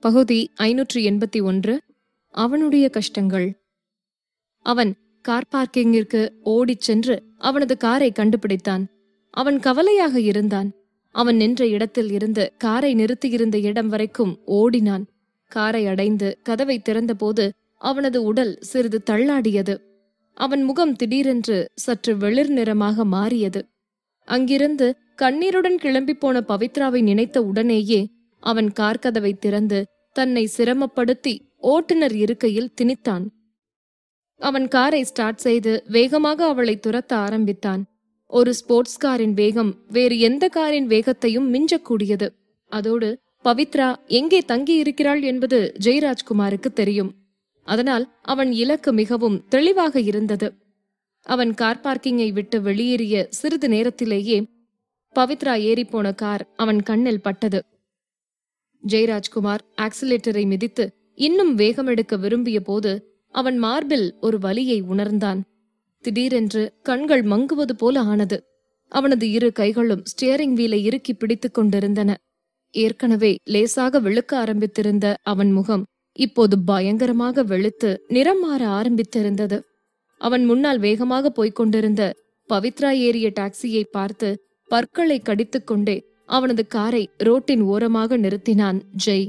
பகுதி ஐநூற்றி எண்பத்தி ஒன்று. அவனுடைய கஷ்டங்கள். அவன் கார் பார்க்கிங்கிற்கு ஓடிச் சென்று அவனது காரை கண்டுபிடித்தான். அவன் கவலையாக இருந்தான். அவன் நின்ற இடத்தில் இருந்து காரை நிறுத்தியிருந்த இடம் வரைக்கும் ஓடினான். காரை அடைந்து கதவை திறந்தபோது அவனது உடல் சிறிது தள்ளாடியது. அவன் முகம் திடீரென்று சற்று வெளிர் நிறமாக மாறியது. அங்கிருந்து கண்ணீருடன் கிளம்பி போன பவித்ராவை நினைத்த உடனேயே அவன் கார் கதவை திறந்து தன்னை சிரமப்படுத்தி ஓட்டுநர் இருக்கையில் திணித்தான். அவன் காரை ஸ்டார்ட் செய்து வேகமாக அவளை துரத்த ஆரம்பித்தான். ஒரு ஸ்போர்ட்ஸ் காரின் வேகம் வேறு எந்த காரின் வேகத்தையும் மிஞ்சக்கூடியது. அதோடு பவித்ரா எங்கே தங்கி இருக்கிறாள் என்பது ஜெயராஜ்குமாருக்கு தெரியும். அதனால் அவன் இலக்கு மிகவும் தெளிவாக இருந்தது. அவன் கார் பார்க்கிங்கை விட்டு வெளியேறிய சிறிது நேரத்திலேயே பவித்ரா ஏறிப்போன கார் அவன் கண்ணில் பட்டது. ஜெயராஜ்குமார் ஆக்சிலேட்டரை மிதித்து இன்னும் வேகம் எடுக்க விரும்பிய போது அவன் மார்பில் ஒரு வலியை உணர்ந்தான். திடீரென்று கண்கள் மங்குவது போல ஆனது. அவனது இரு கைகளும் ஸ்டியரிங் வீலை இறுக்கி பிடித்துக் கொண்டிருந்தன. ஏற்கனவே லேசாக வெளுக்க ஆரம்பித்திருந்த அவன் முகம் இப்போது பயங்கரமாக வெளுத்து நிறம் மாற ஆரம்பித்திருந்தது. அவன் முன்னால் வேகமாக போய்க் கொண்டிருந்த பவித்ரா ஏறிய டாக்ஸியை பார்த்து பற்களை கடித்துக்கொண்டே அவனது காரை ரோட்டின் ஓரமாக நிறுத்தினான் ஜெய்.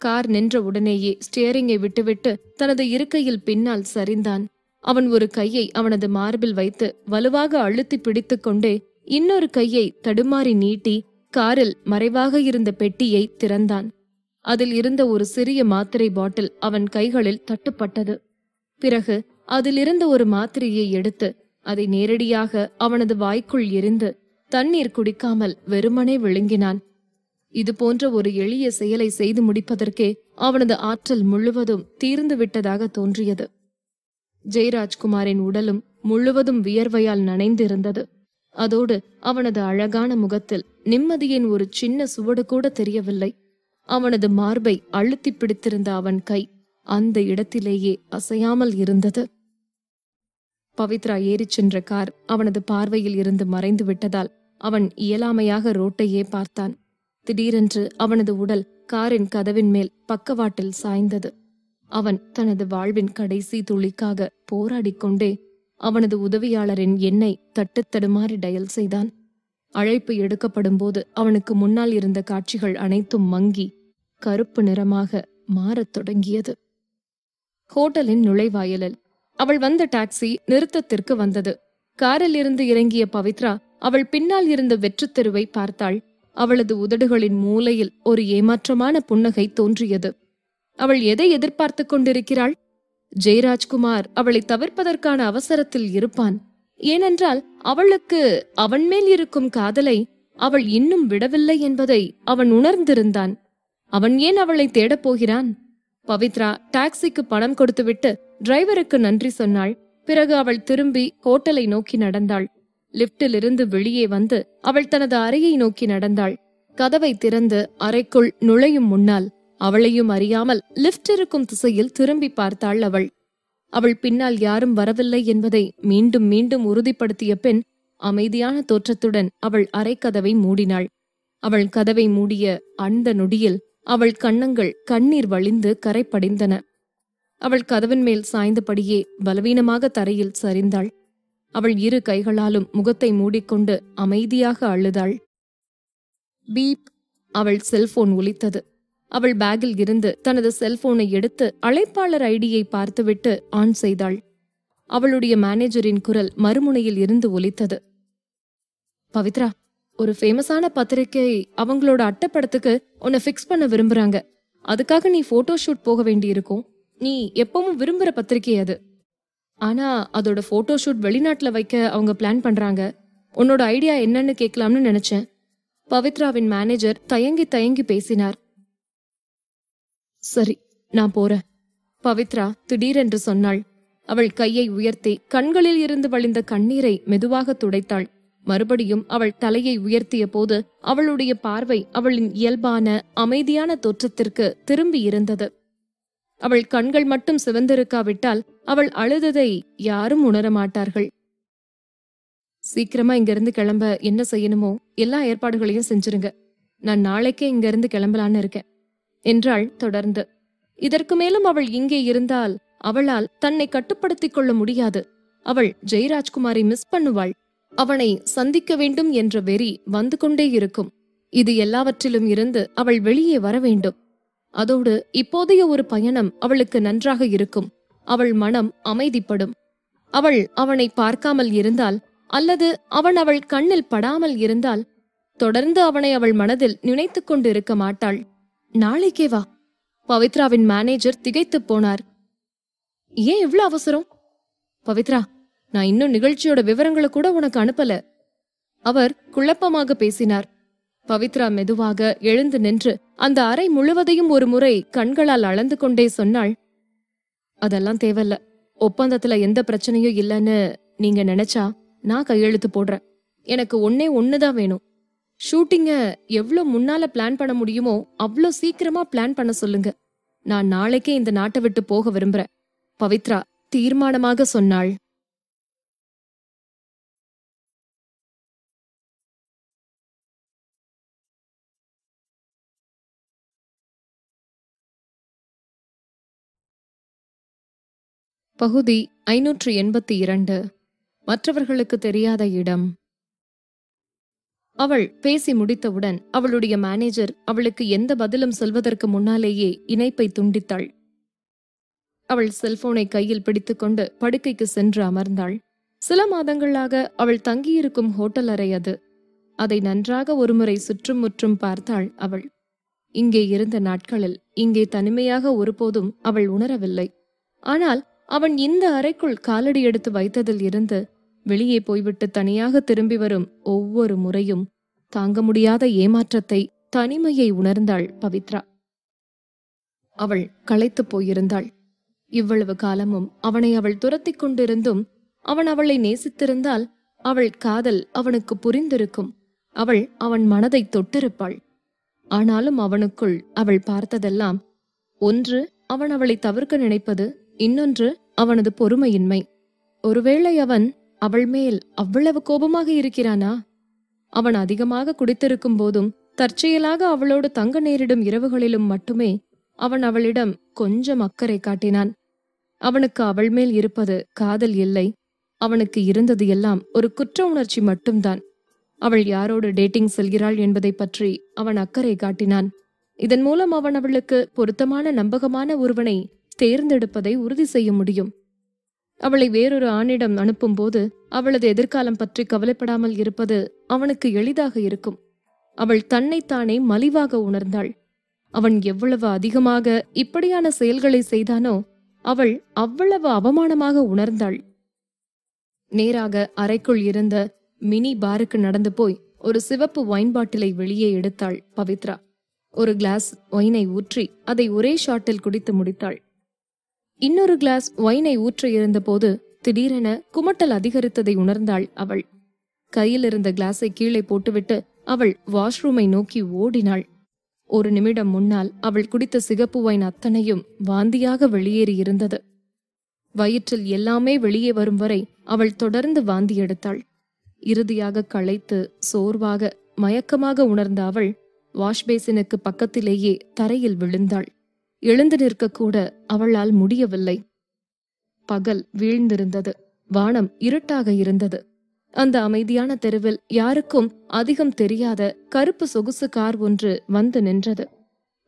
கார் நின்ற உடனேயே ஸ்டியரிங்கை விட்டுவிட்டு தனது இருக்கையில் பின்னால் சரிந்தான். அவன் ஒரு கையை அவனது மார்பில் வைத்து வலுவாக அழுத்தி பிடித்துக்கொண்டே இன்னொரு கையை தடுமாறி நீட்டி காரில் மறைவாக இருந்த பெட்டியை திறந்தான். அதில் இருந்த ஒரு சிறிய மாத்திரை பாட்டில் அவன் கைகளில் தட்டுப்பட்டது. பிறகு அதிலிருந்த ஒரு மாத்திரையை எடுத்து அதை நேரடியாக அவனது வாய்க்குள் எரிந்து தண்ணீர் குடிக்காமல் வெறுமனே விழுங்கினான். இது போன்ற ஒரு எளிய செயலை செய்து முடிப்பதற்கே அவனது ஆற்றல் முழுவதும் தீர்ந்து விட்டதாக தோன்றியது. ஜெயராஜ்குமாரின் உடலும் முழுவதும் வியர்வையால் நனைந்திருந்தது. அதோடு அவனது அழகான முகத்தில் நிம்மதியின் ஒரு சின்ன சுவடு கூட தெரியவில்லை. அவனது மார்பை அழுத்தி பிடித்திருந்த அவன் கை அந்த இடத்திலேயே அசையாமல் இருந்தது. பவித்ரா ஏறிச் சென்ற கார் அவனது பார்வையில் இருந்து மறைந்து விட்டதால் அவன் இயலாமையாக ரோட்டையே பார்த்தான். திடீரென்று அவனது உடல் காரின் கதவின் மேல் பக்கவாட்டில் சாய்ந்தது. அவன் தனது வாழ்வின் கடைசி துளிக்காக போராடிக் கொண்டே அவனது உதவியாளரின் எண்ணை தட்டுத் தடுமாறி டயல் செய்தான். அழைப்பு எடுக்கப்படும் போது அவனுக்கு முன்னால் இருந்த காட்சிகள் அனைத்தும் மங்கி கருப்பு நிறமாக மாறத் தொடங்கியது. ஹோட்டலின் நுழைவாயலில் அவள் வந்த டாக்ஸி நிறுத்தத்திற்கு வந்தது. காரில் இருந்து இறங்கிய பவித்ரா அவள் பின்னால் இருந்த வெற்றுத் தெருவை பார்த்தாள். அவளது உதடுகளின் மூலையில் ஒரு ஏமாற்றமான புன்னகை தோன்றியது. அவள் எதை எதிர்பார்த்துக் கொண்டிருக்கிறாள்? ஜெயராஜ்குமார் அவளை தவிர்ப்பதற்கான அவசரத்தில் இருப்பான். ஏனென்றால் அவளுக்கு அவன் மேல் இருக்கும் காதலை அவள் இன்னும் விடவில்லை என்பதை அவன் உணர்ந்திருந்தான். அவன் ஏன் அவளை தேடப் போகிறான்? பவித்ரா டாக்ஸிக்கு பணம் கொடுத்துவிட்டு டிரைவருக்கு நன்றி சொன்னாள். பிறகு அவள் திரும்பி ஹோட்டலை நோக்கி நடந்தாள். லிப்டிலிருந்து வெளியே வந்து அவள் தனது அறையை நோக்கி நடந்தாள். கதவை திறந்து அறைக்குள் நுழையும் முன்னால் அவளையும் அறியாமல் லிப்ட் இருக்கும் திசையில் திரும்பி பார்த்தாள் அவள். அவள் பின்னால் யாரும் வரவில்லை என்பதை மீண்டும் மீண்டும் உறுதிப்படுத்திய பின் அமைதியான தோற்றத்துடன் அவள் அறைக்கதவை மூடினாள். அவள் கதவை மூடிய அந்த நொடியில் அவள் கண்ணங்கள் கண்ணீர் வழிந்து கரை அவள் கதவின் மேல் சாய்ந்தபடியே பலவீனமாக தரையில் சரிந்தாள். அவள் இரு கைகளாலும் முகத்தை மூடிக்கொண்டு அமைதியாக அழுதாள். பீப். அவள் செல்போன் ஒலித்தது. அவள் பேக்கில் இருந்து தனது செல்போனை எடுத்து அழைப்பாளர் ஐடியை பார்த்துவிட்டு ஆன் செய்தாள். அவளுடைய மேனேஜரின் குரல் மறுமுனையில் இருந்து ஒலித்தது. பவித்ரா ஒரு ஃபேமஸான பத்திரிக்கை அவங்களோட அட்டைப்படத்துக்கு உன்னை ஃபிக்ஸ் பண்ண விரும்புறாங்க. அதுக்காக நீ போட்டோ ஷூட் போக வேண்டியிருக்கும். நீ எப்பவும் விரும்புற பத்திரிக்கை அது. ஆனா அதோட போட்டோ ஷூட் வெளிநாட்டுல வைக்க அவங்க பிளான் பண்றாங்க. உன்னோட ஐடியா என்னன்னு கேட்கலாம்னு நினைச்சேன். பவித்ராவின் மேனேஜர் தயங்கி தயங்கி பேசினார். சரி நான் போறேன். பவித்ரா திடீரென்று சொன்னாள். அவள் கையை உயர்த்தி கண்களில் இருந்து வழிந்த கண்ணீரை மெதுவாக துடைத்தாள். மறுபடியும் அவள் தலையை உயர்த்திய போது அவளுடைய பார்வை அவளின் இயல்பான அமைதியான தோற்றத்திற்கு திரும்பி இருந்தது. அவள் கண்கள் மட்டும் சிவந்திருக்காவிட்டால் அவள் அழுததை யாரும் உணரமாட்டார்கள். சீக்கிரமா இங்கிருந்து கிளம்ப என்ன செய்யணுமோ எல்லா ஏற்பாடுகளையும் செஞ்சிருங்க. நான் நாளைக்கே இங்கிருந்து கிளம்பலான்னு இருக்கேன் என்றாள் தொடர்ந்து. இதற்கு மேலும் அவள் இங்கே இருந்தால் அவளால் தன்னை கட்டுப்படுத்திக் கொள்ள முடியாது. அவள் ஜெயராஜ்குமாரை மிஸ் பண்ணுவாள். அவனை சந்திக்க வேண்டும் என்ற வெறி வந்து கொண்டே இருக்கும். இது எல்லாவற்றிலும் இருந்து அவள் வெளியே வர வேண்டும். அதோடு இப்போதைய ஒரு பயணம் அவளுக்கு நன்றாக இருக்கும். அவள் மனம் அமைதிப்படும். அவள் அவனை பார்க்காமல் இருந்தால் அல்லது அவன் அவள் கண்ணில் படாமல் இருந்தால் தொடர்ந்து அவனை அவள் மனதில் நினைத்து கொண்டு இருக்க மாட்டாள். நாளைக்கே வா. பவித்ராவின் மேனேஜர் திகைத்துப் போனார். ஏன் இவ்வளவு அவசரம்? பவித்ரா நான் இன்னும் நிகழ்ச்சியோட விவரங்களை கூட உனக்கு அனுப்பல. அவர் குழப்பமாக பேசினார். பவித்ரா மெதுவாக எழுந்து நின்று அந்த அறை முழுவதையும் ஒரு முறை கண்களால் அளந்து கொண்டே சொன்னாள் அதெல்லாம் தேவையில்ல ஒப்பந்தத்துல எந்த பிரச்சனையும் இல்லைன்னு நீங்க நினைச்சா நான் கையெழுத்து போடுறேன். எனக்கு ஒன்னே ஒண்ணுதான் வேணும். ஷூட்டிங்க எவ்வளோ முன்னால பிளான் பண்ண முடியுமோ அவ்வளோ சீக்கிரமா பிளான் பண்ண சொல்லுங்க. நான் நாளைக்கே இந்த நாட்டை விட்டு போக விரும்புறேன். பவித்ரா தீர்மானமாக சொன்னாள். பகுதி ஐநூற்று எண்பத்தி இரண்டு. மற்றவர்களுக்கு தெரியாத இடம். அவள் பேசி முடித்தவுடன் அவளுடைய மேனேஜர் அவளுக்கு எந்த பதிலும் சொல்வதற்கு முன்னாலேயே இணைப்பை துண்டித்தாள். அவள் செல்போனை கையில் பிடித்துக்கொண்டு படுக்கைக்கு சென்று அமர்ந்தாள். சில மாதங்களாக அவள் தங்கியிருக்கும் ஹோட்டல் அறை அது. அதை நன்றாக ஒருமுறை சுற்றும் முற்றும் பார்த்தாள் அவள். இங்கே இருந்த நாட்களில் இங்கே தனிமையாக ஒருபோதும் அவள் உணரவில்லை. ஆனால் அவன் இந்த அறைக்குள் காலடி எடுத்து வைத்ததில் இருந்து வெளியே போய்விட்டு தனியாக திரும்பி வரும் ஒவ்வொரு முறையும் தாங்க முடியாத ஏமாற்றத்தை தனிமையை உணர்ந்தாள் பவித்ரா. அவள் களைத்துப் போயிருந்தாள். இவ்வளவு காலமும் அவனை அவள் துரத்திக் கொண்டிருந்தும் அவன் அவளை நேசித்திருந்தால் அவள் காதல் அவனுக்கு புரிந்திருக்கும். அவள் அவன் மனதை தொட்டிருப்பாள். ஆனாலும் அவனுக்குள் அவள் பார்த்ததெல்லாம் ஒன்று அவன் அவளை தவிர்க்க நினைப்பது இன்னொன்று அவனது பொறுமையின்மை. ஒருவேளை அவன் அவள் மேல் அவ்வளவு கோபமாக இருக்கிறானா? அவன் அதிகமாக குடித்திருக்கும் போதும் தற்செயலாக அவளோடு தங்க நேரிடும் இரவுகளிலும் மட்டுமே அவன் அவளிடம் கொஞ்சம் அக்கறை காட்டினான். அவனுக்கு அவள் மேல் இருப்பது காதல் இல்லை. அவனுக்கு இருந்தது எல்லாம் ஒரு குற்ற உணர்ச்சி மட்டும்தான். அவள் யாரோடு டேட்டிங் செல்கிறாள் என்பதை பற்றி அவன் அக்கறை காட்டினான். இதன் மூலம் அவன் அவளுக்கு பொருத்தமான நம்பகமான ஒருவனை தேர்ந்தெடுப்பதை உறுதி செய்ய முடியும். அவளை வேறொரு ஆணிடம் அனுப்பும்போது அவளது எதிர்காலம் பற்றி கவலைப்படாமல் இருப்பது அவனுக்கு எளிதாக இருக்கும். அவள் தன்னைத்தானே மலிவாக உணர்ந்தாள். அவன் எவ்வளவு அதிகமாக இப்படியான செயல்களை செய்தானோ அவள் அவ்வளவு அவமானமாக உணர்ந்தாள். நேராக அறைக்குள் இருந்த மினி பாருக்கு நடந்து போய் ஒரு சிவப்பு ஒயின் பாட்டிலை வெளியே எடுத்தாள் பவித்ரா. ஒரு கிளாஸ் ஒயினை ஊற்றி அதை ஒரே ஷாட்டில் குடித்து முடித்தாள். இன்னொரு கிளாஸ் ஒயினை ஊற்ற இருந்தபோது திடீரென குமட்டல் அதிகரித்ததை உணர்ந்தாள் அவள். கையில் இருந்த கிளாஸை கீழே போட்டுவிட்டு அவள் வாஷ்ரூமை நோக்கி ஓடினாள். ஒரு நிமிடம் முன்னால் அவள் குடித்த சிகப்பு ஒயின் அத்தனையும் வாந்தியாக வெளியேறி இருந்தது. வயிற்றில் எல்லாமே வெளியே வரும் வரை அவள் தொடர்ந்து வாந்தி எடுத்தாள். இறுதியாக களைத்து சோர்வாக மயக்கமாக உணர்ந்த அவள் வாஷ்பேசினுக்கு பக்கத்திலேயே தரையில் விழுந்தாள். எழுந்து நிற்கக்கூட அவளால் முடியவில்லை. பகல் வீழ்ந்திருந்தது. வானம் இருட்டாக இருந்தது. அந்த அமைதியான தெருவில் யாருக்கும் அதிகம் தெரியாத கருப்பு சொகுசு கார் ஒன்று வந்து நின்றது.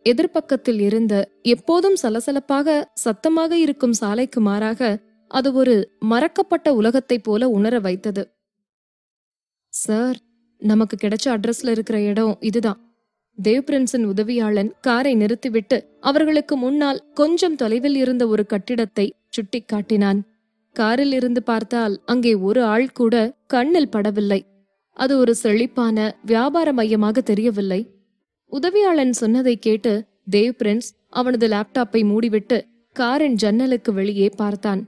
எதிர்பக்கத்தில் இருந்த எப்போதும் சலசலப்பாக சத்தமாக இருக்கும் சாலைக்கு மாறாக அது ஒரு மறக்கப்பட்ட உலகத்தைப் போல உணர வைத்தது. சார் நமக்கு கிடைச்ச அட்ரஸ்ல இருக்கிற இடம் இதுதான். தேவ்பிரன்சன் உதவியாளன் காரை நிறுத்திவிட்டு அவர்களுக்கு முன்னால் கொஞ்சம் தொலைவில் இருந்த ஒரு கட்டிடத்தை சுட்டிக்காட்டினான். காரில் இருந்து பார்த்தால் அங்கே ஒரு ஆள் கூட கண்ணில் படவில்லை. அது ஒரு செழிப்பான வியாபார மையமாக தெரியவில்லை. உதவியாளன் சொன்னதை கேட்டு தேவ் பிரின்ஸ் அவனது லேப்டாப்பை மூடிவிட்டு காரின் ஜன்னலுக்கு வெளியே பார்த்தான்.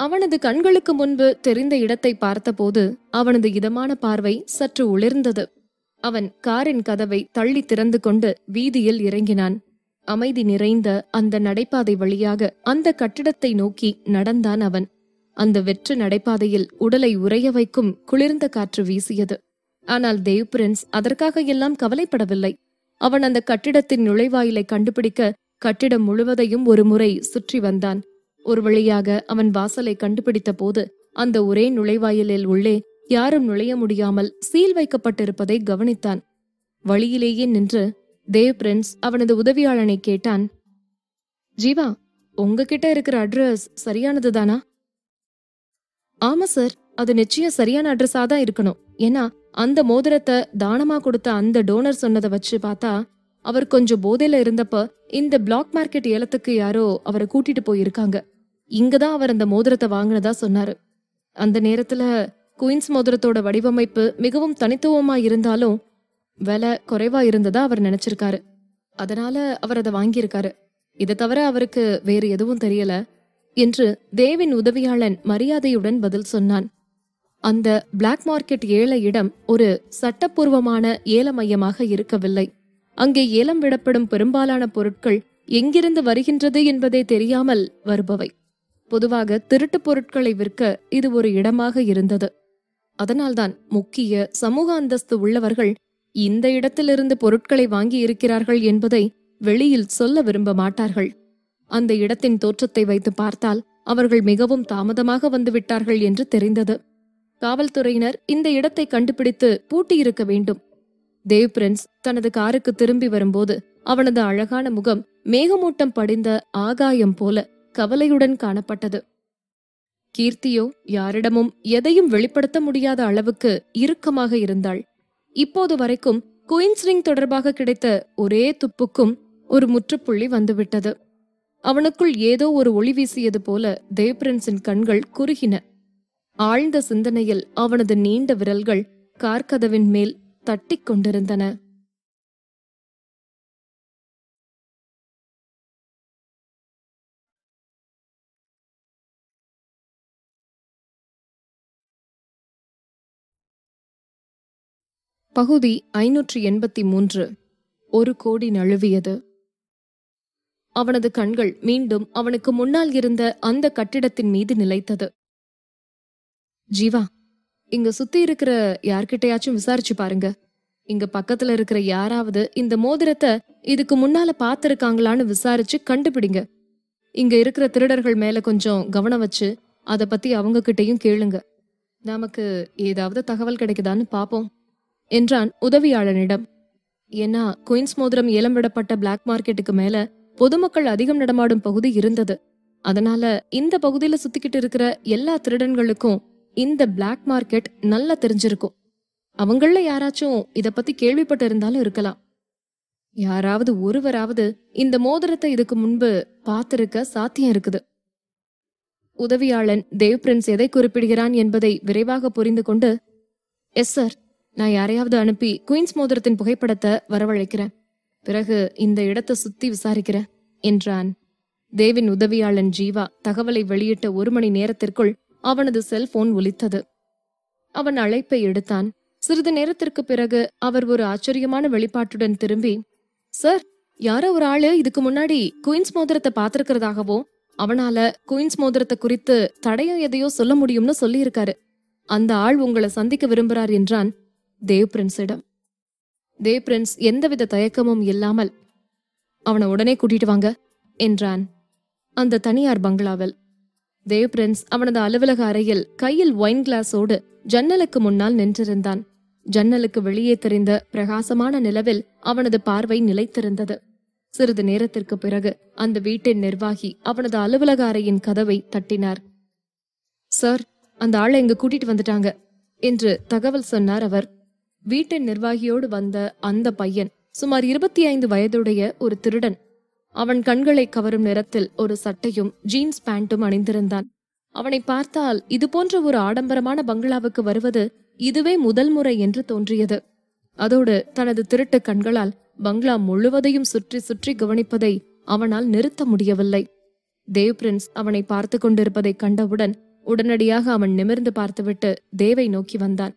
அவனது கண்களுக்கு முன்பு தெரிந்த இடத்தை பார்த்தபோது அவனது இதமான பார்வை சற்று உளிர்ந்தது. அவன் காரின் கதவை தள்ளி திறந்து கொண்டு வீதியில் இறங்கினான். அமைதி நிறைந்த அந்த நடைபாதை வழியாக அந்த கட்டிடத்தை நோக்கி நடந்தான் அவன். அந்த வெற்று நடைபாதையில் உடலை உறைய வைக்கும் குளிர்ந்த காற்று வீசியது. ஆனால் தேவ் பிரின்ஸ் அதற்காக எல்லாம் கவலைப்படவில்லை. அவன் அந்த கட்டிடத்தின் நுழைவாயிலை கண்டுபிடிக்க கட்டிடம் முழுவதையும் ஒரு முறை சுற்றி வந்தான். ஒரு வழியாக அவன் வாசலை கண்டுபிடித்த போது அந்த ஒரே நுழைவாயிலில் உள்ளே யாரும் நுழைய முடியாமல் சீல் வைக்கப்பட்டிருப்பதை கவனித்தான். வழியிலேயே நின்று தேவ் பிரின்ஸ் அவனது உதவியாளனை கேட்டான் ஜீவா உங்ககிட்ட இருக்கிற அட்ரஸ் சரியானதுதானா? ஆமா சார் அது நிச்சயம் சரியான அட்ரஸா தான் இருக்கணும். ஏன்னா அந்த மோதிரத்தை தானமா கொடுத்த அந்த டோனர் சொன்னதை வச்சு பார்த்தா அவர் கொஞ்சம் போதையில இருந்தப்ப இந்த பிளாக் மார்க்கெட் ஏலத்துக்கு யாரோ அவரை கூட்டிட்டு போயிருக்காங்க. இங்கதான் அவர் அந்த மோதிரத்தை வாங்கினதா சொன்னாரு. அந்த நேரத்துல குயின்ஸ் மோதிரத்தோட வடிவமைப்பு மிகவும் தனித்துவமா இருந்தாலும் விலை குறைவா இருந்ததா அவர் நினைச்சிருக்காரு. அதனால அவர் அதை வாங்கியிருக்காரு. இதை தவிர அவருக்கு வேறு எதுவும் தெரியல என்று தேவின் உதவியாளன் மரியாதையுடன் பதில் சொன்னான். அந்த பிளாக் மார்க்கெட் ஏல இடம் ஒரு சட்டப்பூர்வமான ஏல மையமாக இருக்கவில்லை. அங்கே ஏலம் விடப்படும் பெரும்பாலான பொருட்கள் எங்கிருந்து வருகின்றது என்பதே தெரியாமல் வருபவை. பொதுவாக திருட்டுப் பொருட்களை விற்க இது ஒரு இடமாக இருந்தது. அதனால்தான் முக்கிய சமூக அந்தஸ்து உள்ளவர்கள் இந்த இடத்திலிருந்து பொருட்களை வாங்கி இருக்கிறார்கள் என்பதை வெளியில் சொல்ல விரும்ப மாட்டார்கள். அந்த இடத்தின் தோற்றத்தை வைத்து பார்த்தால் அவர்கள் மிகவும் தாமதமாக வந்துவிட்டார்கள் என்று தெரிந்தது. காவல்துறையினர் இந்த இடத்தை கண்டுபிடித்து பூட்டியிருக்க வேண்டும். தேவ் பிரின்ஸ் தனது காருக்கு திரும்பி வரும்போது அவனது அழகான முகம் மேகமூட்டம் படிந்த ஆகாயம் போல கவலையுடன் காணப்பட்டது. கீர்த்தியோ யாரிடமும் எதையும் வெளிப்படுத்த முடியாத அளவுக்கு இறுக்கமாக இருந்தாள். இப்போது வரைக்கும் குயின்ஸ் ரிங் தொடர்பாக கிடைத்த ஒரே துப்புக்கும் ஒரு முற்றுப்புள்ளி வந்துவிட்டது. அவனுக்குள் ஏதோ ஒரு ஒளி வீசியது போல தேவ்பிரன்ஸின் கண்கள் குறுகின. ஆழ்ந்த சிந்தனையில் அவனது நீண்ட விரல்கள் கார்கதவின் மேல் தட்டிக் கொண்டிருந்தன. பகுதி ஐநூற்றி எண்பத்தி மூன்று ஒரு கோடி நழுவியது. அவனது கண்கள் மீண்டும் அவனுக்கு முன்னால் இருந்த அந்த கட்டிடத்தின் மீது நிலைத்தது. ஜீவா இங்க சுத்தி இருக்கிற யார்கிட்டயாச்சும் விசாரிச்சு பாருங்க. இங்க பக்கத்துல இருக்கிற யாராவது இந்த மோதிரத்தை இதுக்கு முன்னால பாத்திருக்காங்களான்னு விசாரிச்சு கண்டுபிடிங்க. இங்க இருக்கிற திருடர்கள் மேல கொஞ்சம் கவனம் வச்சு அதை பத்தி அவங்க கிட்டயும் கேளுங்க. நமக்கு ஏதாவது தகவல் கிடைக்குதான்னு பாப்போம். என்றான் உதவியாளனிடம். ஏன்னா குயின்ஸ் மோதிரம் ஏலம் விடப்பட்ட பிளாக் மார்க்கெட்டுக்கு மேல பொதுமக்கள் அதிகம் நடமாடும் பகுதி இருந்தது. அதனால இந்த பகுதியில சுத்திக்கிட்டு இருக்கிற எல்லா திருடன்களுக்கும் இந்த பிளாக் மார்க்கெட் நல்லா தெரிஞ்சிருக்கும். அவங்கள யாராச்சும் இத பத்தி கேள்விப்பட்டு இருந்தாலும் இருக்கலாம். யாராவது ஒருவராவது இந்த மோதிரத்தை இதுக்கு முன்பு பார்த்திருக்க சாத்தியம் இருக்குது. உதவியாளன் தேவ் பிரின்ஸ் எதை குறிப்பிடுகிறான் என்பதை விரைவாக புரிந்து கொண்டு எஸ் சார். நான் யாரையாவது அனுப்பி குயின்ஸ் மோதிரத்தின் புகைப்படத்தை வரவழைக்கிறேன். பிறகு இந்த இடத்தை சுத்தி விசாரிக்கிறேன் என்றான். தேவின் உதவியாளன் ஜீவா தகவலை வெளியிட்ட ஒரு மணி நேரத்திற்குள் அவனது செல்போன் ஒலித்தது. அவன் அழைப்பை எடுத்தான். சிறிது நேரத்திற்கு பிறகு அவர் ஒரு ஆச்சரியமான வெளிப்பாட்டுடன் திரும்பி சார் யாரோ ஒரு ஆளு இதுக்கு முன்னாடி குயின்ஸ் மோதிரத்தை பார்த்திருக்கிறதாகவோ? அவனால குயின்ஸ் மோதிரத்தை குறித்து தடையோ எதையோ சொல்ல முடியும்னு சொல்லியிருக்காரு. அந்த ஆள் உங்களை சந்திக்க விரும்புறார் என்றான். தேவ் பிரின்ஸிடம் தேவ் பிரின்ஸ் எந்தவித தயக்கமும் இல்லாமல் அவனை உடனே கூட்டிட்டு வாங்க என்றான் அந்த தனியார் பங்களாவில். தேவ் பிரின்ஸ் அவனது அலுவலக அறையில் கையில் ஒயின் கிளாஸோடு ஜன்னலுக்கு முன்னால் நின்றிருந்தான். ஜன்னலுக்கு வெளியே தெரிந்த பிரகாசமான நிலவில் அவனது பார்வை நிலைத்திருந்தது. சிறிது நேரத்திற்கு பிறகு அந்த வீட்டின் நிர்வாகி அவனது அலுவலக அறையின் கதவை தட்டினார். சார் அந்த ஆளை இங்கு கூட்டிட்டு வந்துட்டாங்க என்று தகவல் சொன்னார் அவர். வீட்டின் நிர்வாகியோடு வந்த அந்த பையன் சுமார் இருபத்தி ஐந்து வயதுடைய ஒரு திருடன். அவன் கண்களை கவரும் நிறத்தில் ஒரு சட்டையும் ஜீன்ஸ் பேண்ட்டும் அணிந்திருந்தான். அவனை பார்த்தால் இது போன்ற ஒரு ஆடம்பரமான பங்களாவுக்கு வருவது இதுவே முதல் முறை என்று தோன்றியது. அதோடு தனது திருட்டு கண்களால் பங்களா முழுவதையும் சுற்றி சுற்றி கவனிப்பதை அவனால் நிறுத்த முடியவில்லை. தேவ் பிரின்ஸ் அவனை பார்த்து கொண்டிருப்பதை கண்டவுடன் உடனடியாக அவன் நிமிர்ந்து பார்த்துவிட்டு தேவை நோக்கி வந்தான்.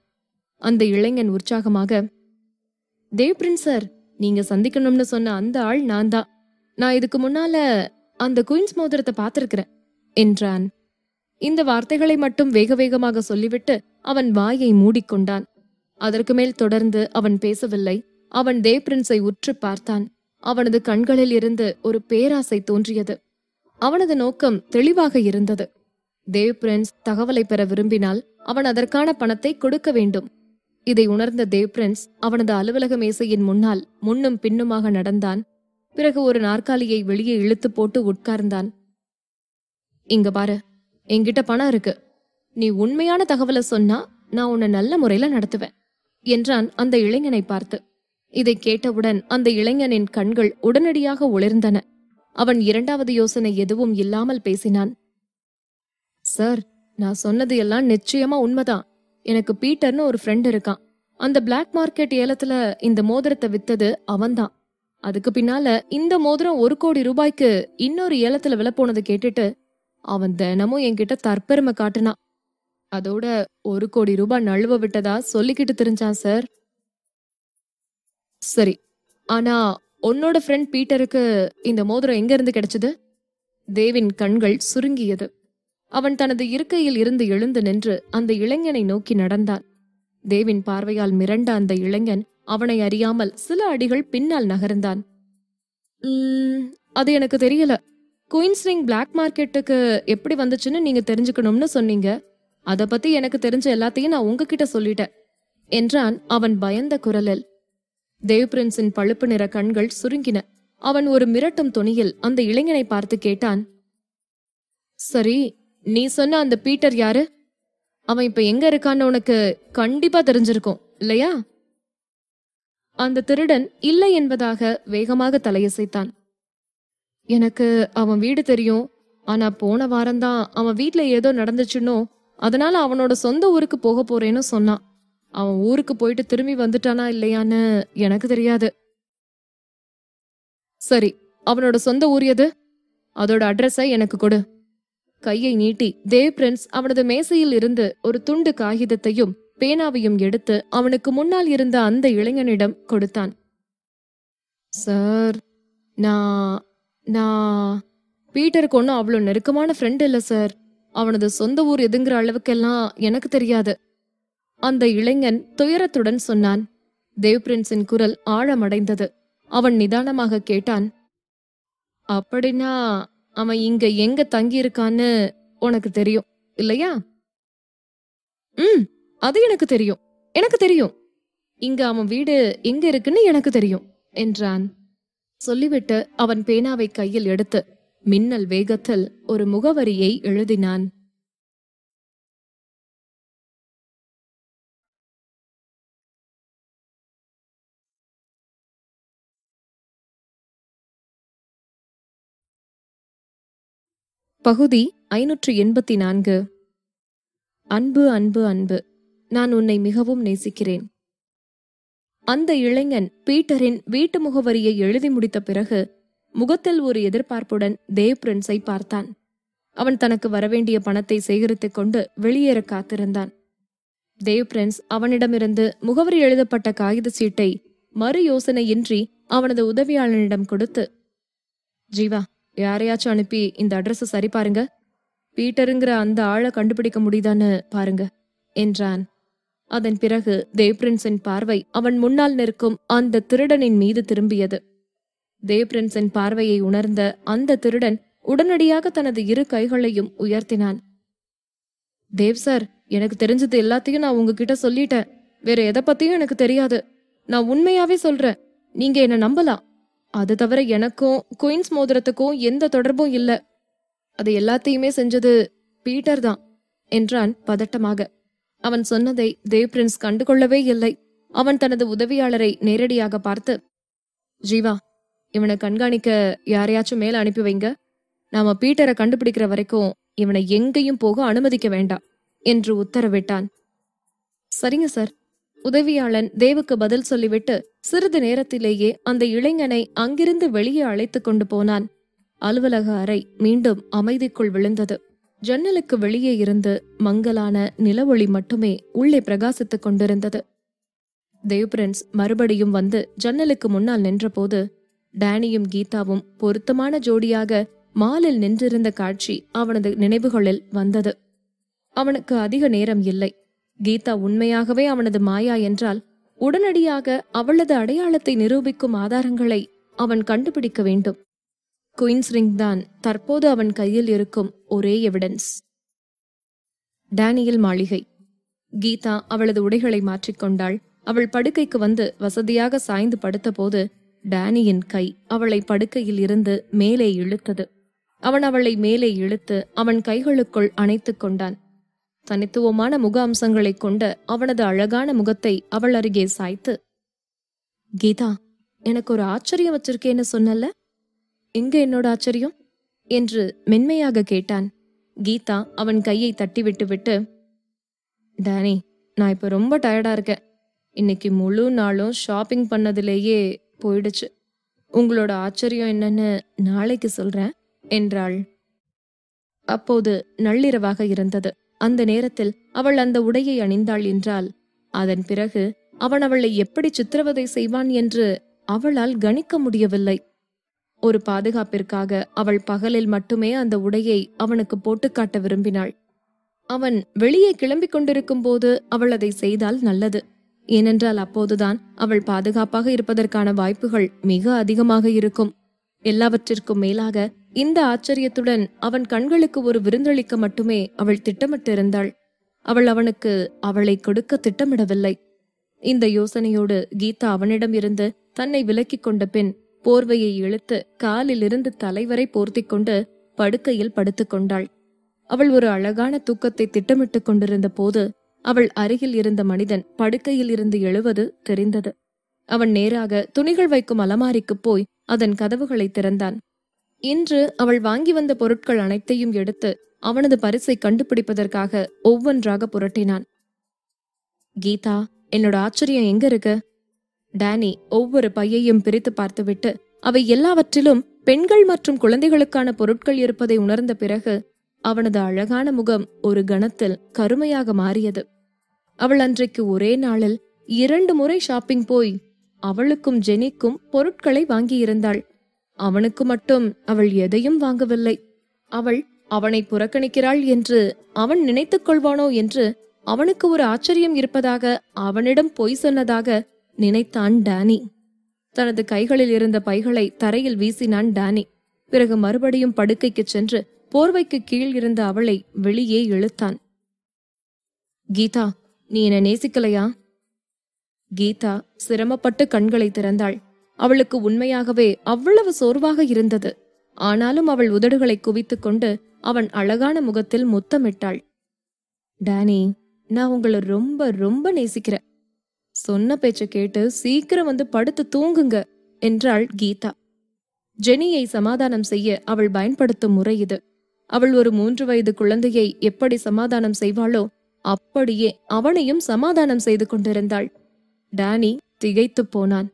அந்த இளைஞன் உற்சாகமாக தேவ் பிரின்ஸ் சார் நீங்க சந்திக்கணும்னு சொன்ன அந்த ஆள் நான் தான் நான் இதுக்கு முன்னால அந்த குயின்ஸ் மோதிரத்தை பார்த்திருக்கிறேன் என்றான். இந்த வார்த்தைகளை மட்டும் வேக வேகமாக சொல்லிவிட்டு அவன் வாயை மூடிக்கொண்டான். அதற்கு மேல் தொடர்ந்து அவன் பேசவில்லை. அவன் தேவ் பிரின்ஸை உற்று பார்த்தான். அவனது கண்களில் இருந்து ஒரு பேராசை தோன்றியது. அவனது நோக்கம் தெளிவாக இருந்தது. தேவ் பிரின்ஸ் தகவலை பெற விரும்பினால் அவன் அதற்கான பணத்தை கொடுக்க வேண்டும். இதை உணர்ந்த தேவ் பிரின்ஸ் அவனது அலுவலக மேசையின் முன்னால் முன்னும் பின்னுமாக நடந்தான். பிறகு ஒரு நாற்காலியை வெளியே இழுத்து போட்டு உட்கார்ந்தான். இங்க பாரு என்கிட்ட பணம் இருக்கு. நீ உண்மையான தகவலை சொன்னா நான் உன்னை நல்ல முறையில நடத்துவேன் என்றான் அந்த இளைஞனை பார்த்து. இதை கேட்டவுடன் அந்த இளைஞனின் கண்கள் உடனடியாக ஒளிர்ந்தன. அவன் இரண்டாவது யோசனை எதுவும் இல்லாமல் பேசினான். சார் நான் சொன்னது எல்லாம் நிச்சயமா உண்மைதான். எனக்கு பீட்டர்னு ஒரு ஃப்ரெண்ட் இருக்கான். அந்த பிளாக் மார்க்கெட் ஏலத்துல இந்த மோதிரத்தை வித்தது அவன்தான். அதுக்கு பின்னால இந்த மோதிரம் ஒரு கோடி ரூபாய்க்கு இன்னொரு ஏலத்துல விலை போனதை கேட்டுட்டு அவன் தினமும் என்கிட்ட தற்பெருமை காட்டுனான். அதோட ஒரு கோடி ரூபாய் நழுவ விட்டதா சொல்லிக்கிட்டு தெரிஞ்சான் சார் சரி ஆனா உன்னோட ஃப்ரெண்ட் பீட்டருக்கு இந்த மோதிரம் எங்க இருந்து கிடைச்சது? தேவின் கண்கள் சுருங்கியது. அவன் தனது இருக்கையில் இருந்து எழுந்து நின்று அந்த இளைஞனை நோக்கி நடந்தான். தேவின் பார்வையால் மிரண்ட அந்த இளைஞன் அவனை அறியாமல் சில அடிகள் பின்னால் நகர்ந்தான். அது எனக்கு தெரியல. குயின்ஸ்ரிங் பிளாக் மார்க்கெட்டுக்கு எப்படி வந்துச்சுன்னு நீங்க தெரிஞ்சுக்கணும்னு சொன்னீங்க. அதை பத்தி எனக்கு தெரிஞ்ச எல்லாத்தையும் நான் உங்ககிட்ட சொல்லிட்டேன் என்றான் அவன் பயந்த குரலில். தேவ் பிரின்ஸின் பழுப்பு நிற கண்கள் சுருங்கின. அவன் ஒரு மிரட்டும் தொனியில் அந்த இளைஞனை பார்த்து கேட்டான். சரி நீ சொன்ன அந்த பீட்டர் யாரு? அவன் இப்ப எங்க இருக்கான்னு உனக்கு கண்டிப்பா தெரிஞ்சிருக்கும் இல்லையா? அந்த திருடன் இல்லை என்பதாக வேகமாக தலையசைத்தான். எனக்கு அவன் வீடு தெரியும் ஆனா போன வாரம்தான் அவன் வீட்டுல ஏதோ நடந்துச்சுன்னோ அதனால அவனோட சொந்த ஊருக்கு போக போறேன்னு சொன்னான். அவன் ஊருக்கு போயிட்டு திரும்பி வந்துட்டானா இல்லையான்னு எனக்கு தெரியாது. சரி அவனோட சொந்த ஊர் எது? அதோட அட்ரஸை எனக்கு கொடு. கையை நீட்டி தேவ் பிரின்ஸ் அவனது மேசையில் இருந்து ஒரு துண்டு காகிதத்தையும் பேனாவையும் எடுத்து அவனுக்கு முன்னால் இருந்த அந்த இளைஞனிடம் கொடுத்தான். சார் நான் நான் பீட்டருக்கு ஒன்றும் அவ்வளோ நெருக்கமான ஃப்ரெண்ட் இல்லை சார். அவனது சொந்த ஊர் எதுங்கிற அளவுக்கெல்லாம் எனக்கு தெரியாது. அந்த இளைஞன் துயரத்துடன் சொன்னான். தேவ் பிரின்ஸின் குரல் ஆழமடைந்தது. அவன் நிதானமாக கேட்டான். அப்படின்னா அவன் இங்க எங்க தங்கி இருக்கான்னு உனக்கு தெரியும் இல்லையா? ம் அது எனக்கு தெரியும் எனக்கு தெரியும். இங்க அவன் வீடு எங்க இருக்குன்னு எனக்கு தெரியும் என்றான். சொல்லிவிட்டு அவன் பேனாவை கையில் எடுத்து மின்னல் வேகத்தில் ஒரு முகவரியை எழுதினான். பகுதி ஐநூற்று எண்பத்தி நான்கு. அன்பு அன்பு அன்பு நான் உன்னை மிகவும் நேசிக்கிறேன். அந்த இளைஞன் பீட்டரின் வீட்டு முகவரியை எழுதி முடித்த பிறகு முகத்தில் ஒரு எதிர்பார்ப்புடன் தேவ் பிரின்ஸை பார்த்தான். அவன் தனக்கு வரவேண்டிய பணத்தை சேகரித்துக் கொண்டு வெளியேற காத்திருந்தான். தேவ் பிரின்ஸ் அவனிடமிருந்து முகவரி எழுதப்பட்ட காகித சீட்டை மறு யோசனையின்றி அவனது உதவியாளனிடம் கொடுத்து ஜீவா யாரையாச்சும் அனுப்பி இந்த அட்ரஸை சரி பாருங்க. பீட்டருங்கிற அந்த ஆளை கண்டுபிடிக்க முடியுதான்னு பாருங்க என்றான். அதன் பிறகு தேவ்பிரின்ஸின் பார்வை அவன் முன்னால் நிற்கும் அந்த திருடனின் மீது திரும்பியது. தேவ்பிரின்ஸின் பார்வையை உணர்ந்த அந்த திருடன் உடனடியாக தனது இரு கைகளையும் உயர்த்தினான். தேவ் சார் எனக்கு தெரிஞ்சது எல்லாத்தையும் நான் உங்ககிட்ட சொல்லிட்டேன். வேற எதை பத்தியும் எனக்கு தெரியாது. நான் உண்மையாவே சொல்றேன். நீங்க என்ன நம்பலாம். அது தவிர எனக்கும் குயின்ஸ் மோதிரத்துக்கும் எந்த தொடர்பும் இல்ல. அது எல்லாத்தையுமே செஞ்சது பீட்டர் தான் என்றான் பதட்டமாக. அவன் சொன்னதை தேவ் பிரின்ஸ் கண்டுகொள்ளவே இல்லை. அவன் தனது உதவியாளரை நேரடியாக பார்த்து ஜீவா இவனை கண்காணிக்க யாரையாச்சும் மேல அனுப்பி வைங்க. நாம பீட்டரை கண்டுபிடிக்கிற வரைக்கும் இவனை எங்கேயும் போக அனுமதிக்க வேண்டாம் என்று உத்தரவிட்டான். சரிங்க சார். உதவியாளன் தேவுக்கு பதில் சொல்லிவிட்டு சிறிது நேரத்திலேயே அந்த இளைஞனை அங்கிருந்து வெளியே அழைத்துக் கொண்டு போனான். அலுவலக அறை மீண்டும் அமைதிக்குள் விழுந்தது. ஜன்னலுக்கு வெளியே இருந்து மங்கலான நிலவொளி மட்டுமே உள்ளே பிரகாசித்துக் கொண்டிருந்தது. தேவ்பிரன்ஸ் மறுபடியும் வந்து ஜன்னலுக்கு முன்னால் நின்றபோது டேனியும் கீதாவும் பொருத்தமான ஜோடியாக மாலில் நின்றிருந்த காட்சி அவனது நினைவுகளில் வந்தது. அவனுக்கு அதிக நேரம் இல்லை. கீதா உண்மையாகவே அவனது மாயா என்றால் உடனடியாக அவளது அடையாளத்தை நிரூபிக்கும் ஆதாரங்களை அவன் கண்டுபிடிக்க வேண்டும். குயின்ஸ் ரிங் தான் தற்போது அவன் கையில் இருக்கும் ஒரே எவிடன்ஸ். டேனியல் மாளிகை. கீதா அவளது உடைகளை மாற்றிக்கொண்டாள் அவள் படுக்கைக்கு வந்து வசதியாக சாய்ந்து படுத்தபோது டேனியின் கை அவளை படுக்கையில் இருந்து மேலே இழுத்தது. அவன் அவளை மேலே இழுத்து அவன் கைகளுக்குள் அணைத்துக் கொண்டான். தனித்துவமான முக அம்சங்களைக் கொண்ட அவனது அழகான முகத்தை அவள் அருகே சாய்த்து கீதா எனக்கு ஒரு ஆச்சரியம் வச்சிருக்கேன்னு சொன்னல எங்க என்னோட ஆச்சரியம்? என்று மென்மையாக கேட்டான். கீதா அவன் கையை தட்டி விட்டு விட்டு டேனி நான் இப்ப ரொம்ப டயர்டா இருக்கேன். இன்னைக்கு முழு நாளும் ஷாப்பிங் பண்ணதிலேயே போயிடுச்சு. உங்களோட ஆச்சரியம் என்னன்னு நாளைக்கு சொல்றேன் என்றாள். அப்போது நள்ளிரவாக இருந்தது. அந்த நேரத்தில் அவள் அந்த உடையை அணிந்தாள் என்றால் அதன் பிறகு அவன் அவளை எப்படி சித்திரவதை செய்வான் என்று அவளால் கணிக்க முடியவில்லை. ஒரு பாதுகாப்பிற்காக அவள் பகலில் மட்டுமே அந்த உடையை அவனுக்கு போட்டுக் காட்ட விரும்பினாள். அவன் வெளியே கிளம்பிக் கொண்டிருக்கும் போது அவள் அதை செய்தால் நல்லது. ஏனென்றால் அப்போதுதான் அவள் பாதுகாப்பாக இருப்பதற்கான வாய்ப்புகள் மிக அதிகமாக இருக்கும். எல்லாவற்றிற்கும் மேலாக இந்த ஆச்சரியத்துடன் அவன் கண்களுக்கு ஒரு விருந்தளிக்க மட்டுமே அவள் திட்டமிட்டிருந்தாள். அவள் அவனுக்கு அவளை கொடுக்க திட்டமிடவில்லை. இந்த யோசனையோடு கீதா அவனிடம் இருந்து தன்னை விலக்கிக் கொண்ட பின் போர்வையை இழுத்து காலிலிருந்து தலைவரை போர்த்திக் கொண்டு படுக்கையில் படுத்துக் கொண்டாள். அவள் ஒரு அழகான தூக்கத்தை திட்டமிட்டுக் கொண்டிருந்த போது அவள் அருகில் இருந்த மனிதன் படுக்கையில் இருந்து எழுவது தெரிந்தது. அவன் நேராக துணிகள் வைக்கும் அலமாரிக்குப் போய் அதன் கதவுகளை திறந்தான். இன்று அவள் வாங்கி வந்த பொருட்கள் அனைத்தையும் எடுத்து அவனது பரிசை கண்டுபிடிப்பதற்காக ஒவ்வொன்றாக புரட்டினான். கீதா என்னோட ஆச்சரியம் எங்க இருக்கு? டேனி ஒவ்வொரு பையையும் பிரித்து பார்த்துவிட்டு அவை எல்லாவற்றிலும் பெண்கள் மற்றும் குழந்தைகளுக்கான பொருட்கள் இருப்பதை உணர்ந்த பிறகு அவனது அழகான முகம் ஒரு கணத்தில் கருமையாக மாறியது. அவள் அன்றைக்கு ஒரே நாளில் இரண்டு முறை ஷாப்பிங் போய் அவளுக்கும் ஜெனிக்கும் பொருட்களை வாங்கியிருந்தாள். அவனுக்கு மட்டும் அவள் எதையும் வாங்கவில்லை. அவள் அவனை புறக்கணிக்கிறாள் என்று அவன் நினைத்துக் கொள்வானோ என்று அவனுக்கு ஒரு ஆச்சரியம் இருப்பதாக அவனிடம் பொய் சொன்னதாக நினைத்தான் டேனி. தனது கைகளில் இருந்த பைகளை தரையில் வீசினான் டேனி. பிறகு மறுபடியும் படுக்கைக்குச் சென்று போர்வைக்கு கீழ் இருந்த அவளை வெளியே இழுத்தான். கீதா நீ என்னை நேசிக்கலையா? கீதா சிரமப்பட்டு கண்களை திறந்தாள். அவளுக்கு உண்மையாகவே அவ்வளவு சோர்வாக இருந்தது. ஆனாலும் அவள் உதடுகளை குவித்துக் கொண்டு அவன் அழகான முகத்தில் முத்தமிட்டாள். டேனி நான் உங்களை ரொம்ப ரொம்ப நேசிக்கிறேன். சொன்ன பேச்ச கேட்டு சீக்கிரம் வந்து படுத்து தூங்குங்க என்றாள் கீதா. ஜெனியை சமாதானம் செய்ய அவள் பயன்படுத்தும் முறை இது. அவள் ஒரு மூன்று வயது குழந்தையை எப்படி சமாதானம் செய்வாளோ அப்படியே அவனையும் சமாதானம் செய்து கொண்டிருந்தாள். டேனி திகைத்துப் போனான்.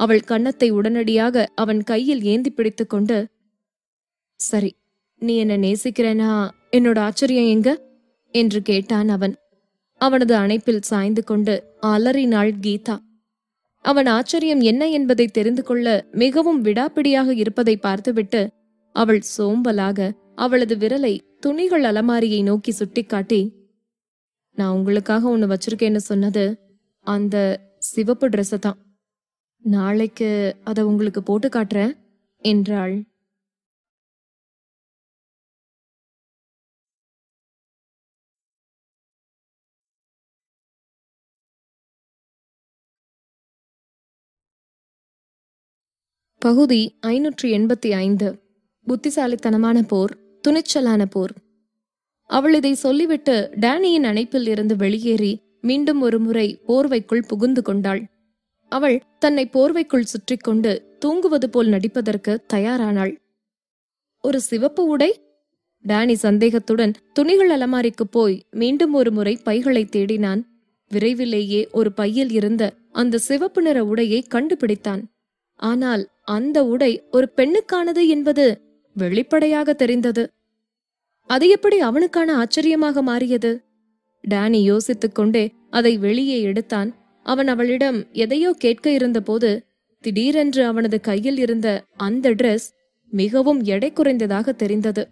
அவள் கன்னத்தை உடனடியாக அவன் கையில் ஏந்தி பிடித்து கொண்டு சரி நீ என்ன நேசிக்கிறேனா? என்னோட ஆச்சரியம் எங்க? என்று கேட்டான் அவன். அவனது அணைப்பில் சாய்ந்து கொண்டு அலறினாள் கீதா. அவன் ஆச்சரியம் என்ன என்பதை தெரிந்து கொள்ள மிகவும் விடாப்பிடியாக இருப்பதை பார்த்துவிட்டு அவள் சோம்பலாக அவளது விரலை துணிகள் அலமாரியை நோக்கி சுட்டிக்காட்டி நான் உங்களுக்காக ஒன்று வச்சிருக்கேன்னு சொன்னது அந்த சிவப்பு ட்ரெஸ்ஸை தான். நாளைக்கு அதை உங்களுக்கு போட்டு காட்டுறேன் என்றாள். பகுதி ஐநூற்று எண்பத்தி ஐந்து. புத்திசாலித்தனமான போர் துணிச்சலான போர். அவள் இதை சொல்லிவிட்டு டேனியின் அணைப்பில் இருந்து வெளியேறி மீண்டும் ஒரு முறை போர்வைக்குள் புகுந்து கொண்டாள். அவள் தன்னை போர்வைக்குள் சுற்றிக் கொண்டு தூங்குவது போல் நடிப்பதற்கு தயாரானாள். ஒரு சிவப்பு உடை? டேனி சந்தேகத்துடன் துணிகள் அலமாரிக்கு போய் மீண்டும் ஒரு முறை பைகளை தேடினான். விரைவிலேயே ஒரு பையில் இருந்த அந்த சிவப்பு நிற உடையை கண்டுபிடித்தான். ஆனால் அந்த உடை ஒரு பெண்ணுக்கானது என்பது வெளிப்படையாக தெரிந்தது. அது எப்படி அவனுக்கான ஆச்சரியமாக மாறியது? டேனி யோசித்துக் கொண்டே அதை வெளியே எடுத்தான். அவன் அவளிடம் எதையோ கேட்க இருந்தபோது திடீரென்று அவனது கையில் இருந்த அந்த டிரெஸ் மிகவும் எடை குறைந்ததாக தெரிந்தது.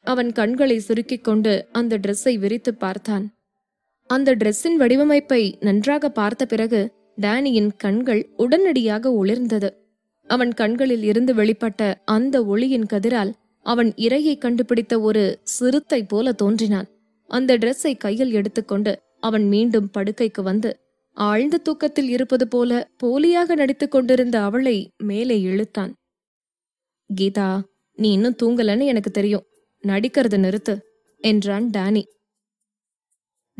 அவன் கண்களை சுருக்கிக் கொண்டு அந்த டிரெஸ்ஸை விரித்து பார்த்தான். அந்த டிரெஸ்ஸின் வடிவமைப்பை நன்றாக பார்த்த பிறகு டேனியின் கண்கள் உடனடியாக ஒளிர்ந்தது. அவன் கண்களில் இருந்து வெளிப்பட்ட அந்த ஒளியின் கதிரால் அவன் இரையை கண்டுபிடித்த ஒரு சிறுத்தை போல தோன்றினான். அந்த டிரெஸ்ஸை கையில் எடுத்துக்கொண்டு அவன் மீண்டும் படுக்கைக்கு வந்து ஆழ்ந்த தூக்கத்தில் இருப்பது போல போலியாக நடித்துக் கொண்டிருந்த அவளை மேலே இழுத்தான். கீதா நீ இன்னும் தூங்கலன்னு எனக்கு தெரியும். நடிக்கிறது நிறுத்து என்றான் டேனி.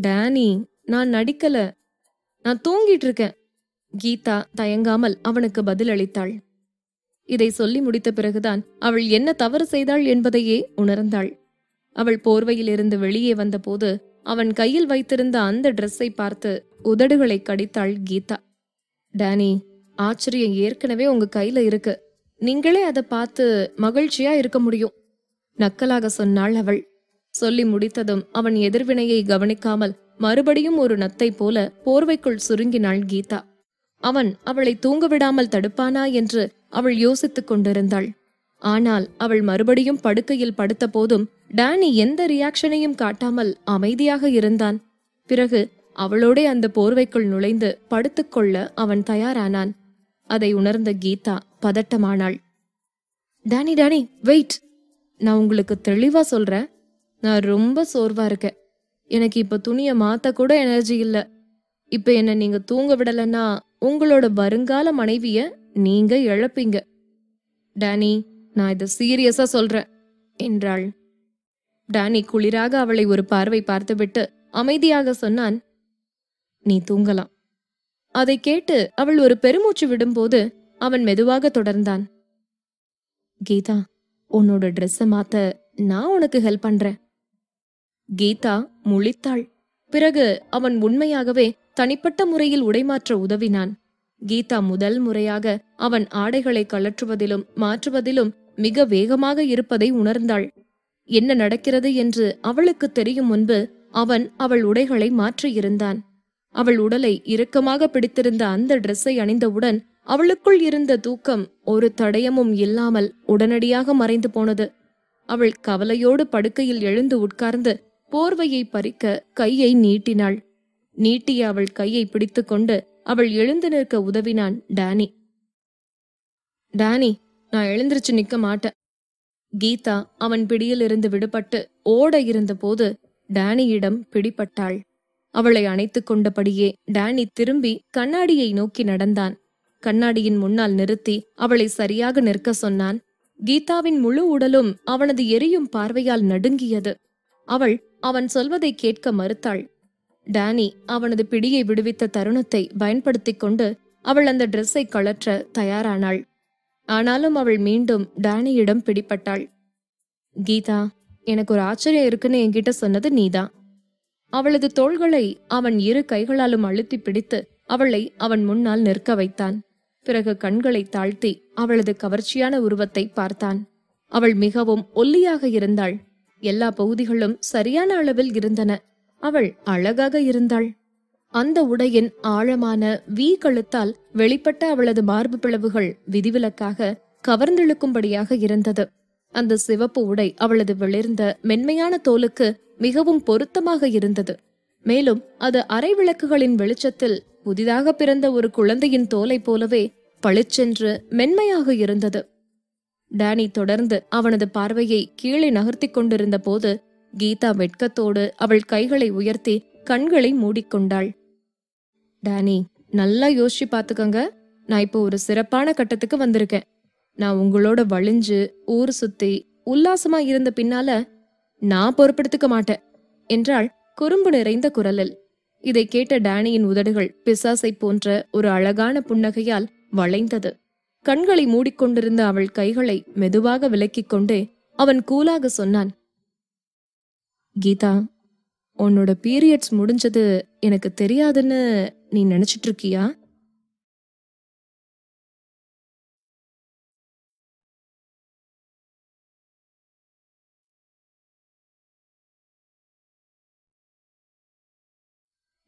டேனி நான் நடிக்கல. நான் தூங்கிட்டு இருக்கேன். கீதா தயங்காமல் அவனுக்கு பதிலளித்தாள். இதை சொல்லி முடித்த பிறகுதான் அவள் என்ன தவறு செய்தாள் என்பதையே உணர்ந்தாள். அவள் போர்வையிலிருந்து வெளியே வந்தபோது அவன் கையில் வைத்திருந்த அந்த ட்ரெஸ்ஸை பார்த்து உதடுகளை கடித்தாள் கீதா. டேனி ஆச்சரியம் ஏற்கனவே உங்க கையில இருக்கு. நீங்களே அதை பார்த்து மகிழ்ச்சியா இருக்க முடியும் நக்கலாக சொன்னாள் அவள். சொல்லி முடித்ததும் அவன் எதிர்வினையை கவனிக்காமல் மறுபடியும் ஒரு நத்தை போல போர்வைக்குள் சுருங்கினாள் கீதா. அவன் அவளை தூங்க விடாமல் தடுப்பானா? என்று அவள் யோசித்துக் கொண்டிருந்தாள். ஆனால் அவள் மறுபடியும் படுக்கையில் படுத்த போதும் டேனி எந்த ரியாக்ஷனையும் காட்டாமல் அமைதியாக இருந்தான். பிறகு அவளோடே அந்த போர்வைக்குள் நுழைந்து படுத்துக்கொள்ள அவன் தயாரானான். அதை உணர்ந்த கீதா பதட்டமானாள். Danny Danny wait! நான் உங்களுக்கு தெளிவா சொல்றேன். நான் ரொம்ப சோர்வா இருக்கேன். எனக்கு இப்ப துணிய மாத்த கூட எனர்ஜி இல்ல. இப்ப என்ன நீங்க தூங்க விடலன்னா உங்களோட வருங்கால மனைவிய நீங்க இழப்பீங்க. டேனி நான் இதை சீரியஸா சொல்றேன் என்றாள். டேனி குளிராக அவளை ஒரு பார்வை பார்த்துவிட்டு அமைதியாக சொன்னான் நீ தூங்கலாம். அதை கேட்டு அவள் ஒரு பெருமூச்சு விடும்போது அவன் மெதுவாக தொடர்ந்தான். கீதா உன்னோட ட்ரெஸ்ஸை மாத்த நான் உனக்கு ஹெல்ப் பண்றேன். கீதா முழித்தாள். பிறகு அவன் உண்மையாகவே தனிப்பட்ட முறையில் உடைமாற்ற உதவினான். கீதா முதல் முறையாக அவன் ஆடைகளை கழற்றுவதிலும் மாற்றுவதிலும் மிக வேகமாக இருப்பதை உணர்ந்தாள். என்ன நடக்கிறது? என்று அவளுக்கு தெரியும் முன்பு அவன் அவள் உடைகளை மாற்றியிருந்தான் அவள் உடலை இறுக்கமாக பிடித்திருந்த அந்த ட்ரெஸ்ஸை அணிந்தவுடன் அவளுக்குள் இருந்த தூக்கம் ஒரு தடயமும் இல்லாமல் உடனடியாக மறைந்து போனது. அவள் கவலையோடு படுக்கையில் எழுந்து உட்கார்ந்து போர்வையை பறிக்க கையை நீட்டினாள். நீட்டிய அவள் கையை பிடித்துக்கொண்டு அவள் எழுந்து நிற்க உதவினான் டேனி. டேனி நான் எழுந்திருச்சு நிக்க மாட்டேன். கீதா அவன் பிடியிலிருந்து விடுபட்டு ஓட இருந்தபோது டேனியிடம் பிடிபட்டாள். அவளை அணைத்துக் கொண்டபடியே டேனி திரும்பி கண்ணாடியை நோக்கி நடந்தான். கண்ணாடியின் முன்னால் நிறுத்தி அவளை சரியாக நிற்க சொன்னான். கீதாவின் முழு உடலும் அவனது எரியும் பார்வையால் நடுங்கியது. அவள் அவன் சொல்வதை கேட்க மறுத்தாள். டேனி அவனது பிடியை விடுவித்த தருணத்தை பயன்படுத்திக் கொண்டு அவள் அந்த ட்ரெஸ்ஸை கழற்ற தயாரானாள். ஆனாலும் அவள் மீண்டும் டேனியிடம் பிடிப்பட்டாள் கீதா எனக்கு ஒரு ஆச்சரியம் இருக்குன்னு என்கிட்ட சொன்னது நீதான் அவளது தோள்களை அவன் இரு கைகளாலும் அழுத்தி பிடித்து அவளை அவன் முன்னால் நிற்க வைத்தான். பிறகு கண்களை தாழ்த்தி அவளது கவர்ச்சியான உருவத்தை பார்த்தான். அவள் மிகவும் ஒல்லியாக இருந்தாள். எல்லா பகுதிகளும் சரியான அளவில் இருந்தன. அவள் அழகாக இருந்தாள். அந்த உடையின் ஆழமான வீ கழுத்தால் வெளிப்பட்ட அவளது மார்பு பிளவுகள் விதிவிலக்காக கவர்ந்திழுக்கும்படியாக இருந்தது. அந்த சிவப்பு உடை அவளது வெளிர்ந்த மென்மையான தோலுக்கு மிகவும் பொருத்தமாக இருந்தது. மேலும் அது அரை விளக்குகளின் வெளிச்சத்தில் புதிதாக பிறந்த ஒரு குழந்தையின் தோலைப் போலவே பளிச்சென்று மென்மையாக இருந்தது. டேனி தொடர்ந்து அவனது பார்வையை கீழே நகர்த்திக் கொண்டிருந்த போது கீதா வெட்கத்தோடு அவள் கைகளை உயர்த்தி கண்களை மூடிக்கொண்டாள். டேனி நல்லா யோசிச்சு பார்த்துக்கோங்க நான் இப்போ ஒரு சிறப்பான கட்டத்துக்கு வந்திருக்கேன். நான் உங்களோட வழிஞ்சு ஊர் சுத்தி உல்லாசமா இருந்த பின்னால நான் பொறுப்பெடுத்துக்க மாட்டேன் என்றாள் குறும்பு நிறைந்த குரலில். இதை கேட்ட டேனியின் உதடுகள் பிசாசை போன்ற ஒரு அழகான புன்னகையால் வளைந்தது. கண்களை மூடிக்கொண்டிருந்த அவள் கைகளை மெதுவாக விலக்கிக் கொண்டே அவன் கூலாக சொன்னான் கீதா உன்னோட பீரியட்ஸ் முடிஞ்சது எனக்கு தெரியாதுன்னு நீ நினைச்சிட்டு இருக்கியா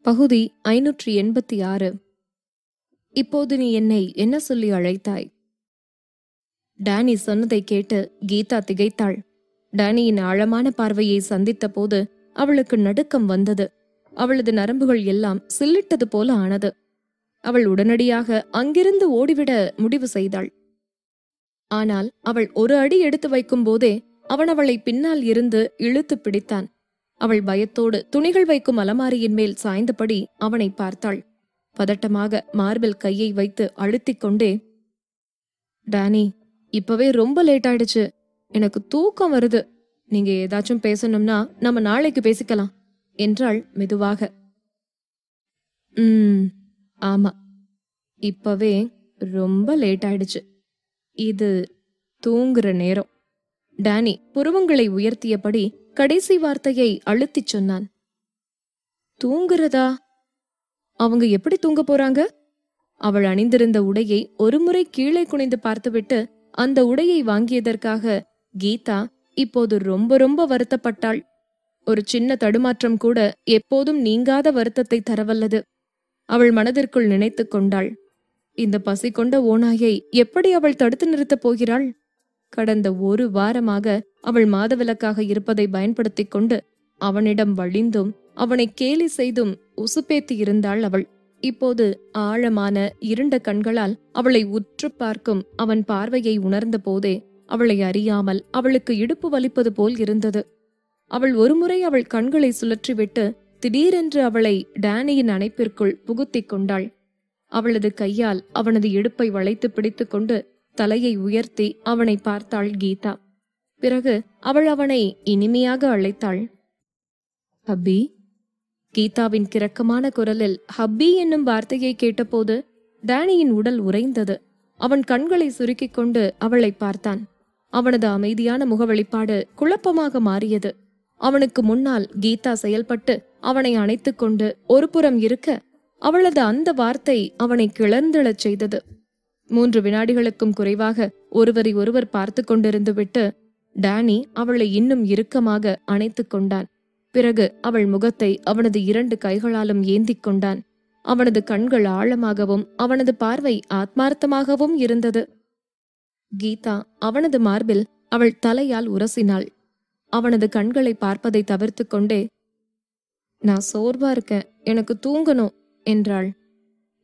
பகுதி ஐநூற்றி எண்பத்தி ஆறு. இப்போது நீ என்னை என்ன சொல்லி அழைத்தாய்? டேனி சொன்னதை கேட்டு கீதா திகைத்தாள். டேனியின் ஆழமான பார்வையை சந்தித்த போது அவளுக்கு நடுக்கம் வந்தது. அவளது நரம்புகள் எல்லாம் சில்லிட்டது போல ஆனது. அவள் உடனடியாக அங்கிருந்து ஓடிவிட முடிவு செய்தாள். ஆனால் அவள் ஒரு அடி எடுத்து வைக்கும் போதே அவன் அவளை பின்னால் இருந்து இழுத்து பிடித்தான். அவள் பயத்தோடு துணிகள் வைக்கும் அலமாரியின் மேல் சாய்ந்தபடி அவனை பார்த்தாள். பதட்டமாக மார்பில் கையை வைத்து அழுத்திக் கொண்டே டானி இப்பவே ரொம்ப லேட் ஆயிடுச்சு. எனக்கு தூக்கம் வருது. நீங்க ஏதாச்சும் பேசணும்னா நம்ம நாளைக்கு பேசிக்கலாம். என்றாள் மெதுவாக. ம் ஆமா. இப்பவே ரொம்ப லேட் ஆயிடுச்சு இது தூங்குற நேரம். டானி புருவங்களை உயர்த்தியபடி கடைசி வார்த்தையை அழுத்திச் சொன்னான். தூங்குறதா? அவங்க எப்படி தூங்க போறாங்க? அவள் அணிந்திருந்த உடையை ஒருமுறை கீழே குனிந்து பார்த்துவிட்டு அந்த உடையை வாங்கியதற்காக கீதா இப்போது ரொம்ப ரொம்ப வருத்தப்பட்டாள். ஒரு சின்ன தடுமாற்றம் கூட எப்போதும் நீங்காத வருத்தத்தை தரவல்லது. அவள் மனதிற்குள் நினைத்துக் கொண்டாள். இந்த பசி கொண்ட ஓநாயை எப்படி அவள் தடுத்து நிறுத்தப் போகிறாள்? கடந்த ஒரு வாரமாக அவள் மாதவிலக்காக இருப்பதை பயன்படுத்திக் கொண்டு அவனிடம் வழிந்தும் அவனை கேலி செய்தும் உசுப்பேத்தி இருந்தாள் அவள். இப்போது ஆழமான இருண்ட கண்களால் அவளை உற்று பார்க்கும் அவன் பார்வையை உணர்ந்த போதே அவளை அறியாமல் அவளுக்கு இடுப்பு வலிப்பது போல் இருந்தது. அவள் ஒருமுறை அவள் கண்களை சுழற்றிவிட்டு திடீரென்று அவளை டேனியின் அணைப்பிற்குள் புகுத்திக் கொண்டாள். அவளது கையால் அவனது இடுப்பை வளைத்து பிடித்துக்கொண்டு தலையை உயர்த்தி அவனை பார்த்தாள் கீதா. பிறகு அவள் அவனை இனிமையாக அழைத்தாள். ஹப்பி? கீதாவின் கிரக்கமான குரலில் ஹப்பி என்னும் வார்த்தையை கேட்டபோது டேனியின் உடல் உறைந்தது. அவன் கண்களை சுருக்கிக் கொண்டு அவளை பார்த்தான். அவனது அமைதியான முகவெளிப்பாடு குழப்பமாக மாறியது. அவனுக்கு முன்னால் கீதா செயல்பட்டு அவனை அணைத்துக் கொண்டு ஒருபுறம் இருக்க அவளது அந்த வார்த்தை அவனை கிளர்ந்தெழச் செய்தது. மூன்று வினாடிகளுக்கும் குறைவாக ஒருவரை ஒருவர் பார்த்து கொண்டிருந்து விட்டு டேனி அவளை இன்னும் இறுக்கமாக அணைத்துக் கொண்டான். பிறகு அவள் முகத்தை அவனது இரண்டு கைகளாலும் ஏந்திக் கொண்டான். அவனது கண்கள் ஆழமாகவும் அவனது பார்வை ஆத்மார்த்தமாகவும் இருந்தது. கீதா அவனது மார்பில் அவள் தலையால் உரசினாள். அவனது கண்களை பார்ப்பதை தவிர்த்து கொண்டே நான் சோர்வா இருக்கேன் எனக்கு தூங்கணும் என்றாள்.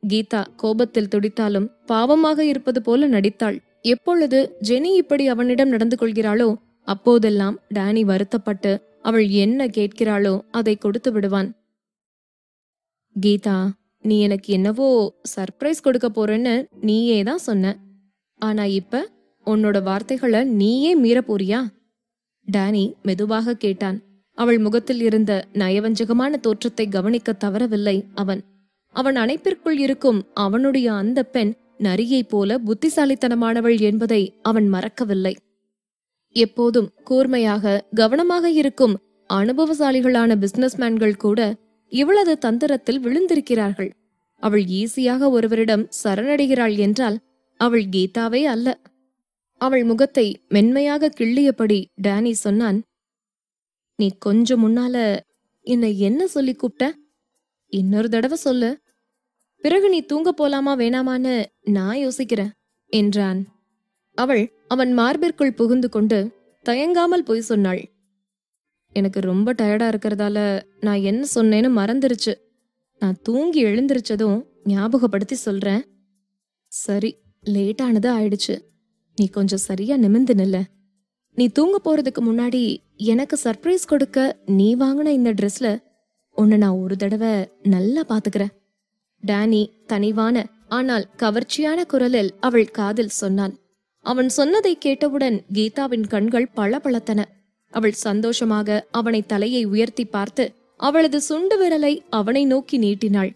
கீதா கோபத்தில் துடித்தாலும் பாவமாக இருப்பது போல நடித்தாள். எப்பொழுது ஜெனி இப்படி அவனிடம் நடந்து கொள்கிறாளோ அப்போதெல்லாம் டேனி வருத்தப்பட்டு அவள் என்ன கேட்கிறாளோ அதை கொடுத்து விடுவான். கீதா நீ எனக்கு என்னவோ சர்ப்ரைஸ் கொடுக்க போறேன்னு நீயே தான் சொன்ன. ஆனா இப்ப உன்னோட வார்த்தைகளை நீயே மீற போறியா? டேனி மெதுவாக கேட்டான். அவள் முகத்தில் இருந்த நயவஞ்சகமான தோற்றத்தை கவனிக்க தவறவில்லை அவன். அவன் அணைப்பிற்குள் இருக்கும் அவனுடைய அந்த பெண் நரியைப் போல புத்திசாலித்தனமானவள் என்பதை அவன் மறக்கவில்லை. எப்போதும் கூர்மையாக கவனமாக இருக்கும் அனுபவசாலிகளான பிசினஸ்மேன்கள் கூட இவளது தந்திரத்தில் விழுந்திருக்கிறார்கள். அவள் ஈஸியாக ஒருவரிடம் சரணடைகிறாள் என்றால் அவள் கீதாவே அல்ல. அவள் முகத்தை மென்மையாக கிள்ளியபடி டேனி சொன்னான் நீ கொஞ்சம் முன்னால என்னை என்ன சொல்லி கூப்பிட்ட? இன்னொரு தடவை சொல்லு. பிறகு நீ தூங்க போலாமா வேணாமான்னு நான் யோசிக்கிறேன் என்றான். அவள் அவன் மார்பிற்குள் புகுந்து கொண்டு தயங்காமல் போய் சொன்னாள். எனக்கு ரொம்ப டயர்டா இருக்கிறதால நான் என்ன சொன்னேன்னு மறந்துருச்சு. நான் தூங்கி எழுந்திருச்சதும் ஞாபகப்படுத்தி சொல்றேன். சரி லேட்டானது ஆயிடுச்சு. நீ கொஞ்சம் சரியா நிமிந்து நில்ல. நீ தூங்க போறதுக்கு முன்னாடி எனக்கு சர்ப்ரைஸ் கொடுக்க நீ வாங்கின இந்த ட்ரெஸ்ல உன்னை நான் ஒரு தடவை நல்லா பாத்துக்கிறேன். டேனி தனிவான ஆனால் கவர்ச்சியான குரலில் அவள் காதில் சொன்னான். அவன் சொன்னதை கேட்டவுடன் கீதாவின் கண்கள் பளபளத்தன. அவள் சந்தோஷமாக அவனை தலையை உயர்த்தி பார்த்து அவளது சுண்டு விரலை அவனை நோக்கி நீட்டினாள்.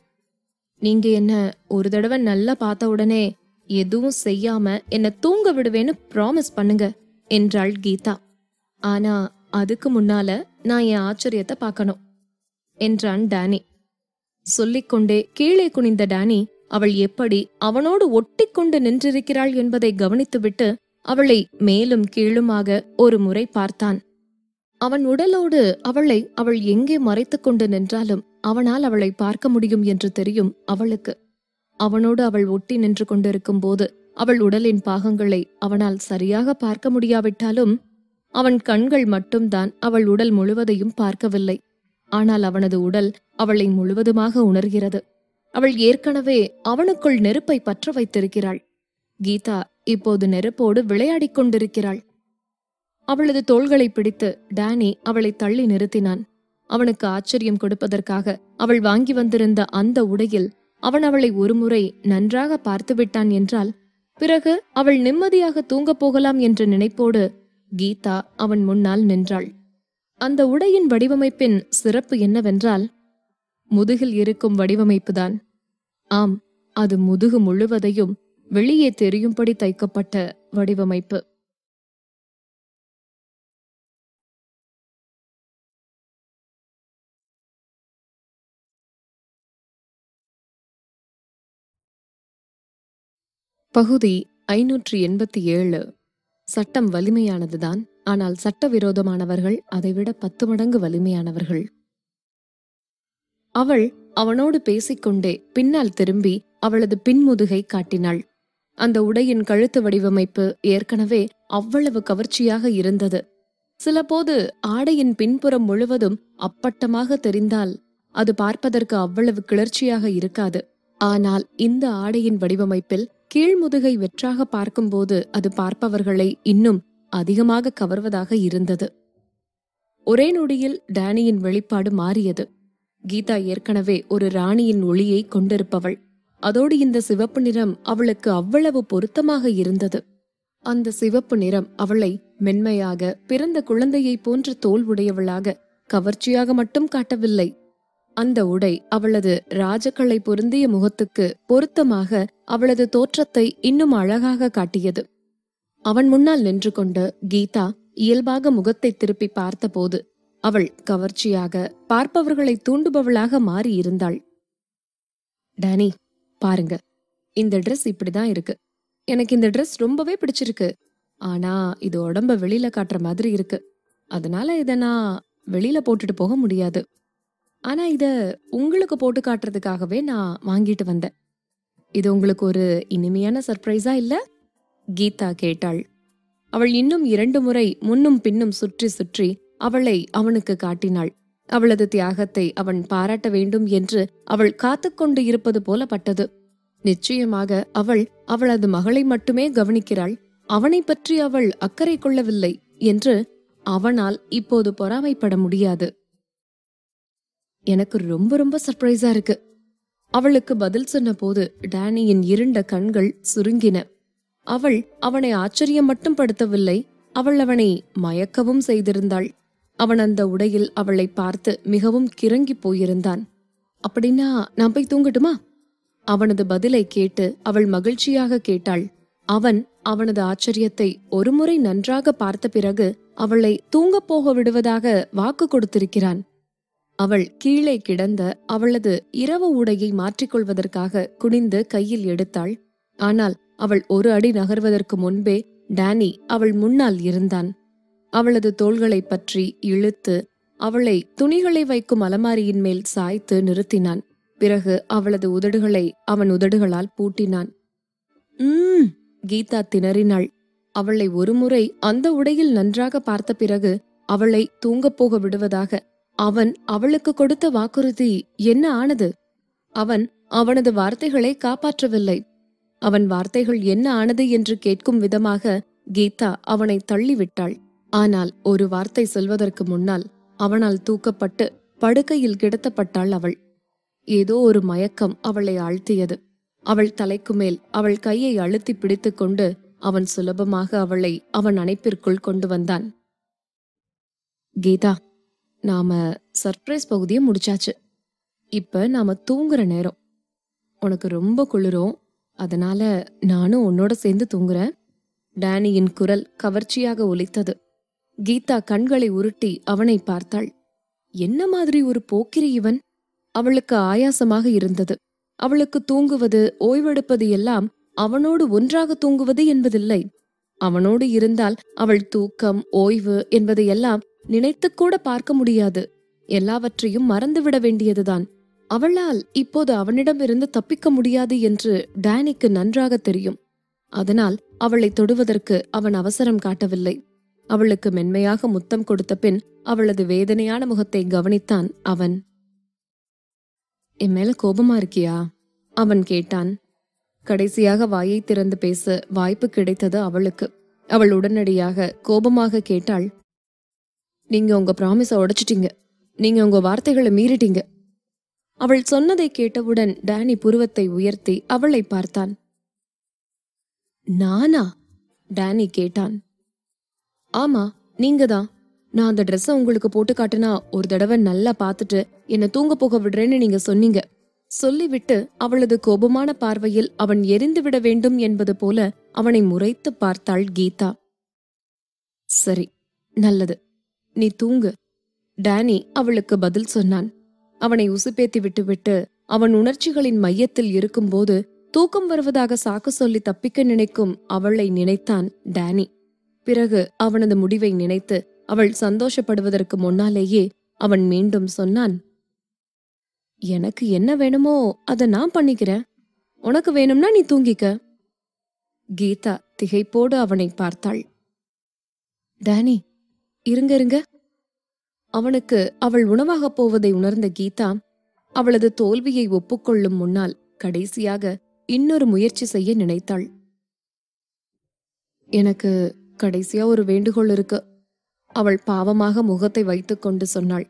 நீங்க என்ன ஒரு தடவை நல்லா பார்த்த உடனே எதுவும் செய்யாம என்ன தூங்க விடுவேன்னு ப்ராமிஸ் பண்ணுங்க என்றாள் கீதா. ஆனா அதுக்கு முன்னால நான் என் ஆச்சரியத்தை பார்க்கணும் என்றான் டேனி. சொல்லிக்கொண்டே கீழே குனிந்த டேனி அவள் எப்படி அவனோடு ஒட்டிக்கொண்டு நின்றிருக்கிறாள் என்பதை கவனித்துவிட்டு அவளை மேலும் கீழுமாக ஒரு முறை பார்த்தான். அவன் உடலோடு அவளை அவள் எங்கே மறைத்துக்கொண்டு நின்றாலும் அவனால் அவளை பார்க்க முடியும் என்று தெரியும் அவளுக்கு. அவனோடு அவள் ஒட்டி நின்று கொண்டிருக்கும் போது அவள் உடலின் பாகங்களை அவனால் சரியாக பார்க்க முடியாவிட்டாலும் அவன் கண்கள் மட்டும்தான் அவள் உடல் முழுவதையும் பார்க்கவில்லை. ஆனால் அவனது உடல் அவளை முழுவதுமாக உணர்கிறது. அவள் ஏற்கனவே அவனுக்குள் நெருப்பை பற்ற வைத்திருக்கிறாள். கீதா இப்போது நெருப்போடு விளையாடிக் கொண்டிருக்கிறாள். அவளது தோள்களை பிடித்து டேனி அவளை தள்ளி நிறுத்தினான். அவனுக்கு ஆச்சரியம் கொடுப்பதற்காக அவள் வாங்கி வந்திருந்த அந்த உடையில் அவன் அவளை ஒருமுறை நன்றாக பார்த்து விட்டான் என்றால் பிறகு அவள் நிம்மதியாக தூங்கப் போகலாம் என்ற நினைப்போடு கீதா அவன் முன்னால் நின்றாள். அந்த உடையின் வடிவமைப்பின் சிறப்பு என்னவென்றால் முதுகில் இருக்கும் வடிவமைப்புதான். ஆம் அது முதுகு முழுவதையும் வெளியே தெரியும்படி தைக்கப்பட்ட வடிவமைப்பு. பகுதி ஐநூற்றி எண்பத்தி ஏழு சட்டம் வலிமையானதுதான் ஆனால் சட்டவிரோதமானவர்கள் அதைவிட பத்து மடங்கு வலிமையானவர்கள். அவள் அவனோடு பேசிக்கொண்டே பின்னால் திரும்பி அவளது பின்முதுகை காட்டினாள். அந்த உடையின் கழுத்து வடிவமைப்பு ஏற்கனவே அவ்வளவு கவர்ச்சியாக இருந்தது. சிலபோது ஆடையின் பின்புறம் முழுவதும் அப்பட்டமாக தெரிந்தால் அது பார்ப்பதற்கு அவ்வளவு கிளர்ச்சியாக இருக்காது. ஆனால் இந்த ஆடையின் வடிவமைப்பில் கீழ்முதுகை வெற்றாக பார்க்கும்போது அது பார்ப்பவர்களை இன்னும் அதிகமாக கவர்வதாக இருந்தது. ஒரே நொடியில் டேனியின் வெளிப்பாடு மாறியது. கீதா ஏற்கனவே ஒரு ராணியின் ஒளியை கொண்டிருப்பவள். அதோடு இந்த சிவப்பு நிறம் அவளுக்கு அவ்வளவு பொருத்தமாக இருந்தது. அந்த சிவப்பு நிறம் அவளை மென்மையாக பிறந்த குழந்தையைப் போன்ற தோல் உடையவளாக கவர்ச்சியாக மட்டும் காட்டவில்லை. அந்த உடை அவளது ராஜக்களை பொருந்திய முகத்துக்கு பொருத்தமாக அவளது தோற்றத்தை இன்னும் அழகாக காட்டியது. அவன் முன்னால் நின்று கொண்டு கீதா இயல்பாக முகத்தை திருப்பி பார்த்தபோது அவள் கவர்ச்சியாக பார்ப்பவர்களை தூண்டுபவளாக மாறி இருந்தாள். டேனி பாருங்க. இந்த ட்ரெஸ் இப்படிதான் இருக்கு. எனக்கு இந்த ட்ரெஸ் ரொம்பவே பிடிச்சிருக்கு. ஆனா இது உடம்ப வெளியில காட்டுற மாதிரி இருக்கு. அதனால இதை நான் வெளியில போட்டுட்டு போக முடியாது. ஆனா இத உங்களுக்கு போட்டு காட்டுறதுக்காகவே நான் வாங்கிட்டு வந்தேன். இது உங்களுக்கு ஒரு இனிமையான சர்ப்ரைஸா இல்ல? கீதா கேட்டாள். அவள் இன்னும் இரண்டு முறை முன்னும் பின்னும் சுற்றி சுற்றி அவளை அவனுக்கு காட்டினாள். அவளது தியாகத்தை அவன் பாராட்ட வேண்டும் என்று அவள் காத்துக்கொண்டு இருப்பது போல பட்டது. நிச்சயமாக அவள் அவளது மகளை மட்டுமே கவனிக்கிறாள். அவனை பற்றி அவள் அக்கறை கொள்ளவில்லை என்று அவனால் இப்போது பொறாமைப்பட முடியாது. எனக்கு ரொம்ப ரொம்ப சர்ப்ரைஸா இருக்கு. அவளுக்கு பதில் சொன்ன போது டேனியின் இருண்ட கண்கள் சுருங்கின. அவள் அவனை ஆச்சரியம் மட்டும் படுத்தவில்லை அவள் அவனை மயக்கவும் செய்திருந்தாள். அவன் அந்த உடையில் அவளை பார்த்து மிகவும் கிறங்கி போயிருந்தான். அப்படின்னா நான் போய் தூங்கட்டுமா? அவனது பதிலை கேட்டு அவள் மகிழ்ச்சியாக கேட்டாள். அவன் அவனது ஆச்சரியத்தை ஒருமுறை நன்றாக பார்த்த பிறகு அவளை தூங்கப் போக விடுவதாக வாக்கு கொடுத்திருக்கிறான். அவள் கீழே கிடந்த அவளது இரவு உடையை மாற்றிக்கொள்வதற்காக குனிந்து கையில் எடுத்தாள். ஆனால் அவள் ஒரு அடி நகர்வதற்கு முன்பே டேனி அவள் முன்னால் இருந்தான். அவளது தோள்களைப் பற்றி இழுத்து அவளை துணிகளை வைக்கும் அலமாரியின் மேல் சாய்த்து நிறுத்தினான். பிறகு அவளது உதடுகளை அவன் உதடுகளால் பூட்டினான். உம் கீதா திணறினாள். அவளை ஒருமுறை அந்த உடையில் நன்றாக பார்த்த பிறகு அவளை தூங்கப் போக விடுவதாக அவன் அவளுக்கு கொடுத்த வாக்குறுதி என்ன ஆனது? அவன் அவனது வார்த்தைகளை காப்பாற்றவில்லை. அவன் வார்த்தைகள் என்ன ஆனது என்று கேட்கும் விதமாக கீதா அவனை தள்ளிவிட்டாள். ஆனால் ஒரு வார்த்தை சொல்வதற்கு முன்னால் அவனால் தூக்கப்பட்டு படுக்கையில் கிடத்தப்பட்டாள் அவள். ஏதோ ஒரு மயக்கம் அவளை ஆழ்த்தியது. அவள் தலைக்கு மேல் அவள் கையை அழுத்தி பிடித்துக்கொண்டு அவன் சுலபமாக அவளை அவன் அணைப்பிற்குள் கொண்டு வந்தான். கீதா நாம சர்ப்ரைஸ் பகுதியை முடிச்சாச்சு. இப்ப நாம தூங்குற நேரம். உனக்கு ரொம்ப குளிரும். அதனால நானும் உன்னோட சேர்ந்து தூங்குறேன். டேனியின் குரல் கவர்ச்சியாக ஒலித்தது. கீதா கண்களை உருட்டி அவனை பார்த்தாள். என்ன மாதிரி ஒரு போக்கிரி இவன்? அவளுக்கு ஆயாசமாக இருந்தது. அவளுக்கு தூங்குவது ஓய்வெடுப்பது எல்லாம் அவனோடு ஒன்றாக தூங்குவது என்பதில்லை. அவனோடு இருந்தால் அவள் தூக்கம் ஓய்வு என்பதையெல்லாம் நினைத்துக்கூட பார்க்க முடியாது. எல்லாவற்றையும் மறந்துவிட வேண்டியதுதான். அவளால் இப்போது அவனிடமிருந்து தப்பிக்க முடியாது என்று டேனிக்கு நன்றாக தெரியும். அதனால் அவளை தொடுவதற்கு அவன் அவசரம் காட்டவில்லை. அவளுக்கு மென்மையாக முத்தம் கொடுத்த பின் அவளது வேதனையான முகத்தை கவனித்தான் அவன். என் மேல கோபமா இருக்கியா? அவன் கேட்டான். கடைசியாக வாயை திறந்து பேச வாய்ப்பு கிடைத்தது அவளுக்கு. அவள் உடனடியாக கோபமாக கேட்டாள். நீங்க உங்க ப்ராமிஸ உடைச்சிட்டீங்க. நீங்க உங்க வார்த்தைகளை மீறிட்டீங்க. அவள் சொன்னதை கேட்டவுடன் டேனி புருவத்தை உயர்த்தி அவளை பார்த்தான். நானா? டேனி கேட்டான். ஆமா நீங்க தான் நான் அந்த ட்ரெஸ்ஸை உங்களுக்கு போட்டு காட்டுனா ஒரு தடவை நல்லா பார்த்துட்டு என்னை தூங்க போக விடுறேன்னு நீங்க சொன்னீங்க. சொல்லிவிட்டு அவளது கோபமான பார்வையில் அவன் எரிந்து விட வேண்டும் என்பது போல அவனை முறைத்து பார்த்தாள் கீதா. சரி நல்லது. நீ தூங்கு. டேனி அவளுக்கு பதில் சொன்னான். அவனை உசுப்பேத்தி விட்டுவிட்டு அவன் உணர்ச்சிகளின் மையத்தில் இருக்கும்போது தூக்கம் வருவதாக சாக்கு சொல்லி தப்பிக்க நினைக்கும் அவளை நினைத்தான் டேனி. பிறகு அவனது முடிவை நினைத்து அவள் சந்தோஷப்படுவதற்கு முன்னாலேயே அவன் மீண்டும் சொன்னான். எனக்கு என்ன வேணுமோ அதை நான் பண்ணிக்கிறேன். உனக்கு வேணும்னா நீ தூங்கிக்க. கீதா திகைப்போடு அவனை பார்த்தாள். டேனி இருங்க இருங்க. அவனுக்கு அவள் உணவாகப் போவதை உணர்ந்த கீதா அவளது தோல்வியை ஒப்புக்கொள்ளும் முன்னால் கடைசியாக இன்னொரு முயற்சி செய்ய நினைத்தாள். எனக்கு கடைசியா ஒரு வேண்டுகோள் இருக்கு. அவள் பாவமாக முகத்தை வைத்துக்கொண்டு சொன்னாள்.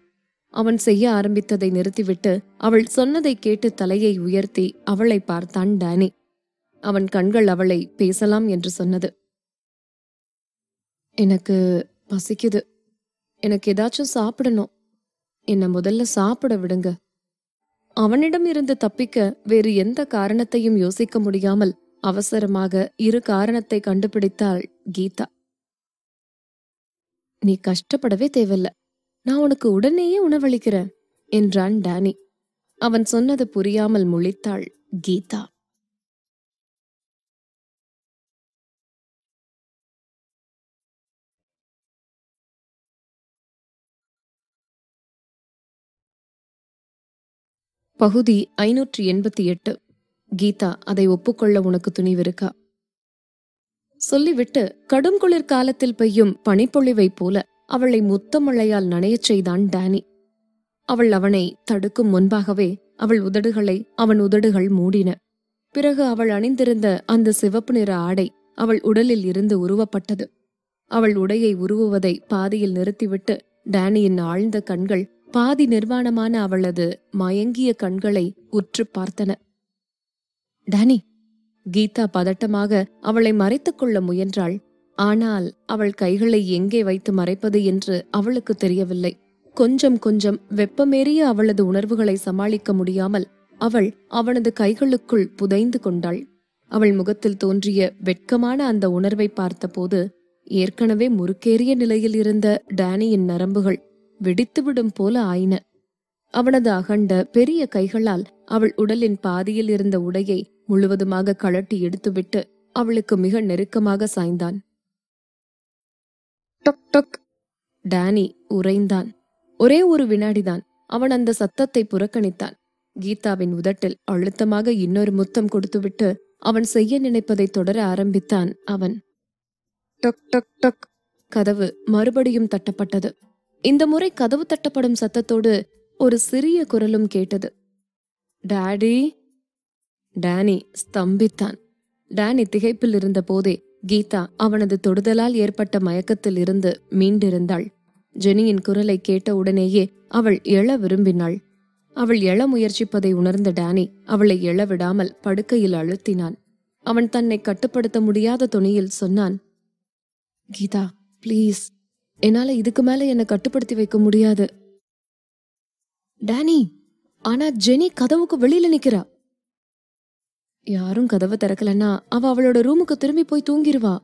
அவன் செய்ய ஆரம்பித்ததை நிறுத்திவிட்டு அவள் சொன்னதை கேட்டு தலையை உயர்த்தி அவளை பார்த்தான் டேனி. அவன் கண்கள் அவளை பேசலாம் என்று சொன்னது. எனக்கு பசிக்குது. எனக்கு ஏதாச்சும் சாப்பிடணும். என்னை முதல்ல சாப்பிட விடுங்க. அவனிடம் இருந்து தப்பிக்க வேறு எந்த காரணத்தையும் யோசிக்க முடியாமல் அவசரமாக இரு காரணத்தை கண்டுபிடித்தாள் கீதா. நீ கஷ்டப்படவே தேவையில்ல. நான் உனக்கு உடனேயே உணவளிக்கிறேன் என்றான் டேனி. அவன் சொன்னது புரியாமல் முழித்தாள் கீதா. பகுதி ஐநூற்றி எண்பத்தி எட்டு. கீதா அதை ஒப்புக்கொள்ள உனக்கு துணிவிருக்கா? சொல்லிவிட்டு கடும் குளிர் காலத்தில் பெய்யும் பனிப்பொழிவைப் போல அவளை முத்தமழையால் நனையச் செய்தான் டேனி. அவள் அவனை தடுக்கும் முன்பாகவே அவள் உதடுகளை அவன் உதடுகள் மூடின. பிறகு அவள் அணிந்திருந்த அந்த சிவப்பு நிற ஆடை அவள் உடலில் இருந்து உருவப்பட்டது. அவள் உடையை உருவுவதை பாதியில் நிறுத்திவிட்டு டேனியின் ஆழ்ந்த கண்கள் பாதி நிர்வாணமான அவளது மயங்கிய கண்களை உற்று பார்த்தன. டேனி கீதா பதட்டமாக அவளை மறைத்துக் கொள்ள முயன்றாள். ஆனால் அவள் கைகளை எங்கே வைத்து மறைப்பது என்று அவளுக்கு தெரியவில்லை. கொஞ்சம் கொஞ்சம் வெப்பமேறிய அவளது உணர்வுகளை சமாளிக்க முடியாமல் அவள் அவனது கைகளுக்குள் புதைந்து கொண்டாள். அவள் முகத்தில் தோன்றிய வெட்கமான அந்த உணர்வை பார்த்தபோது ஏற்கனவே முறுக்கேறிய நிலையில் இருந்த டேனியின் நரம்புகள் வெடித்துவிடும் போல ஆயின. அவனது அகண்ட பெரிய கைகளால் அவள் உடலின் பாதியில் இருந்த உடையை முழுவதுமாக கழட்டி எடுத்துவிட்டு அவளுக்கு மிக நெருக்கமாக சாய்ந்தான். டொக் டொக். டேனி உறைந்தான். ஒரே ஒரு வினாடிதான் அவன் அந்த சத்தத்தை புறக்கணித்தான். கீதாவின் உதட்டில் அழுத்தமாக இன்னொரு முத்தம் கொடுத்துவிட்டு அவன் செய்ய நினைப்பதை தொடர ஆரம்பித்தான் அவன். டொக் டொக் டொக். கதவு மறுபடியும் தட்டப்பட்டது. இந்த முறை கதவு தட்டப்படும் சத்தத்தோடு ஒரு சிறிய குரலும் கேட்டது. டாடி. டேனி ஸ்தம்பித்தான். டேனி திகைப்பில் இருந்த போதே கீதா அவனது தொடுதலால் ஏற்பட்ட மயக்கத்தில் இருந்து மீண்டிருந்தாள். ஜெனியின் குரலை கேட்ட உடனேயே அவள் எழ விரும்பினாள். அவள் எழ முயற்சிப்பதை உணர்ந்த டேனி அவளை எழ விடாமல் படுக்கையில் அழுத்தினான். அவன் தன்னை கட்டுப்படுத்த முடியாத துணியில் சொன்னான் கீதா ப்ளீஸ். என்னால இதுக்கு மேல என்னை கட்டுப்படுத்தி வைக்க முடியாது. டேனி ஆனா ஜெனி கதவுக்கு வெளியில நிக்கிறா. யாரும் கதவை திறக்கலன்னா அவ அவளோட ரூமுக்கு திரும்பி போய் தூங்கிருவா.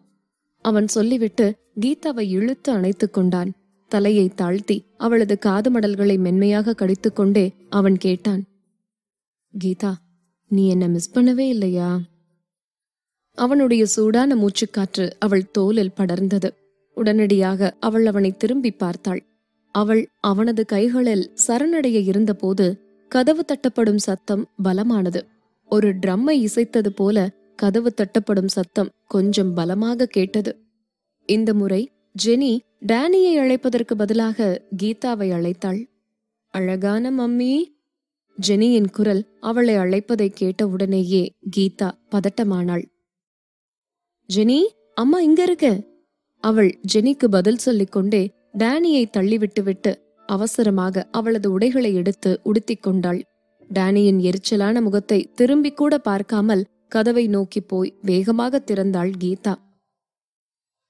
அவன் சொல்லிவிட்டு கீதாவை இழுத்து அணைத்துக் கொண்டான். தலையை தாழ்த்தி அவளது காது மடல்களை மென்மையாக கடித்துக்கொண்டே அவன் கேட்டான் கீதா நீ என்ன மிஸ் பண்ணவே இல்லையா? அவனுடைய சூடான மூச்சுக்காற்று அவள் தோலில் படர்ந்தது. உடனடியாக அவள் அவனை திரும்பி பார்த்தாள். அவள் அவனது கைகளில் சரணடைய இருந்தபோது கதவு தட்டப்படும் சத்தம் பலமானது. ஒரு ட்ரம்மை இசைத்தது போல கதவு தட்டப்படும் சத்தம் கொஞ்சம் பலமாக கேட்டது. இந்த முறை ஜெனி டேனியை அழைப்பதற்கு பதிலாக கீதாவை அழைத்தாள். அழகான மம்மி. ஜெனியின் குரல் அவளை அழைப்பதை கேட்டவுடனேயே கீதா பதட்டமானாள். ஜெனி அம்மா இங்க இருக்க. அவள் ஜெனிக்கு பதில் சொல்லிக் கொண்டே டேனியை தள்ளிவிட்டுவிட்டு அவசரமாக அவளது உடைகளை எடுத்து உடுத்திக் கொண்டாள். டேனியின் எரிச்சலான முகத்தை திரும்பி கூட பார்க்காமல் கதவை நோக்கி போய் வேகமாக திறந்தாள் கீதா.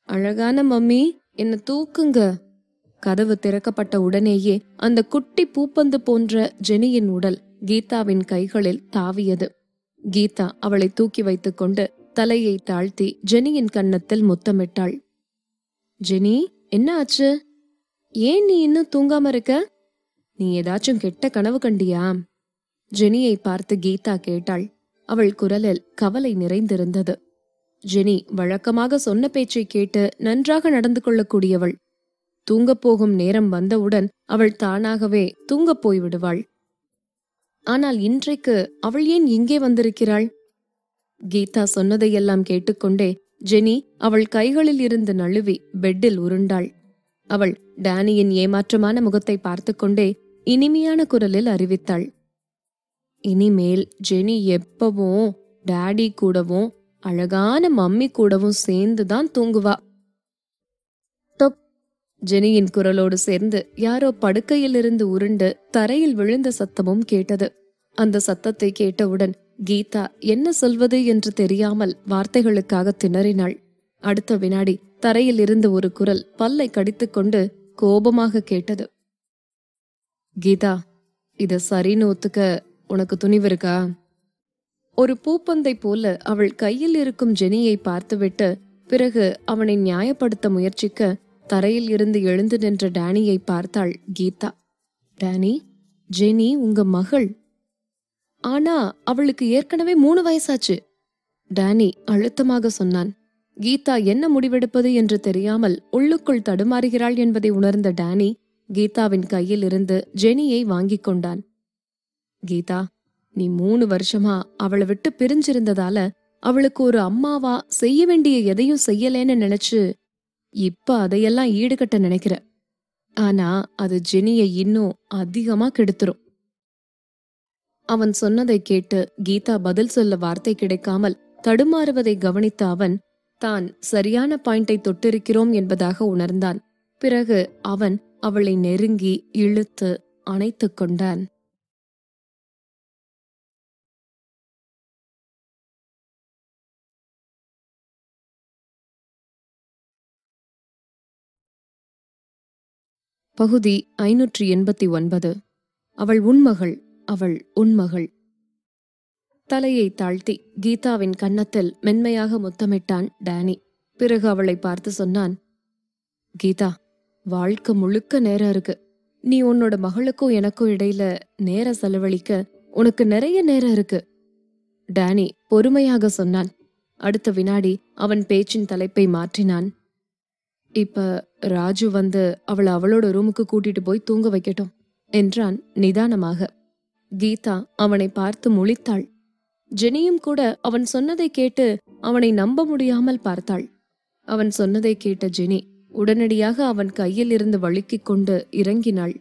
அழகான மம்மி என்ன தூக்குங்க. கதவு திறக்கப்பட்ட உடனேயே அந்த குட்டி பூப்பந்து போன்ற ஜெனியின் உடல் கீதாவின் கைகளில் தாவியது. கீதா அவளை தூக்கி வைத்துக்கொண்டு தலையை தாழ்த்தி ஜெனியின் கன்னத்தில் முத்தமிட்டாள். ஜெனி என்ன ஆச்சு? ஏன் நீ இன்னும் தூங்காம இருக்க? நீ ஏதாச்சும் கெட்ட கனவு கண்டியா? ஜெனியை பார்த்து கீதா கேட்டாள். அவள் குரலில் கவலை நிறைந்திருந்தது. ஜெனி வழக்கமாக சொன்ன பேச்சை கேட்டு நன்றாக நடந்து கொள்ளக்கூடியவள். தூங்கப் போகும் நேரம் வந்தவுடன் அவள் தானாகவே தூங்கப் போய் விடுவாள். ஆனால் இன்றைக்கு அவள் ஏன் இங்கே வந்திருக்கிறாள்? கீதா சொன்னதையெல்லாம் கேட்டுக்கொண்டே ஜெனி அவள் கைகளில் இருந்து நழுவி பெட்டில் உருண்டாள். அவள் டேனியின் ஏமாற்றமான முகத்தை பார்த்துக்கொண்டே இனிமையான குரலில் அறிவித்தாள். இனிமேல் ஜெனி எப்பவும் டாடி கூடவும் அழகான மம்மி கூடவும் சேர்ந்து தான் தூங்குவா. தொப். ஜெனியின் குரலோடு சேர்ந்து யாரோ படுக்கையிலிருந்து உருண்டு தரையில் விழுந்த சத்தமும் கேட்டது. அந்த சத்தத்தை கேட்டவுடன் கீதா என்ன சொல்வது என்று தெரியாமல் வார்த்தைகளுக்காக திணறினாள். அடுத்த வினாடி தரையில் இருந்து ஒரு குரல் பல்லை கடித்துக்கொண்டு கோபமாக கேட்டது. கீதா இத சரின்னு ஒத்துக்க உனக்கு துணிவு இருக்கா? ஒரு பூப்பந்தை போல அவள் கையில் இருக்கும் ஜெனியை பார்த்துவிட்டு பிறகு அவனை நியாயப்படுத்த முயற்சிக்க தரையில் இருந்து எழுந்து நின்ற டேனியை பார்த்தாள் கீதா. டேனி ஜெனி உங்க மகள் ஆனா அவளுக்கு ஏற்கனவே மூணு வயசாச்சு. டேனி அழுத்தமாக சொன்னான். கீதா என்ன முடிவெடுப்பது என்று தெரியாமல் உள்ளுக்குள் தடுமாறுகிறாள் என்பதை உணர்ந்த டேனி கீதாவின் கையில் இருந்து ஜெனியை வாங்கிக் கொண்டான். கீதா நீ மூணு வருஷமா அவளை விட்டு பிரிஞ்சிருந்ததால அவளுக்கு ஒரு அம்மாவா செய்ய வேண்டிய எதையும் செய்யலேன்னு நினைச்சு இப்ப அதையெல்லாம் ஈடுகட்ட நினைக்கிற. ஆனா அது ஜெனியை இன்னும் அதிகமா கெடுத்துரும். அவன் சொன்னதை கேட்டு கீதா பதில் சொல்ல வார்த்தை கிடைக்காமல் தடுமாறுவதை கவனித்த அவன் தான் சரியான பாயிண்டை தொட்டிருக்கிறோம் என்பதாக உணர்ந்தான். பிறகு அவன் அவளை நெருங்கி இழுத்து அணைத்துக் கொண்டான். பகுதி ஐநூற்றி எண்பத்தி ஒன்பது. அவள் உன்மகள் அவள் உன்மகள் தலையை தாழ்த்தி கீதாவின் கன்னத்தில் மென்மையாக முத்தமிட்டான் டேனி. பிறகு அவளை பார்த்து சொன்னான் கீதா வாழ்க்கை முழுக்க நேரம் இருக்கு. நீ உன்னோட மகளுக்கும் எனக்கும் இடையில நேர செலவழிக்க உனக்கு நிறைய நேரம் இருக்கு. டேனி பொறுமையாக சொன்னான். அடுத்த வினாடி அவன் பேச்சின் தலைப்பை மாற்றினான். இப்ப ராஜு வந்து அவளை அவளோட ரூமுக்கு கூட்டிட்டு போய் தூங்க வைக்கட்டும் என்றான் நிதானமாக. கீதா அவனை பார்த்து முழித்தாள். ஜெனியும் கூட அவன் சொன்னதை கேட்டு அவனை நம்ப முடியாமல் பார்த்தாள். அவன் சொன்னதை கேட்ட ஜெனி உடனடியாக அவன் கையில் இருந்து வழுக்கிக் கொண்டு இறங்கினாள்.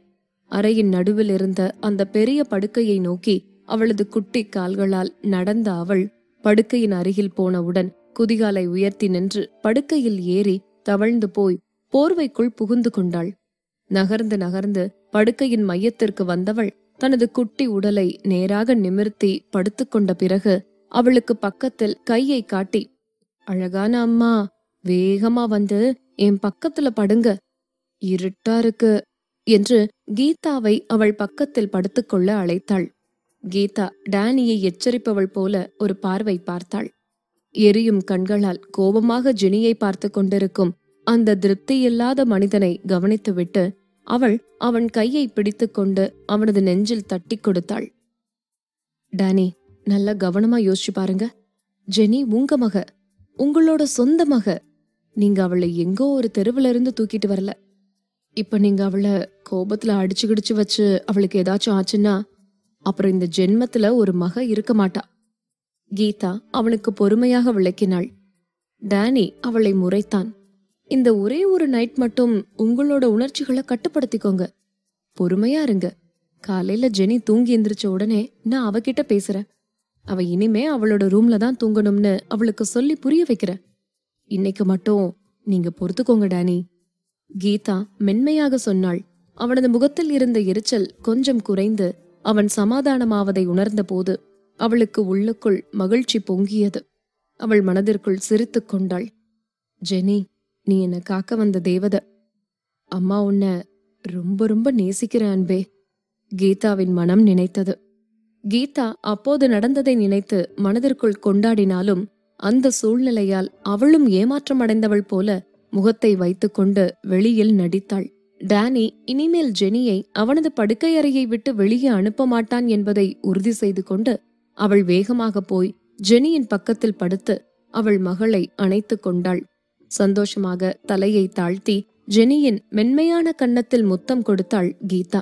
அறையின் நடுவில் இருந்த அந்த பெரிய படுக்கையை நோக்கி அவளது குட்டி கால்களால் நடந்த அவள் படுக்கையின் அருகில் போனவுடன் குதிகாலை உயர்த்தி நின்று படுக்கையில் ஏறி தவழ்ந்து போய் போர்வைக்குள் புகுந்து கொண்டாள். நகர்ந்து நகர்ந்து படுக்கையின் மையத்திற்கு வந்தவள் தனது குட்டி உடலை நேராக நிமிர்த்தி படுத்துக்கொண்ட பிறகு அவளுக்கு பக்கத்தில் கையை காட்டி அழகான அம்மா வேகமா வந்து என் பக்கத்துல படுங்க. இருட்டா இருக்கு என்று கீதாவை அவள் பக்கத்தில் படுத்துக்கொள்ள அழைத்தாள். கீதா டேனியை எச்சரிப்பவள் போல ஒரு பார்வை பார்த்தாள். எரியும் கண்களால் கோபமாக ஜினியை பார்த்து கொண்டிருக்கும் அந்த திருப்தியில்லாத மனிதனை கவனித்துவிட்டு அவள் அவன் கையை பிடித்துக்கொண்டு அவனது நெஞ்சில் தட்டி கொடுத்தாள். டேனி நல்ல கவனமா யோசிச்சு பாருங்க. ஜெனி உங்க மக உங்களோட சொந்த மக. நீங்க அவளை எங்கோ ஒரு தெருவுல இருந்து தூக்கிட்டு வரல. இப்ப நீங்க அவளை கோபத்துல அடிச்சு கிடிச்சு வச்சு அவளுக்கு ஏதாச்சும் ஆச்சுன்னா அப்புறம் இந்த ஜென்மத்துல ஒரு மக இருக்க மாட்டா. கீதா அவனுக்கு பொறுமையாக விளக்கினாள். டேனி அவளை முறைத்தான். இந்த ஒரே ஒரு நைட் மட்டும் உங்களோட உணர்ச்சிகளை கட்டுப்படுத்திக்கோங்க. பொறுமையா இருங்க. காலையில ஜெனி தூங்கி எந்திரிச்ச உடனே நான் அவகிட்ட பேசுறேன். அவ இனிமே அவளோட ரூம்ல தான் தூங்கணும்னு அவளுக்கு சொல்லி புரிய வைக்கிறேன். இன்னைக்கு மட்டும் நீங்க பொறுத்துக்கோங்க டேனி. கீதா மென்மையாக சொன்னாள். அவனது முகத்தில் இருந்த எரிச்சல் கொஞ்சம் குறைந்து அவன் சமாதானமாவதை உணர்ந்தபோது அவளுக்கு உள்ளுக்குள் மகிழ்ச்சி பொங்கியது. அவள் மனதிற்குள் சிரித்துக் கொண்டாள். ஜெனி நீ என்ன காக்க வந்த தேவதை. அம்மா உன்னை ரொம்ப ரொம்ப நேசிக்கிற அன்பே. கீதாவின் மனம் நினைத்தது. கீதா அப்போது நடந்ததை நினைத்து மனதிற்குள் கொண்டாடினாலும் அந்த சூழ்நிலையால் அவளும் ஏமாற்றமடைந்தவள் போல முகத்தை வைத்துக்கொண்டு வெளியில் நடித்தாள். டேனி இனிமேல் ஜெனியை அவனது படுக்கை அறையை விட்டு வெளியே அனுப்ப மாட்டான் என்பதை உறுதி செய்து கொண்டு அவள் வேகமாக போய் ஜெனியின் பக்கத்தில் படுத்து அவள் மகளை அணைத்துக் கொண்டாள். சந்தோஷமாக தலையை தாழ்த்தி ஜெனியின் மென்மையான கன்னத்தில் முத்தம் கொடுத்தாள் கீதா.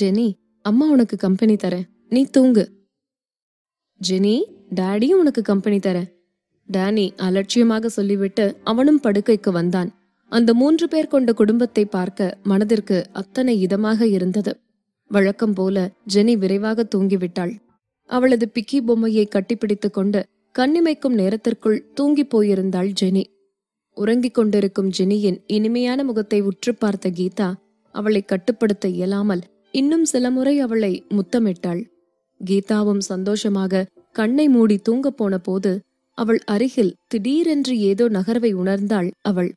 ஜெனி அம்மா உனக்கு கம்பெனி தரேன். நீ தூங்கு. ஜெனி டாடியும் உனக்கு கம்பெனி தரேன். டேனி அலட்சியமாக சொல்லிவிட்டு அவனும் படுக்கைக்கு வந்தான். அந்த மூன்று பேர் கொண்ட குடும்பத்தை பார்க்க மனதிற்கு அத்தனை இதமாக இருந்தது. வழக்கம் போல ஜெனி விரைவாக தூங்கிவிட்டாள். அவளது பிக்கி பொம்மையை கட்டிப்பிடித்துக் கொண்டு கண்ணிமைக்கும் நேரத்திற்குள் தூங்கிப் போயிருந்தாள் ஜெனி. உறங்கிக் கொண்டிருக்கும் ஜெனியின் இனிமையான முகத்தை உற்று பார்த்த கீதா அவளை கட்டுப்படுத்த இயலாமல் இன்னும் சில முறை அவளை முத்தமிட்டாள். கீதாவும் சந்தோஷமாக கண்ணை மூடி தூங்கப் போன போது அவள் அருகில் திடீரென்று ஏதோ நகர்வை உணர்ந்தாள் அவள்.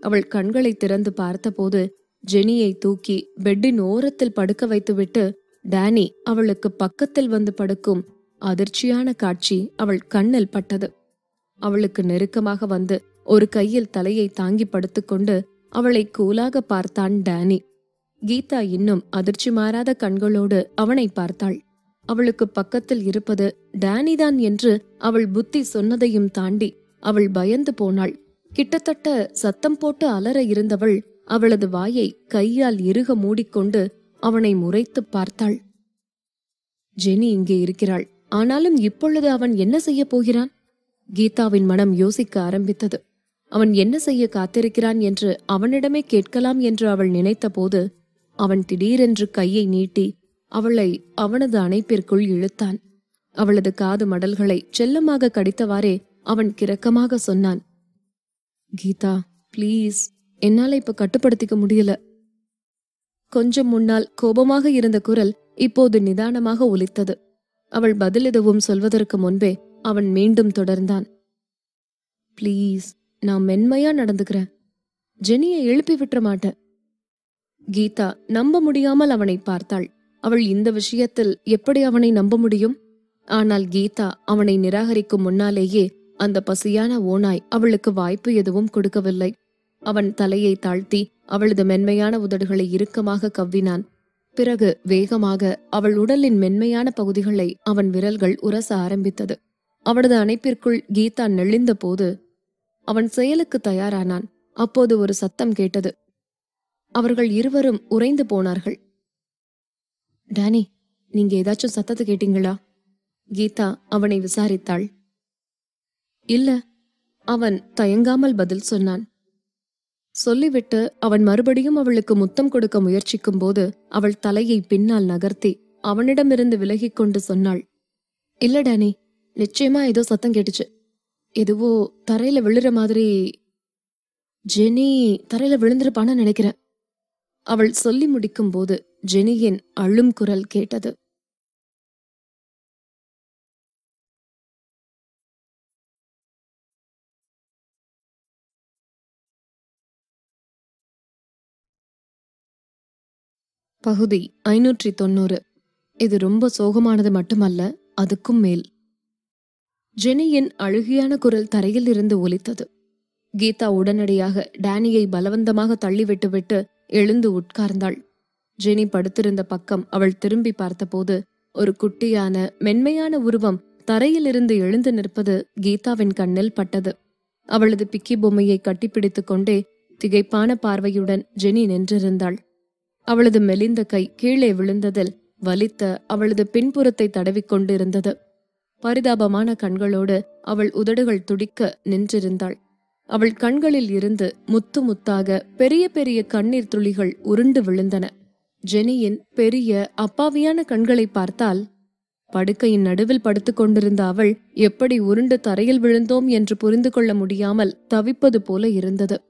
அவள் கண்களை திறந்து பார்த்தபோது ஜெனியை தூக்கி பெட்டின் ஓரத்தில் படுக்க வைத்துவிட்டு டேனி அவளுக்கு பக்கத்தில் வந்து படுக்கும் அதிர்ச்சியான காட்சி அவள் கண்ணில் பட்டது. அவளுக்கு நெருக்கமாக வந்து ஒரு கையில் தலையை தாங்கி படுத்துக்கொண்டு அவளை கூலாக பார்த்தான் டேனி. கீதா இன்னும் அதிர்ச்சி மாறாத கண்களோடு அவனை பார்த்தாள். அவளுக்கு பக்கத்தில் இருப்பது டேனிதான் என்று அவள் புத்தி சொன்னதையும் தாண்டி அவள் பயந்து போனாள். கிட்டத்தட்ட சத்தம் போட்டு அலற இருந்தவள் அவளது வாயை கையால் இறுக மூடிக்கொண்டு அவனை முறைத்துப் பார்த்தாள். ஜெனி இங்கே இருக்கிறாள். ஆனாலும் இப்பொழுது அவன் என்ன செய்யப் போகிறான்? கீதாவின் மனம் யோசிக்க ஆரம்பித்தது. அவன் என்ன செய்ய காத்திருக்கிறான் என்று அவனிடமே கேட்கலாம் என்று அவள் நினைத்தபோது அவன் திடீரென்று கையை நீட்டி அவளை அவனது அணைப்பிற்குள் இழுத்தான். அவளது காது மடல்களை செல்லமாக கடித்தவாறே அவன் கிரக்கமாக சொன்னான் கீதா ப்ளீஸ் என்னால இப்ப கட்டுப்படுத்திக்க முடியல. கொஞ்சம் முன்னால் கோபமாக இருந்த குரல் இப்போது நிதானமாக ஒலித்தது. அவள் பதில் எதுவும் சொல்வதற்கு முன்பே அவன் மீண்டும் தொடர்ந்தான் ப்ளீஸ் நான் மென்மையா நடந்துக்கிறேன். ஜெனியை எழுப்பி விட்டுற மாட்டேன். கீதா நம்ப முடியாமல் அவனை பார்த்தாள். அவள் இந்த விஷயத்தில் எப்படி அவனை நம்ப முடியும்? ஆனால் கீதா அவனை நிராகரிக்கும் முன்னாலேயே அந்த பசியான ஓனாய் அவளுக்கு வாய்ப்பு எதுவும் கொடுக்கவில்லை. அவன் தலையை தாழ்த்தி அவளது மென்மையான உதடுகளை இறுக்கமாக கவ்வினான். பிறகு வேகமாக அவள் உடலின் மென்மையான பகுதிகளை அவன் விரல்கள் உரச ஆரம்பித்தது. அவளது அணைப்பிற்குள் கீதா நெளிந்த போது அவன் செயலுக்கு தயாரானான். அப்போது ஒரு சத்தம் கேட்டது. அவர்கள் இருவரும் உறைந்து போனார்கள். டேனி நீங்க ஏதாச்சும் சத்தத்தை கேட்டீங்களா? கீதா அவனை விசாரித்தாள். இல்ல அவன் தயங்காமல் பதில் சொன்னான். சொல்லிவிட்டு அவன் மறுபடியும் அவளுக்கு முத்தம் கொடுக்க முயற்சிக்கும் போது அவள் தலையை பின்னால் நகர்த்தி அவனிடமிருந்து விலகிக் கொண்டு சொன்னாள். இல்ல டேனி நிச்சயமா ஏதோ சத்தம் கேட்டுச்சு. எதுவோ தரையில விழுற மாதிரி. ஜெனி தரையில விழுந்திருப்பான்னு நினைக்கிறேன். அவள் சொல்லி முடிக்கும் போது ஜெனியின் அழும் குரல் கேட்டது. பகுதி ஐநூற்றி தொண்ணூறு. இது ரொம்ப சோகமானது மட்டுமல்ல அதுக்கும் மேல். ஜெனியின் அழுகியான குரல் தரையில் இருந்து ஒலித்தது. கீதா உடனடியாக டேனியை பலவந்தமாக தள்ளிவிட்டுவிட்டு எழுந்து உட்கார்ந்தாள். ஜெனி படுத்திருந்த பக்கம் அவள் திரும்பி பார்த்தபோது ஒரு குட்டியான மென்மையான உருவம் தரையிலிருந்து எழுந்து நிற்பது கீதாவின் கண்ணில் பட்டது. அவளது பிக்கி பொம்மையை கட்டிப்பிடித்துக் கொண்டே திகைப்பான பார்வையுடன் ஜெனி நின்றிருந்தாள். அவளது மெலிந்த கை கீழே விழுந்ததில் வலித்த அவளது பின்புறத்தை தடவிக்கொண்டிருந்தது பரிதாபமான கண்களோடு அவள் உதடுகள் துடிக்க நின்றிருந்தாள். அவள் கண்களில் இருந்து முத்து முத்தாக பெரிய பெரிய கண்ணீர் துளிகள் உருண்டு விழுந்தன. ஜெனியின் பெரிய அப்பாவியான கண்களை பார்த்தால் படுக்கையின் நடுவில் படுத்துக் கொண்டிருந்த அவள் எப்படி உருண்டு தரையில் விழுந்தோம் என்று புரிந்து கொள்ள முடியாமல் தவிப்பது போல இருந்தது.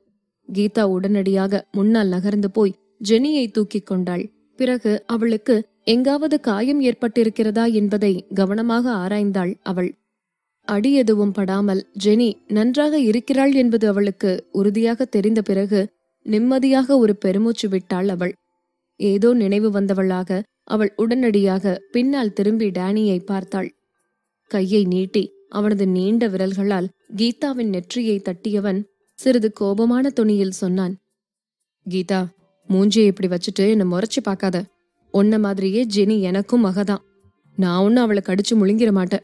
கீதா உடனடியாக முன்னால் நகர்ந்து போய் ஜெனியை தூக்கிக் கொண்டாள். பிறகு அவளுக்கு எங்காவது காயம் ஏற்பட்டிருக்கிறதா என்பதை கவனமாக ஆராய்ந்தாள் அவள். அடி எதுவும் படாமல் ஜெனி நன்றாக இருக்கிறாள் என்பது அவளுக்கு உறுதியாக தெரிந்த பிறகு நிம்மதியாக ஒரு பெருமூச்சு விட்டாள் அவள். ஏதோ நினைவு வந்தவளாக அவள் உடனடியாக பின்னால் திரும்பி டேனியை பார்த்தாள். கையை நீட்டி அவனது நீண்ட விரல்களால் கீதாவின் நெற்றியை தட்டியவன் சிறிது கோபமான துணியில் சொன்னான் கீதா மூஞ்சியை இப்படி வச்சுட்டு என்னை முறைச்சு பார்க்காத. உன்ன மாதிரியே ஜெனி எனக்கும் மகதான். நான் ஒன்னும் அவளை கடிச்சு முழுங்கிற மாட்டேன்.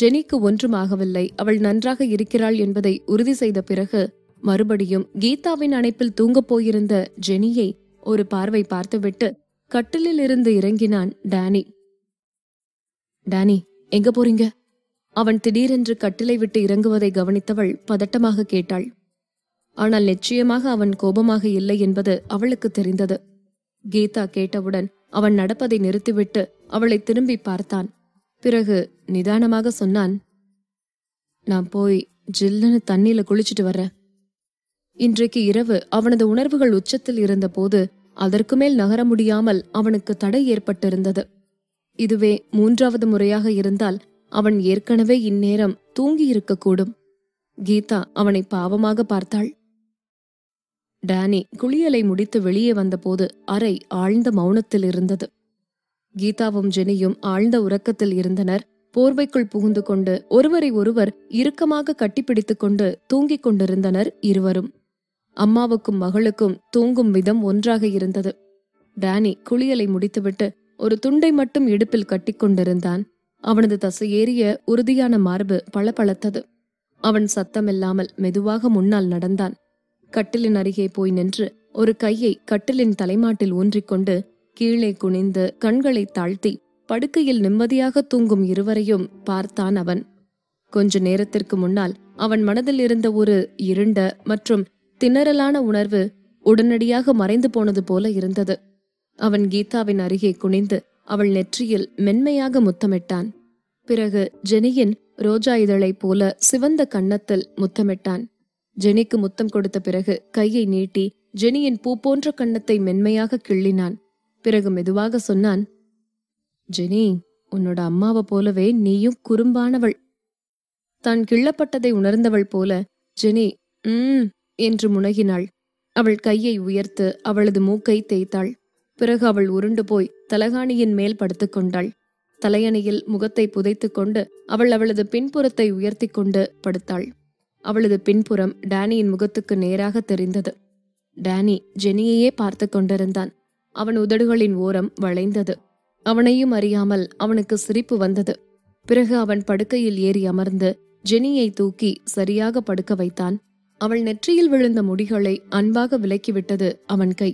ஜெனிக்கு ஒன்றும் ஆகவில்லை. அவள் நன்றாக இருக்கிறாள் என்பதை உறுதி செய்த பிறகு மறுபடியும் கீதாவின் அணைப்பில் தூங்கப் போயிருந்த ஜெனியை ஒரு பார்வை பார்த்துவிட்டு கட்டிலில் இருந்து இறங்கினான் டேனி. டேனி எங்க போறீங்க? அவன் திடீரென்று கட்டிலை விட்டு இறங்குவதை கவனித்தவள் பதட்டமாக கேட்டாள். ஆனால் நிச்சயமாக அவன் கோபமாக இல்லை என்பது அவளுக்கு தெரிந்தது. கீதா கேட்டவுடன் அவன் நடப்பதை நிறுத்திவிட்டு அவளை திரும்பி பார்த்தான். பிறகு நிதானமாக சொன்னான் நான் போய் ஜில்லுன்னு தண்ணியில குளிச்சிட்டு வர்றேன். இன்றைக்கு இரவு அவனது உணர்வுகள் உச்சத்தில் இருந்தபோது அதற்கு மேல் நகர முடியாமல் அவனுக்கு தடை ஏற்பட்டிருந்தது. இதுவே மூன்றாவது முறையாக இருந்தால் அவன் ஏற்கனவே இந்நேரம் தூங்கி இருக்கக்கூடும் கீதா அவனை பாவமாக பார்த்தாள். டேனி குளியலை முடித்து வெளியே வந்தபோது அறை ஆழ்ந்த மௌனத்தில் இருந்தது. கீதாவும் ஜெனியும் ஆழ்ந்த உறக்கத்தில் இருந்தனர். போர்வைக்குள் புகுந்து கொண்டு ஒருவரை ஒருவர் இறுக்கமாக கட்டிப்பிடித்துக் கொண்டு தூங்கிக் கொண்டிருந்தனர் இருவரும். அம்மாவுக்கும் மகளுக்கும் தூங்கும் விதம் ஒன்றாக இருந்தது. டேனி குளியலை முடித்துவிட்டு ஒரு துண்டை மட்டும் இடுப்பில் கட்டிக்கொண்டிருந்தான் அவனது தசையேறிய உறுதியான மார்பு பளபளத்தது. அவன் சத்தமில்லாமல் மெதுவாக முன்னால் நடந்தான். கட்டிலின் அருகே போய் நின்று ஒரு கையை கட்டிலின் தலைமாட்டில் ஊன்றிக்கொண்டு கீழே குனிந்து கண்களை தாழ்த்தி படுக்கையில் நிம்மதியாக தூங்கும் இருவரையும் பார்த்தான் அவன். கொஞ்ச நேரத்திற்கு முன்னால் அவன் மனதில் இருந்த ஒரு இருண்ட மற்றும் திணறலான உணர்வு உடனடியாக மறைந்து போனது போல இருந்தது. அவன் கீதாவின் அருகே குனிந்து அவள் நெற்றியில் மென்மையாக முத்தமிட்டான். பிறகு ஜெனியின் ரோஜா இதழைப் போல சிவந்த கன்னத்தில் முத்தமிட்டான். ஜெனிக்கு முத்தம் கொடுத்த பிறகு கையை நீட்டி ஜெனியின் பூ போன்ற கன்னத்தை மென்மையாக கிள்ளினான். பிறகு மெதுவாக சொன்னான் ஜெனி உன்னோட அம்மாவை போலவே நீயும் குறும்பானவள். தான் கிள்ளப்பட்டதை உணர்ந்தவள் போல ஜெனி ம் என்று முனகினாள். அவள் கையை உயர்த்து அவளது மூக்கை தேய்த்தாள். பிறகு அவள் உருண்டு போய் தலகாணியின் மேல் படுத்துக்கொண்டாள் தலையணையில் முகத்தை புதைத்துக் கொண்டு அவள் அவளது பின்புறத்தை உயர்த்தி கொண்டு படுத்தாள். அவளது பின்புறம் டேனியின் முகத்துக்கு நேராக தெரிந்தது. டேனி ஜெனியையே பார்த்து கொண்டிருந்தான். அவன் உதடுகளின் ஓரம் வளைந்தது. அவனையும் அறியாமல் அவனுக்கு சிரிப்பு வந்தது. பிறகு அவன் படுக்கையில் ஏறி அமர்ந்து ஜெனியை தூக்கி சரியாக படுக்க வைத்தான். அவள் நெற்றியில் விழுந்த முடிகளை அன்பாக விலக்கிவிட்டது அவன் கை.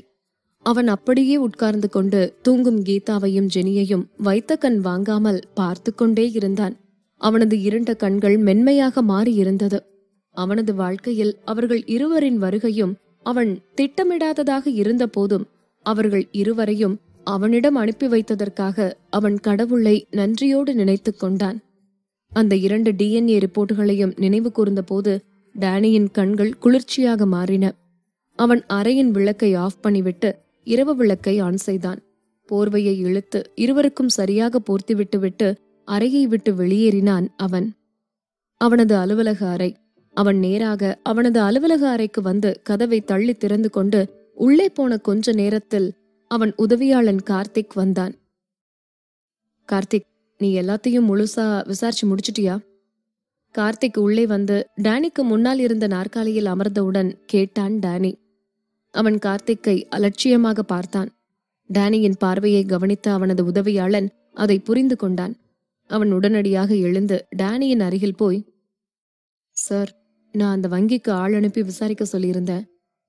அவன் அப்படியே உட்கார்ந்து கொண்டு தூங்கும் கீதாவையும் ஜெனியையும் வைத்த கண் வாங்காமல் பார்த்து கொண்டே இருந்தான். அவனது இருண்ட கண்கள் மென்மையாக மாறி இருந்தது அவனது வாழ்க்கையில் அவர்கள் இருவரின் வருகையும் அவன் திட்டமிடாததாக இருந்த போதும் அவர்கள் இருவரையும் அவனிடம் அனுப்பி வைத்ததற்காக அவன் கடவுளை நன்றியோடு நினைத்துக் கொண்டான். அந்த இரண்டு டிஎன்ஏ ரிப்போர்ட்டுகளையும் நினைவு கூர்ந்த போது டேனியின் கண்கள் குளிர்ச்சியாக மாறின. அவன் அறையின் விளக்கை ஆஃப் பண்ணிவிட்டு இரவு விளக்கை ஆன் செய்தான். போர்வையை இழுத்து இருவருக்கும் சரியாக போர்த்தி விட்டு அறையை விட்டு வெளியேறினான் அவன். அவனது அலுவலக அறை அவன் நேராக அவனது அலுவலக அறைக்கு வந்து கதவை தள்ளி திறந்து கொண்டு உள்ளே போன கொஞ்ச நேரத்தில் அவன் உதவியாளன் கார்த்திக் வந்தான். கார்த்திக் நீ எல்லாத்தையும் முழுசா விசாரிச்சு முடிச்சிட்டியா? கார்த்திக் உள்ளே வந்து டேனிக்கு முன்னால் இருந்த நாற்காலியில் அமர்ந்தவுடன் கேட்டான் டேனி. அவன் கார்த்திக்கை அலட்சியமாக பார்த்தான். டேனியின் பார்வையை கவனித்த அவனது உதவியாளன் அதை புரிந்து கொண்டான். அவன் உடனடியாக எழுந்து டேனியின் அருகில் போய் சார் நான் அந்த வங்கிக்கு ஆள் அனுப்பி விசாரிக்க சொல்லியிருந்தேன்.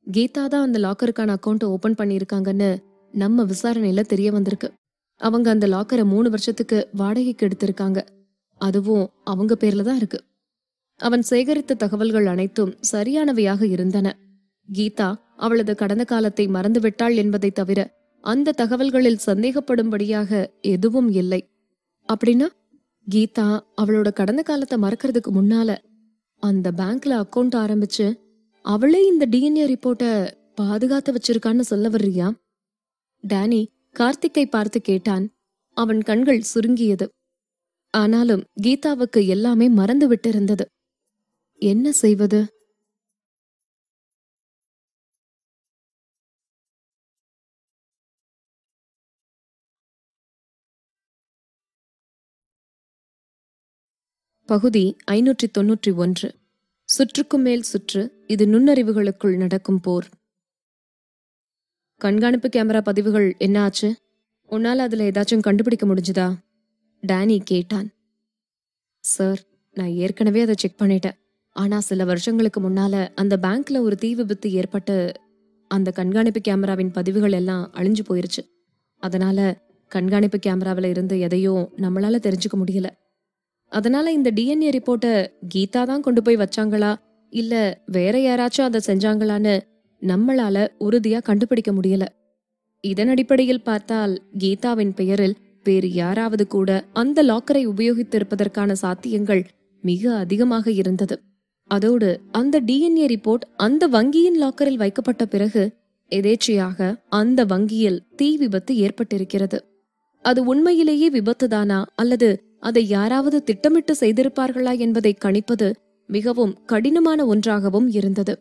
கீதா தான் அந்த லாக்கருக்கான அக்கௌண்ட்டை ஓபன் பண்ணியிருக்காங்கன்னு நம்ம விசாரணையில தெரிய வந்திருக்கு. அவங்க அந்த லாக்கரை மூணு வருஷத்துக்கு வாடகைக்கு எடுத்திருக்காங்க. அதுவும் அவங்க பேர்ல தான் இருக்கு. அவன் சேகரித்த தகவல்கள் அனைத்தும் சரியானவையாக இருந்தன. கீதா அவளது கடந்த காலத்தை மறந்துவிட்டாள் என்பதை தவிர அந்த தகவல்களில் சந்தேகப்படும்படியாக எதுவும் இல்லை. அப்படின்னா? கீதா அவளோட கடந்த காலத்தை மறக்கிறதுக்கு முன்னால அந்த பேங்க்ல அக்கௌண்ட் ஆரம்பிச்சு அவளே இந்த டிஎன்ஏ ரிப்போர்ட்டை பாதுகாத்து வச்சிருக்கான்னு சொல்ல வர்றியா? டேனி கார்த்திக்கை பார்த்து கேட்டான். அவன் கண்கள் சுருங்கியது. ஆனாலும் கீதாவுக்கு எல்லாமே மறந்து விட்டிருந்தது. என்ன செய்வது? பகுதி ஐநூற்றி தொன்னூற்றி ஒன்று. சுற்றுக்கும் மேல் சுற்று இது நுண்ணறிவுகளுக்குள் நடக்கும் போர். கண்காணிப்பு கேமரா பதிவுகள் என்ன ஆச்சு? உன்னால் அதில் ஏதாச்சும் கண்டுபிடிக்க முடிஞ்சுதா? டேனி கேட்டான். சார் நான் ஏற்கனவே அதை செக் பண்ணிட்டேன். ஆனால் சில வருஷங்களுக்கு முன்னால அந்த பேங்க்ல ஒரு தீ விபத்து ஏற்பட்டு அந்த கண்காணிப்பு கேமராவின் பதிவுகள் எல்லாம் அழிஞ்சு போயிருச்சு. அதனால கண்காணிப்பு கேமராவில் இருந்து எதையும் நம்மளால தெரிஞ்சுக்க முடியலை. அதனால இந்த டிஎன்ஏ ரிப்போர்ட்டை கீதா தான் கொண்டு போய் வச்சாங்களா? இல்ல வேற யாராச்சும் அதை செஞ்சாங்களான்னு நம்மளால உறுதியா கண்டுபிடிக்க முடியல. இதன் அடிப்படையில் பார்த்தால் கீதாவின் பெயரில் வேறு யாராவது கூட அந்த லாக்கரை உபயோகித்திருப்பதற்கான சாத்தியங்கள் மிக அதிகமாக இருந்தது. அதோடு அந்த டிஎன்ஏ ரிப்போர்ட் அந்த வங்கியின் லாக்கரில் வைக்கப்பட்ட பிறகு எதேச்சையாக அந்த வங்கியில் தீ விபத்து ஏற்பட்டிருக்கிறது. அது உண்மையிலேயே விபத்துதானா அல்லது அதை யாராவது திட்டமிட்டு செய்திருப்பார்களா என்பதை கணிப்பது மிகவும் கடினமான ஒன்றாகவும் இருந்தது.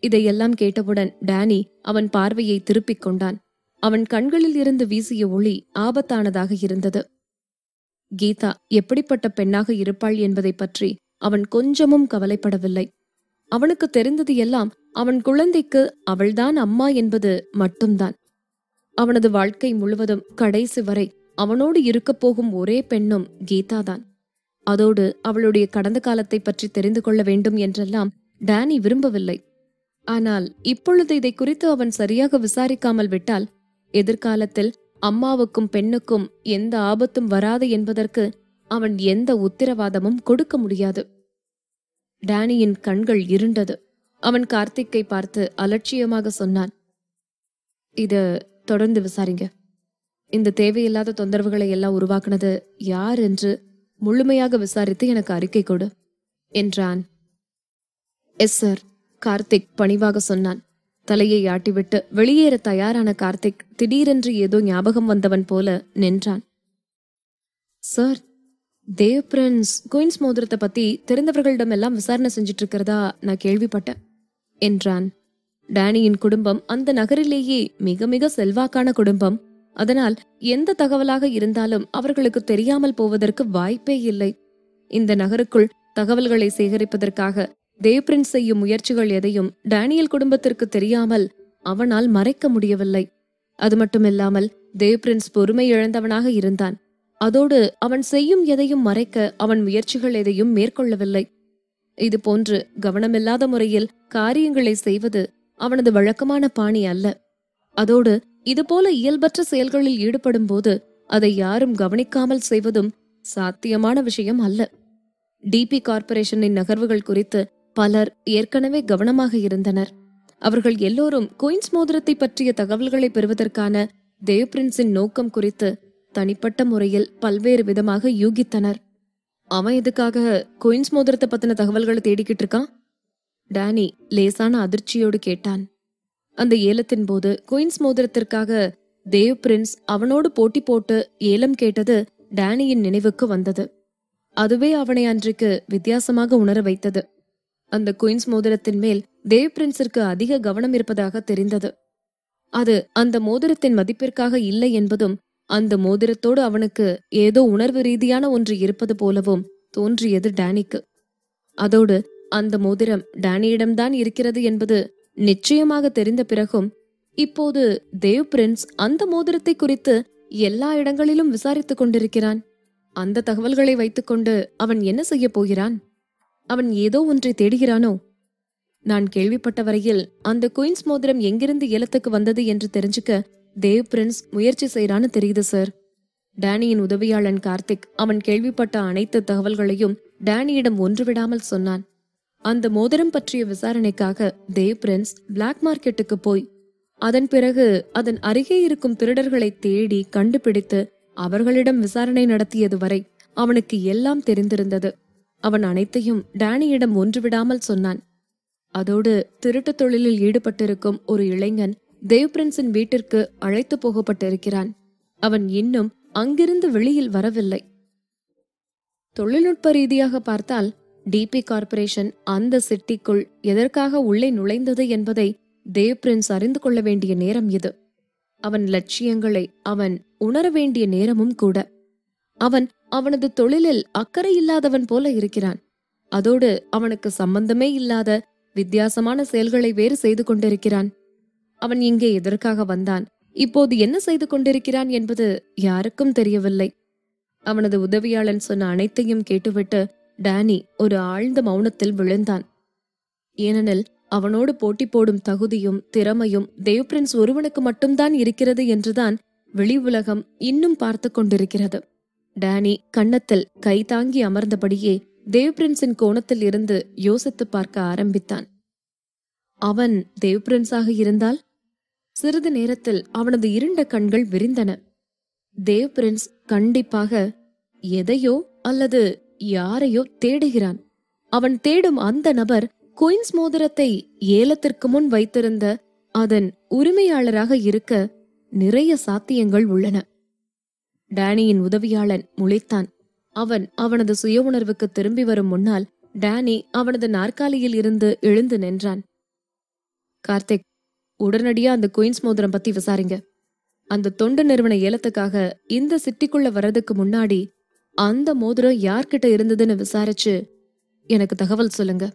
இதையெல்லாம் கேட்டவுடன் டேனி அவன் பார்வையை திருப்பிக் கொண்டான். அவன் கண்களில் இருந்து வீசிய ஒளி ஆபத்தானதாக இருந்தது. கீதா எப்படிப்பட்ட பெண்ணாக இருப்பாள் என்பதை பற்றி அவன் கொஞ்சமும் கவலைப்படவில்லை. அவனுக்கு தெரிந்தது எல்லாம் அவன் குழந்தைக்கு அவள்தான் அம்மா என்பது மட்டும்தான். அவனது வாழ்க்கை முழுவதும் கடைசி வரை அவனோடு இருக்கப் போகும் ஒரே பெண்ணும் கீதாதான். அதோடு அவளுடைய கடந்த காலத்தை பற்றி தெரிந்து கொள்ள வேண்டும் என்றெல்லாம் டேனி விரும்பவில்லை. ஆனால் இப்பொழுது இதை குறித்து அவன் சரியாக விசாரிக்காமல் விட்டால் எதிர்காலத்தில் அம்மாவுக்கும் பெண்ணுக்கும் எந்த ஆபத்தும் வராது என்பதற்கு அவன் எந்த உத்தரவாதமும் கொடுக்க முடியாது. டேனியின் கண்கள் இருண்டது. அவன் கார்த்திக்கை பார்த்து அலட்சியமாக சொன்னான் இத தொடர்ந்து விசாரிங்க. இந்த தேவையில்லாத தொந்தரவுகளை எல்லாம் உருவாக்குனது யார் என்று முழுமையாக விசாரித்து எனக்கு அறிக்கை கொடு என்றான். எஸ் சார் கார்த்திக் பணிவாக சொன்னான். தலையை ஆட்டிவிட்டு வெளியேற தயாரான கார்த்திக் திடீரென்று ஏதோ ஞாபகம் வந்தவன் போல நின்றான். சார் தேவ் பிரின்ஸ் குயின்ஸ் மோதிரத்தை பத்தி தெரிந்தவர்களிடம் எல்லாம் விசாரணை செஞ்சிட்டு இருக்கிறதா நான் கேள்விப்பட்டேன் என்றான். டேனியின் குடும்பம் அந்த நகரிலேயே மிக மிக செல்வாக்கான குடும்பம். அதனால் எந்த தகவலாக இருந்தாலும் அவர்களுக்கு தெரியாமல் போவதற்கு வாய்ப்பே இல்லை. இந்த நகருக்குள் தகவல்களை சேகரிப்பதற்காக தேவ்பிரின் செய்யும் முயற்சிகள் எதையும் டேனியல் குடும்பத்திற்கு தெரியாமல் அவனால் மறைக்க முடியவில்லை. அது மட்டுமில்லாமல் தேவ் பிரின்ஸ் பொறுமை இழந்தவனாக இருந்தான். அதோடு அவன் செய்யும் எதையும் மறைக்க அவன் முயற்சிகள் எதையும் மேற்கொள்ளவில்லை. இது போன்று கவனமில்லாத முறையில் காரியங்களை செய்வது அவனது வழக்கமான பாணி அல்ல. அதோடு இதுபோல இயல்பற்ற செயல்களில் ஈடுபடும் போது அதை யாரும் கவனிக்காமல் செய்வதும் சாத்தியமான விஷயம் அல்ல. டிபி கார்ப்பரேஷனின் நகர்வுகள் குறித்து பலர் ஏற்கனவே கவனமாக இருந்தனர். அவர்கள் எல்லோரும் குயின்ஸ் மோதிரத்தை பற்றிய தகவல்களை பெறுவதற்கான தேவ் பிரின்ஸின் நோக்கம் குறித்து தனிப்பட்ட முறையில் பல்வேறு விதமாக யூகித்தனர். அவன் எதுக்காக குயின்ஸ் மோதிரத்தை பத்தின தகவல்களை தேடிக்கிட்டு இருக்கான்? டேனி லேசான அதிர்ச்சியோடு கேட்டான். அந்த ஏலத்தின் போது குயின்ஸ் மோதிரத்திற்காக தேவ் பிரின்ஸ் அவனோடு போட்டி போட்டு ஏலம் கேட்டது டேனியின் நினைவுக்கு வந்தது. அதுவே அவனை அன்றைக்கு வித்தியாசமாக உணர வைத்தது. அந்த குயின்ஸ் மோதிரத்தின் மேல் தேவ் பிரின்ஸிற்கு அதிக கவனம் இருப்பதாக தெரிந்தது. அது அந்த மோதிரத்தின் மதிப்பிற்காக இல்லை என்பதும் அந்த மோதிரத்தோடு அவனுக்கு ஏதோ உணர்வு ரீதியான ஒன்று இருப்பது போலவும் தோன்றியது டேனிக்கு. அதோடு அந்த மோதிரம் டேனியிடம்தான் இருக்கிறது என்பது நிச்சயமாக தெரிந்த பிறகும் இப்போது தேவ் பிரின்ஸ் அந்த மோதிரத்தை குறித்து எல்லா இடங்களிலும் விசாரித்துக் கொண்டிருக்கிறான். அந்த தகவல்களை வைத்துக்கொண்டு அவன் என்ன செய்யப் போகிறான்? அவன் ஏதோ ஒன்றை தேடுகிறானோ? நான் கேள்விப்பட்ட வரையில் அந்த குயின்ஸ் மோதிரம் எங்கிருந்து ஏலத்துக்கு வந்தது என்று தெரிஞ்சுக்க தேவ் பிரின்ஸ் முயற்சி செய்யறான்னு தெரியுது சார். டேனியின் உதவியாளன் கார்த்திக் அவன் கேள்விப்பட்ட அனைத்து தகவல்களையும் டேனியிடம் ஒன்று விடாமல் சொன்னான். அந்த மோதிரம் பற்றிய விசாரணைக்காக தேவ் பிரின்ஸ் பிளாக் மார்க்கெட்டுக்கு போய் அதன் பிறகு அதன் அருகே இருக்கும் திருடர்களை தேடி கண்டுபிடித்து அவர்களிடம் விசாரணை நடத்தியது வரை அவனுக்கு எல்லாம் தெரிந்திருந்தது. அவன் அனைத்தையும் டேனியிடம் ஒன்றுவிடாமல் சொன்னான். அதோடு திருட்டு தொழிலில் ஈடுபட்டிருக்கும் ஒரு இளைஞன் தேவ் பிரின்ஸின் வீட்டிற்கு அழைத்து போகப்பட்டிருக்கிறான். அவன் இன்னும் அங்கிருந்து வெளியில் வரவில்லை. தொழில்நுட்ப ரீதியாக பார்த்தால் டிபி கார்ப்பரேஷன் அந்த சிட்டிக்குள் எதற்காக உள்ளே நுழைந்தது என்பதை தேவ் பிரின்ஸ் அறிந்து கொள்ள வேண்டிய நேரம் இது. அவன் லட்சியங்களை அவன் உணர வேண்டிய நேரமும் கூட. அவன் அவனது தொழிலில் அக்கறை இல்லாதவன் போல இருக்கிறான். அதோடு அவனுக்கு சம்பந்தமே இல்லாத வித்தியாசமான செயல்களை வேறு செய்து கொண்டிருக்கிறான். அவன் இங்கே எதற்காக வந்தான்? இப்போது என்ன செய்து கொண்டிருக்கிறான் என்பது யாருக்கும் தெரியவில்லை. அவனது உதவியாளன் சொன்ன அனைத்தையும் கேட்டுவிட்டு டேனி ஒரு ஆழ்ந்த மௌனத்தில் விழுந்தான். ஏனெனில் அவனோடு போட்டி போடும் தகுதியும் திறமையும் தேவ் பிரின்ஸ் ஒருவனுக்கு மட்டும்தான் இருக்கிறது என்றுதான் வெளி உலகம் இன்னும் பார்த்து கொண்டிருக்கிறது. டேனி கன்னத்தில் கை தாங்கி அமர்ந்தபடியே தேவ் பிரின்ஸின் கோணத்தில் இருந்து யோசித்து பார்க்க ஆரம்பித்தான். அவன் தேவ் பிரின்ஸாக இருந்தால்? சிறிது நேரத்தில் அவனது இருண்ட கண்கள் விரிந்தன. தேவ் பிரின்ஸ் கண்டிப்பாக எதையோ அல்லது யாரையோ தேடுகிறான். அவன் தேடும் அந்த நபர் குயின்ஸ் மோதிரத்தை ஏலத்திற்கு முன் வைத்திருந்த அதன் உரிமையாளராக இருக்க நிறைய சாத்தியங்கள் உள்ளன. டேனியின் உதவியாளன் முளைத்தான். அவன் அவனது சுய உணர்வுக்கு திரும்பி வரும் முன்னால் டேனி அவனது நாற்காலியில் இருந்து எழுந்து நின்றான். கார்த்திக் உடனடியா அந்த குயின்ஸ் மோதிரம் பத்தி விசாரிங்க. அந்த தொண்டு நிறுவன ஏலத்துக்காக இந்த சிட்டிக்குள்ள வர்றதுக்கு முன்னாடி அந்த மோதிரம் யார்கிட்ட இருந்ததுன்னு விசாரிச்சு எனக்கு தகவல் சொல்லுங்க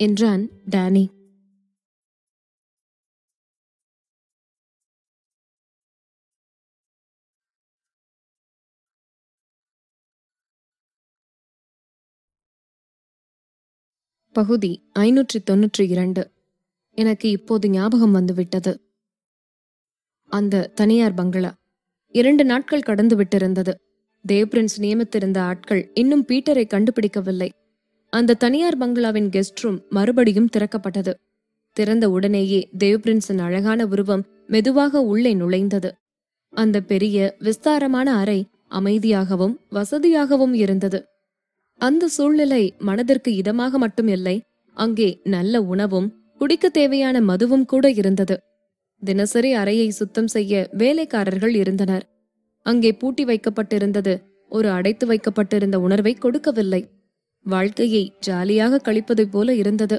என்றான் டேனி. பகுதி ஐநூற்றி தொன்னூற்றி இரண்டு. எனக்கு இப்போது ஞாபகம் வந்துவிட்டது. அந்த தனியார் பங்களா இரண்டு நாட்கள் கடந்து விட்டிருந்தது. தேவ்பிரின்ஸ் நியமித்திருந்த ஆட்கள் இன்னும் பீட்டரை கண்டுபிடிக்கவில்லை. அந்த தனியார் பங்களாவின் கெஸ்ட் ரூம் மறுபடியும் திறக்கப்பட்டது. திறந்த உடனேயே தேவ்பிரின்ஸின் அழகான உருவம் மெதுவாக உள்ளே நுழைந்தது. அந்த பெரிய விஸ்தாரமான அறை அமைதியாகவும் வசதியாகவும் இருந்தது. அந்த சூழ்நிலை மனதிற்கு இதமாக மட்டும் இல்லை அங்கே நல்ல உணவும் குடிக்க தேவையான மதுவும் கூட இருந்தது. தினசரி அறையை சுத்தம் செய்ய வேலைக்காரர்கள் இருந்தனர். அங்கே பூட்டி வைக்கப்பட்டிருந்தது. ஒரு அடைத்து வைக்கப்பட்டிருந்த உணர்வை கொடுக்கவில்லை. வாழ்க்கையை ஜாலியாக கழிப்பதைப் போல இருந்தது.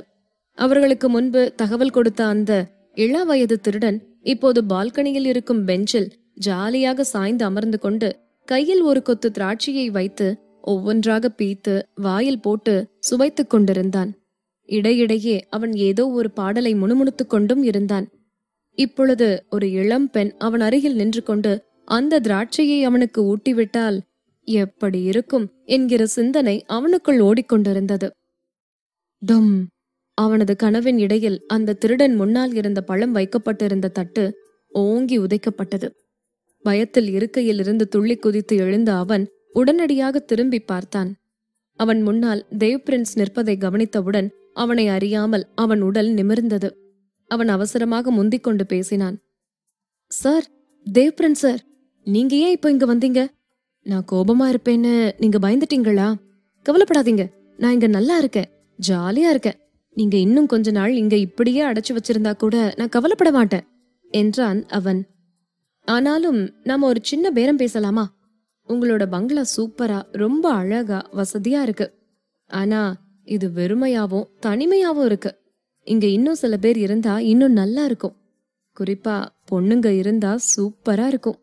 அவர்களுக்கு முன்பு தகவல் கொடுத்த அந்த இளா வயது திருடன் இப்போது பால்கனியில் இருக்கும் பெஞ்சில் ஜாலியாக சாய்ந்து அமர்ந்து கொண்டு கையில் ஒரு கொத்து திராட்சையை வைத்து ஒவ்வொன்றாக பீத்து வாயில் போட்டு சுவைத்துக் கொண்டிருந்தான். இடையிடையே அவன் ஏதோ ஒரு பாடலை முணுமுணுத்துக் கொண்டும் இருந்தான். இப்பொழுது ஒரு இளம் பெண் அவன் அருகில் நின்று கொண்டு அந்த திராட்சையை அவனுக்கு ஊட்டிவிட்டால் எப்படி இருக்கும் என்கிற சிந்தனை அவனுக்குள் ஓடிக்கொண்டிருந்தது. டும்! அவனது கனவின் இடையில் அந்த திருடன் முன்னால் இருந்த பழம் வைக்கப்பட்டிருந்த தட்டு ஓங்கி உதைக்கப்பட்டது. பயத்தில் இருக்கையில் இருந்து துள்ளி குதித்து எழுந்த அவன் உடனடியாக திரும்பி பார்த்தான். அவன் முன்னால் தேவ் பிரின்ஸ் நிற்பதை கவனித்தவுடன் அவனை அறியாமல் அவன் உடல் நிமிர்ந்தது. அவன் அவசரமாக முந்திக் கொண்டு பேசினான். சார்! Dev Prince sir! நீங்க ஏன் இப்போ இங்க வந்தீங்க? நான் கோபமா இருப்பேன்னு நீங்க பயந்துட்டீங்களா? கவலைப்படாதீங்க. நான் இங்க நல்லா இருக்கேன். ஜாலியா இருக்கேன். நீங்க இன்னும் கொஞ்ச நாள் இங்க இப்படியே அடைச்சு வச்சிருந்தா கூட நான் கவலைப்பட மாட்டேன் என்றான் அவன். ஆனாலும் நாம ஒரு சின்ன பேரம் பேசலாமா? உங்களோட பங்களா சூப்பரா ரொம்ப அழகா வசதியா இருக்கு. ஆனா இது வெறுமையாவும் தனிமையாவும் இருக்கு. இங்க இன்னும் சில பேர் இருந்தா இன்னும் நல்லா இருக்கும். குறிப்பா பொண்ணுங்க இருந்தா சூப்பரா இருக்கும்.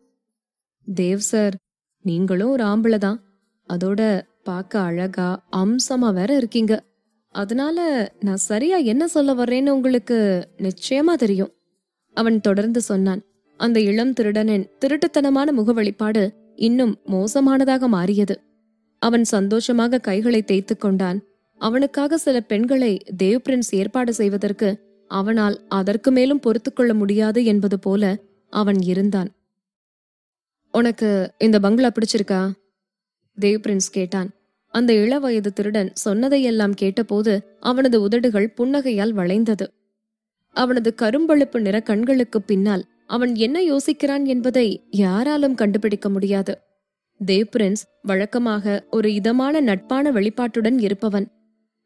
தேவ் சார் நீங்களும் ஒரு ஆம்பளை தான். அதோட பார்க்க அழகா அம்சமா வேற இருக்கீங்க. அதனால நான் சரியா என்ன சொல்ல வர்றேன்னு உங்களுக்கு நிச்சயமா தெரியும். அவன் தொடர்ந்து சொன்னான். அந்த இளம் திருடனின் திருட்டுத்தனமான முக வெளிப்பாடு இன்னும் மோசமானதாக மாறியது. அவன் சந்தோஷமாக கைகளை தேய்த்துக் கொண்டான். அவனுக்காக சில பெண்களை தேவ் பிரின்ஸ் ஏற்பாடு செய்வதற்கு அவனால் அதற்கு மேலும் பொறுத்துக்கொள்ள முடியாது என்பது போல அவன் இருந்தான். உனக்கு இந்த பங்களா பிடிச்சிருக்கா? தேவ் பிரின்ஸ் கேட்டான். அந்த இளவயது திருடன் சொன்னதையெல்லாம் கேட்டபோது அவனது உதடுகள் புன்னகையால் வளைந்தது. அவனது கரும்பழுப்பு நிற கண்களுக்கு பின்னால் அவன் என்ன யோசிக்கிறான் என்பதை யாராலும் கண்டுபிடிக்க முடியாது. தேவ் பிரின்ஸ் வழக்கமாக ஒரு இதமான நட்பான வெளிப்பாட்டுடன் இருப்பவன்.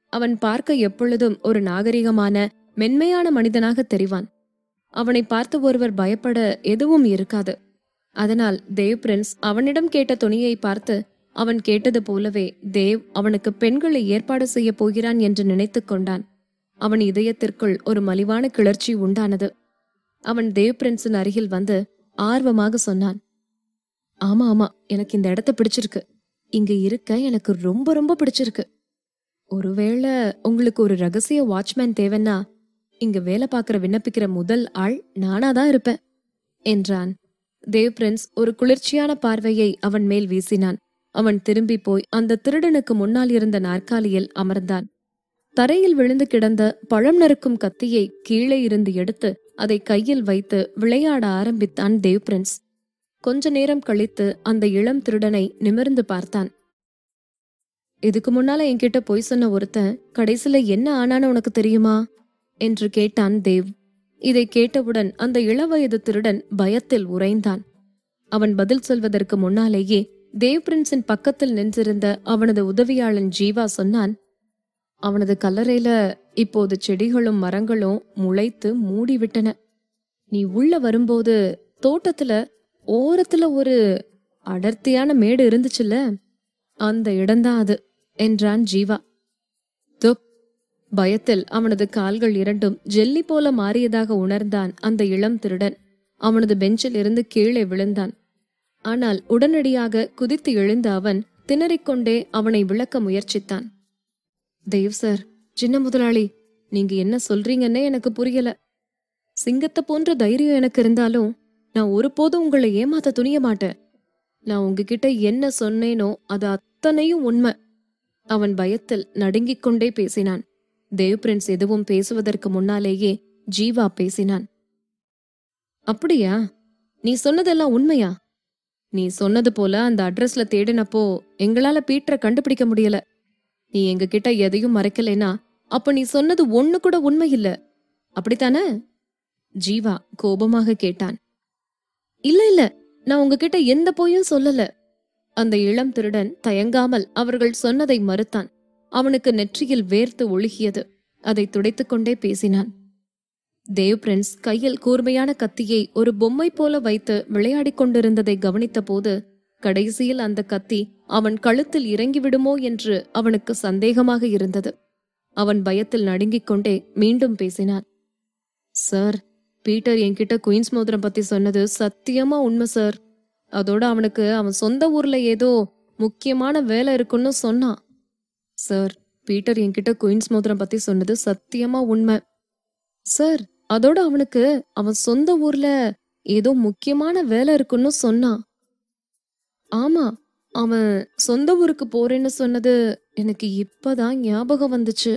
அவன் பார்க்க எப்பொழுதும் ஒரு நாகரிகமான மென்மையான மனிதனாக தெரிவான். அவனை பார்த்து ஒருவர் பயப்பட எதுவும் இருக்காது. அதனால் தேவ் பிரின்ஸ் அவனிடம் கேட்ட துணியை பார்த்து அவன் கேட்டது போலவே தேவ் அவனுக்கு பெண்களை ஏற்பாடு செய்ய போகிறான் என்று நினைத்து கொண்டான். அவன் இதயத்திற்குள் ஒரு மலிவான கிளர்ச்சி உண்டானது. அவன் தேவ் பிரின்ஸின் அருகில் வந்து ஆர்வமாக சொன்னான். ஆமா ஆமா எனக்கு இந்த இடத்த பிடிச்சிருக்கு. இங்க இருக்க எனக்கு ரொம்ப ரொம்ப பிடிச்சிருக்கு. ஒருவேளை உங்களுக்கு ஒரு ரகசிய வாட்ச்மேன் தேவைன்னா இங்க வேலை பார்க்கற விண்ணப்பிக்கிற முதல் ஆள் நானாதான் இருப்பேன் என்றான். தேவ் பிரின்ஸ் ஒரு குளிர்ச்சியான பார்வையை அவன் மேல் வீசினான். அவன் திரும்பி போய் அந்த திருடனுக்கு முன்னால் இருந்த நாற்காலியில் அமர்ந்தான். தரையில் விழுந்து கிடந்த பழம் நறுக்கும் கத்தியை கீழே இருந்து எடுத்து அதை கையில் வைத்து விளையாட ஆரம்பித்தான் தேவ் பிரின்ஸ். கொஞ்ச நேரம் கழித்து அந்த இளம் திருடனை நிமிர்ந்து பார்த்தான். இதுக்கு முன்னால என்கிட்ட பொய் சொன்ன ஒருத்தன் கடைசியில என்ன ஆனான்னு உனக்கு தெரியுமா? என்று கேட்டான் தேவ். இதை கேட்டவுடன் அந்த இளவயது திருடன் பயத்தில் உறைந்தான். அவன் பதில் சொல்வதற்கு முன்னாலேயே தேவ் பிரின்ஸின் பக்கத்தில் நின்றிருந்த அவனது உதவியாளன் ஜீவா சொன்னான் அவனது கல்லறையில இப்போது செடிகளும் மரங்களும் முளைத்து மூடிவிட்டன. நீ உள்ள வரும்போது தோட்டத்துல ஓரத்துல ஒரு அடர்த்தியான மேடு இருந்துச்சுல்ல? அந்த இடம்தான் அது என்றான் ஜீவா. துப் பயத்தில் அவனது கால்கள் இரண்டும் ஜெல்லி போல மாறியதாக உணர்ந்தான் அந்த இளம் திருடன். அவனது பெஞ்சில் இருந்து கீழே விழுந்தான். ஆனால் உடனடியாக குதித்து எழுந்த அவன் திணறிக்கொண்டே அவனை விளக்க முயற்சித்தான். தேவ் சார் சின்ன முதலாளி நீங்க என்ன சொல்றீங்கன்னே எனக்கு புரியல. சிங்கத்தை போன்ற தைரியம் எனக்கு இருந்தாலும் நான் ஒருபோதும் உங்களை ஏமாத்த துணிய மாட்டேன். நான் உங்ககிட்ட என்ன சொன்னேனோ அது அத்தனையும் உண்மை. அவன் பயத்தில் நடுங்கிக் கொண்டே பேசினான். தேவ் பிரின்ஸ் எதுவும் பேசுவதற்கு முன்னாலேயே ஜீவா பேசினான். அப்படியா? நீ சொன்னதெல்லாம் உண்மையா? நீ சொன்னது போல அந்த அட்ரஸ்ல தேடினப்போ எங்களால பீட்டரை கண்டுபிடிக்க முடியல. நீ எங்க கிட்ட எதையும் மறைக்கலைனா அப்ப நீ சொன்னது ஒண்ணு கூட உண்மை இல்ல அப்படித்தானே? ஜீவா கோபமாக கேட்டான். இல்ல இல்ல. நான் உங்ககிட்ட எந்த பொய்யும் சொல்லல. அந்த இளம் திருடன் தயங்காமல் அவர்கள் சொன்னதை மறுத்தான். அவனுக்கு நெற்றியில் வேர்த்து ஒழுகியது. அதை துடைத்துக்கொண்டே பேசினான். தேவ் பிரின்ஸ் கையில் கூர்மையான கத்தியை ஒரு பொம்மை போல வைத்து விளையாடிக் கொண்டிருந்ததை கவனித்த போது கடைசியில் அந்த கத்தி அவன் கழுத்தில் இறங்கிவிடுமோ என்று அவனுக்கு சந்தேகமாக இருந்தது. அவன் பயத்தில் நடுங்கிக் கொண்டே மீண்டும் பேசினான். சார் பீட்டர் என்கிட்ட குயின்ஸ் மோதிரம் பத்தி சொன்னது சத்தியமா உண்மை சார்? அதோட அவனுக்கு அவன் சொந்த ஊர்ல ஏதோ முக்கியமான வேலை இருக்குன்னு சொன்னான். சார் பீட்டர் என்கிட்ட குயின்ஸ் மோதிரம் பத்தி சொன்னது சத்தியமா உண்மை. சார் அதோட அவனுக்கு அவன் சொந்த ஊர்ல ஏதோ முக்கியமான வேலை இருக்குன்னு சொன்னான். ஆமா அவன் சொந்த ஊருக்கு போறேன்னு சொன்னது எனக்கு இப்பதான் ஞாபகம் வந்துச்சு.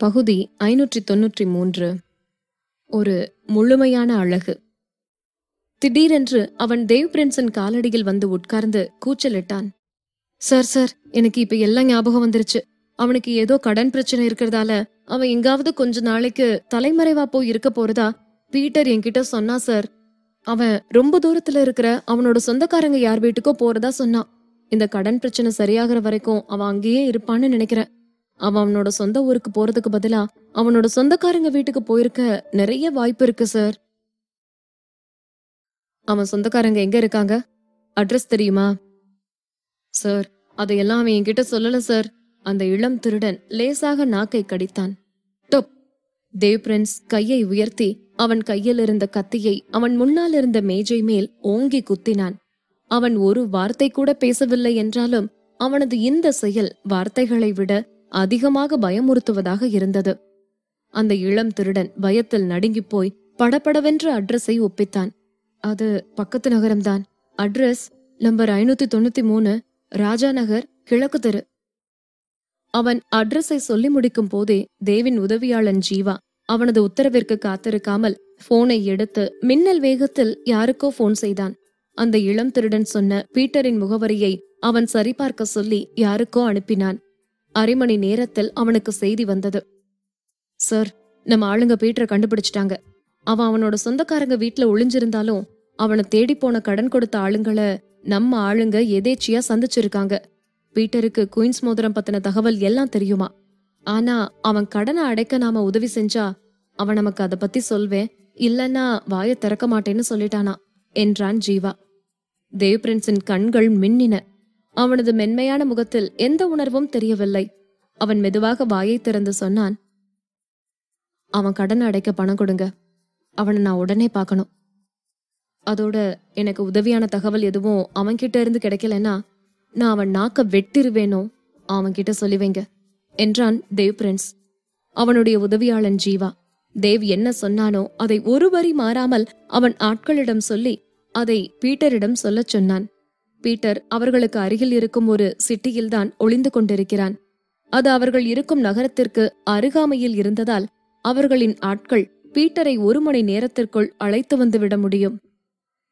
பகுதி ஐநூற்றி தொன்னூற்றி மூன்று ஒரு முழுமையான அழகு. திடீரென்று அவன் தேவ் பிரின்சன் காலடியில் வந்து உட்கார்ந்து கூச்சலிட்டான். சார் சார் எனக்கு இப்ப எல்லாம் ஞாபகம் வந்துருச்சு. அவனுக்கு ஏதோ கடன் பிரச்சனை இருக்கிறதால அவன் எங்காவது கொஞ்ச நாளைக்கு தலைமறைவா போய் இருக்க போறதா பீட்டர் என்கிட்ட சொன்னா சார். அவன் ரொம்ப தூரத்துல இருக்கிற அவனோட சொந்தக்காரங்க யார் வீட்டுக்கோ போறதா சொன்னான். இந்த கடன் பிரச்சனை சரியாகிற வரைக்கும் அவன் அங்கேயே இருப்பான்னு நினைக்கிறேன். அவன் அவனோட சொந்த ஊருக்கு போறதுக்கு பதிலா அவனோட சொந்தக்காரங்க வீட்டுக்கு போயிருக்க நிறைய வாய்ப்பு இருக்கு சார். அவன் சொந்தக்காரங்க எங்க இருக்காங்க? அட்ரஸ் தெரியுமா? சார் அதையெல்லாம் அவன் என்கிட்ட சொல்லல சார். அந்த இளம் திருடன் லேசாக நாக்கை கடித்தான். டொப். தேவ் பிரின்ஸ் கையை உயர்த்தி அவன் கையில் இருந்த கத்தியை அவன் முன்னால் இருந்த மேஜை மேல் ஓங்கி குத்தினான். அவன் ஒரு வார்த்தை கூட பேசவில்லை என்றாலும் அவனது இந்த செயல் வார்த்தைகளை விட அதிகமாக பயமுறுத்துவதாக இருந்தது. அந்த இளம் திருடன் பயத்தில் நடுங்கிப் போய் படபடவென்ற அட்ரஸை ஒப்பித்தான். அது பக்கத்து நகரம்தான். அட்ரஸ் நம்பர் ஐநூத்தி தொண்ணூத்தி மூணு ராஜா நகர் கிழக்கு தெரு. அவன் அட்ரஸை சொல்லி முடிக்கும் போதே தேவின் உதவியாளன் ஜீவா அவனது உத்தரவிற்கு காத்திருக்காமல் போனை எடுத்து மின்னல் வேகத்தில் யாருக்கோ போன் செய்தான். அந்த இளம் திருடன் சொன்ன பீட்டரின் முகவரியை அவன் சரிபார்க்க சொல்லி யாருக்கோ அனுப்பினான். அரை மணி நேரத்தில் அவனுக்கு செய்தி வந்தது. சார் நம்ம ஆளுங்க பீட்டரை கண்டுபிடிச்சிட்டாங்க. அவன் அவனோட சொந்தக்காரங்க வீட்டுல ஒளிஞ்சிருந்தாலும் அவனை தேடி போன கடன் கொடுத்த ஆளுங்களை நம்ம ஆளுங்க எதேச்சியா சந்திச்சிருக்காங்க. பீட்டருக்கு குயின்ஸ் மோதிரம் பத்தின தகவல் எல்லாம் தெரியுமா? ஆனா அவன் கடனை அடைக்க நாம உதவி செஞ்சா அவன் நமக்கு அதை பத்தி சொல்வேன். இல்லைன்னா வாயை திறக்க மாட்டேன்னு சொல்லிட்டானா என்றான் ஜீவா. தேவ்பிரின்ஸின் கண்கள் மின்னின. அவனது மென்மையான முகத்தில் எந்த உணர்வும் தெரியவில்லை. அவன் மெதுவாக வாயை திறந்து சொன்னான் அவன் கடன் அடைக்க பணம் கொடுங்க. அவனை நான் உடனே பார்க்கணும். அதோட எனக்கு உதவியான தகவல் எதுவும் அவன்கிட்ட இருந்து கிடைக்கலன்னா நான் அவன் நாக்க வெட்டிருவேனோ? அவன்கிட்ட சொல்லி வைங்க என்றான் தேவ் பிரின்ஸ். அவனுடைய உதவியாளன் ஜீவா. தேவ் என்ன சொன்னானோ அதை ஒரு வரி மாறாமல் அவன் ஆட்களிடம் சொல்லி அதை பீட்டரிடம் சொல்லச் சொன்னான். பீட்டர் அவர்களுக்கு அருகில் இருக்கும் ஒரு சிட்டியில்தான் ஒளிந்து கொண்டிருக்கிறான். அது அவர்கள் இருக்கும் நகரத்திற்கு அருகாமையில் இருந்ததால் அவர்களின் ஆட்கள் பீட்டரை ஒரு மணி நேரத்திற்குள் அழைத்து வந்துவிட முடியும்.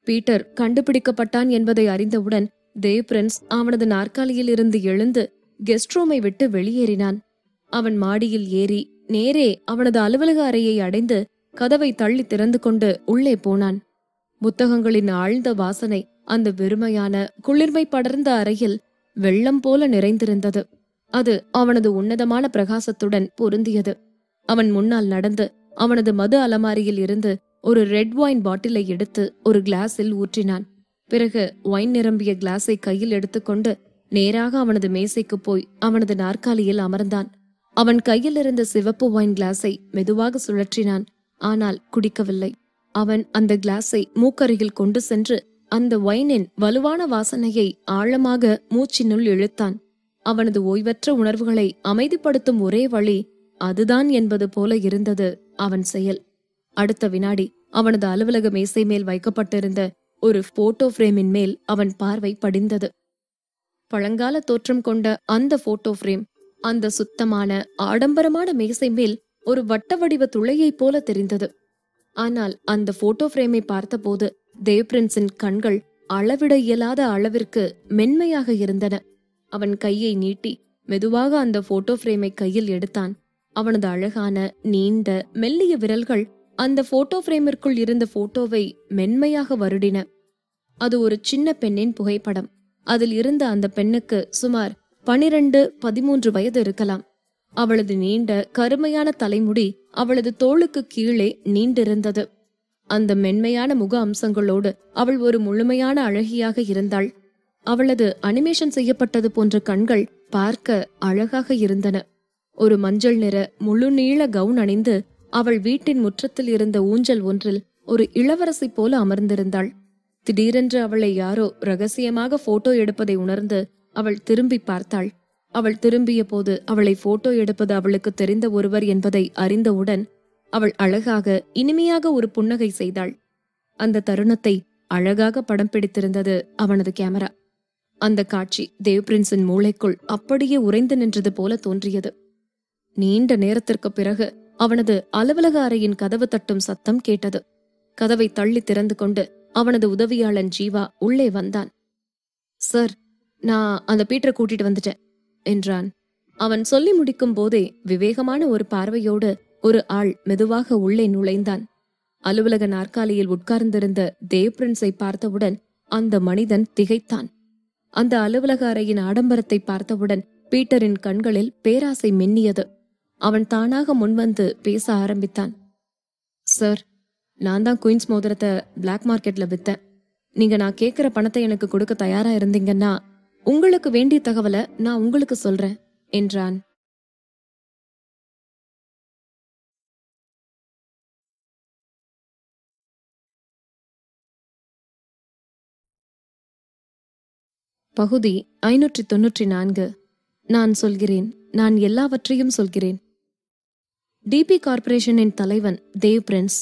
பீட்டர் கண்டுபிடிக்கப்பட்டான் என்பதை அறிந்தவுடன் தேவ் பிரின்ஸ் அவனது நாற்காலியில் இருந்து எழுந்து கெஸ்ட் ரூமை விட்டு வெளியேறினான். அவன் மாடியில் ஏறி நேரே அவனது அலுவலக அறையை அடைந்து கதவை தள்ளி திறந்து கொண்டு உள்ளே போனான். புத்தகங்களின் ஆழ்ந்த வாசனை அந்த வெறுமையான குளிர்மை படர்ந்த அறையில் வெள்ளம் போல நிறைந்திருந்தது. அது அவனது உன்னதமான பிரகாசத்துடன் பொருந்தியது. அவன் முன்னால் நடந்து அவனது மது அலமாரியில் இருந்து ஒரு ரெட் ஒயின் பாட்டிலை எடுத்து ஒரு கிளாஸில் ஊற்றினான். பிறகு ஒயின் நிரம்பிய கிளாஸை கையில் எடுத்துக்கொண்டு நேராக அவனது மேசைக்கு போய் அவனது நாற்காலியில் அமர்ந்தான். அவன் கையில் இருந்த சிவப்பு ஒயின் கிளாஸை மெதுவாக சுழற்றினான். ஆனால் குடிக்கவில்லை. அவன் அந்த கிளாஸை மூக்கருகில் கொண்டு சென்று அந்த ஒயினின் வலுவான வாசனையை ஆழமாக மூச்சினுள் இழுத்தான். அவனது ஓய்வற்ற உணர்வுகளை அமைதிப்படுத்தும் ஒரே வழி அதுதான் என்பது போல இருந்தது அவன் செயல். அடுத்த வினாடி அவனது அலுவலக மேசை மேல் வைக்கப்பட்டிருந்த ஒரு போட்டோ ஃப்ரேமின் மேல் அவன் பார்வை படிந்தது. பழங்கால தோற்றம் கொண்ட அந்த போட்டோ ஃப்ரேம் அந்த சுத்தமான ஆடம்பரமான மேசை மேல் ஒரு வட்ட வடிவ துளையைப் போல தெரிந்தது. ஆனால் அந்த போட்டோ ஃப்ரேமை பார்த்தபோது தேவ்பிரின்ஸின் கண்கள் அளவிட இயலாத அளவிற்கு மென்மையாக இருந்தன. அவன் கையை நீட்டி மெதுவாக அந்த போட்டோ ஃப்ரேமை கையில் எடுத்தான். அவனது அழகான நீண்ட மெல்லிய விரல்கள் அந்த போட்டோ ஃப்ரேமிற்குள் இருந்த போட்டோவை மென்மையாக வருடின. அது ஒரு சின்ன பெண்ணின் புகைப்படம். அதில் இருந்த அந்த பெண்ணுக்கு சுமார் பனிரெண்டு பதிமூன்று வயது இருக்கலாம். அவளது நீண்ட கருமையான தலைமுடி அவளது தோளுக்கு கீழே நீண்டிருந்தது. அந்த மென்மையான முக அம்சங்களோடு அவள் ஒரு முழுமையான அழகியாக இருந்தாள். அவளது அனிமேஷன் செய்யப்பட்டது போன்ற கண்கள் பார்க்க அழகாக இருந்தன. ஒரு மஞ்சள் நிற முழு நீள கவுன் அணிந்து அவள் வீட்டின் முற்றத்தில் இருந்த ஊஞ்சல் ஒன்றில் ஒரு இளவரசி போல அமர்ந்திருந்தாள். திடீரென்று அவளை யாரோ ரகசியமாக போட்டோ எடுப்பதை உணர்ந்து அவள் திரும்பி பார்த்தாள். அவள் திரும்பிய போது அவளை போட்டோ எடுப்பது அவளுக்கு தெரிந்த ஒருவர் என்பதை அறிந்தவுடன் அவள் அழகாக இனிமையாக ஒரு புன்னகை செய்தாள். அந்த தருணத்தை அழகாக படம் பிடித்திருந்தது அவனது கேமரா. அந்த காட்சி தேவ் பிரின்ஸின் மூளைக்குள் அப்படியே உறைந்து நின்றது போல தோன்றியது. நீண்ட நேரத்திற்கு பிறகு அவனது அலுவலக அறையின் கதவு தட்டும் சத்தம் கேட்டது. கதவை தள்ளி திறந்து கொண்டு அவனது உதவியாளன் ஜீவா உள்ளே வந்தான். சார் நான் அந்த பீட்டரை கூட்டிட்டு வந்துட்டேன். என்றான். அவன் சொல்லி முடிக்கும் போதே விவேகமான ஒரு பார்வையோடு ஒரு ஆள் மெதுவாக உள்ளே நுழைந்தான். அலுவலக நாற்காலியில் உட்கார்ந்திருந்த தேவ் பிரின்ஸை பார்த்தவுடன் அந்த மனிதன் திகைத்தான். அந்த அலுவலக அறையின் ஆடம்பரத்தை பார்த்தவுடன் பீட்டரின் கண்களில் பேராசை மின்னியது. அவன் தானாக முன்வந்து பேச ஆரம்பித்தான். சார் நான் தான் குயின்ஸ் மோதிரத்தை பிளாக் மார்க்கெட்ல வித்தேன். நீங்க நான் கேட்கிற பணத்தை எனக்கு கொடுக்க தயாரா இருந்தீங்கன்னா உங்களுக்கு வேண்டிய தகவலை நான் உங்களுக்கு சொல்றேன் என்றான். பகுதி ஐநூற்றி தொன்னூற்றி நான்கு நான் சொல்கிறேன் நான் எல்லாவற்றையும் சொல்கிறேன். டிபி கார்பரேஷனின் தலைவன் தேவ் பிரின்ஸ்.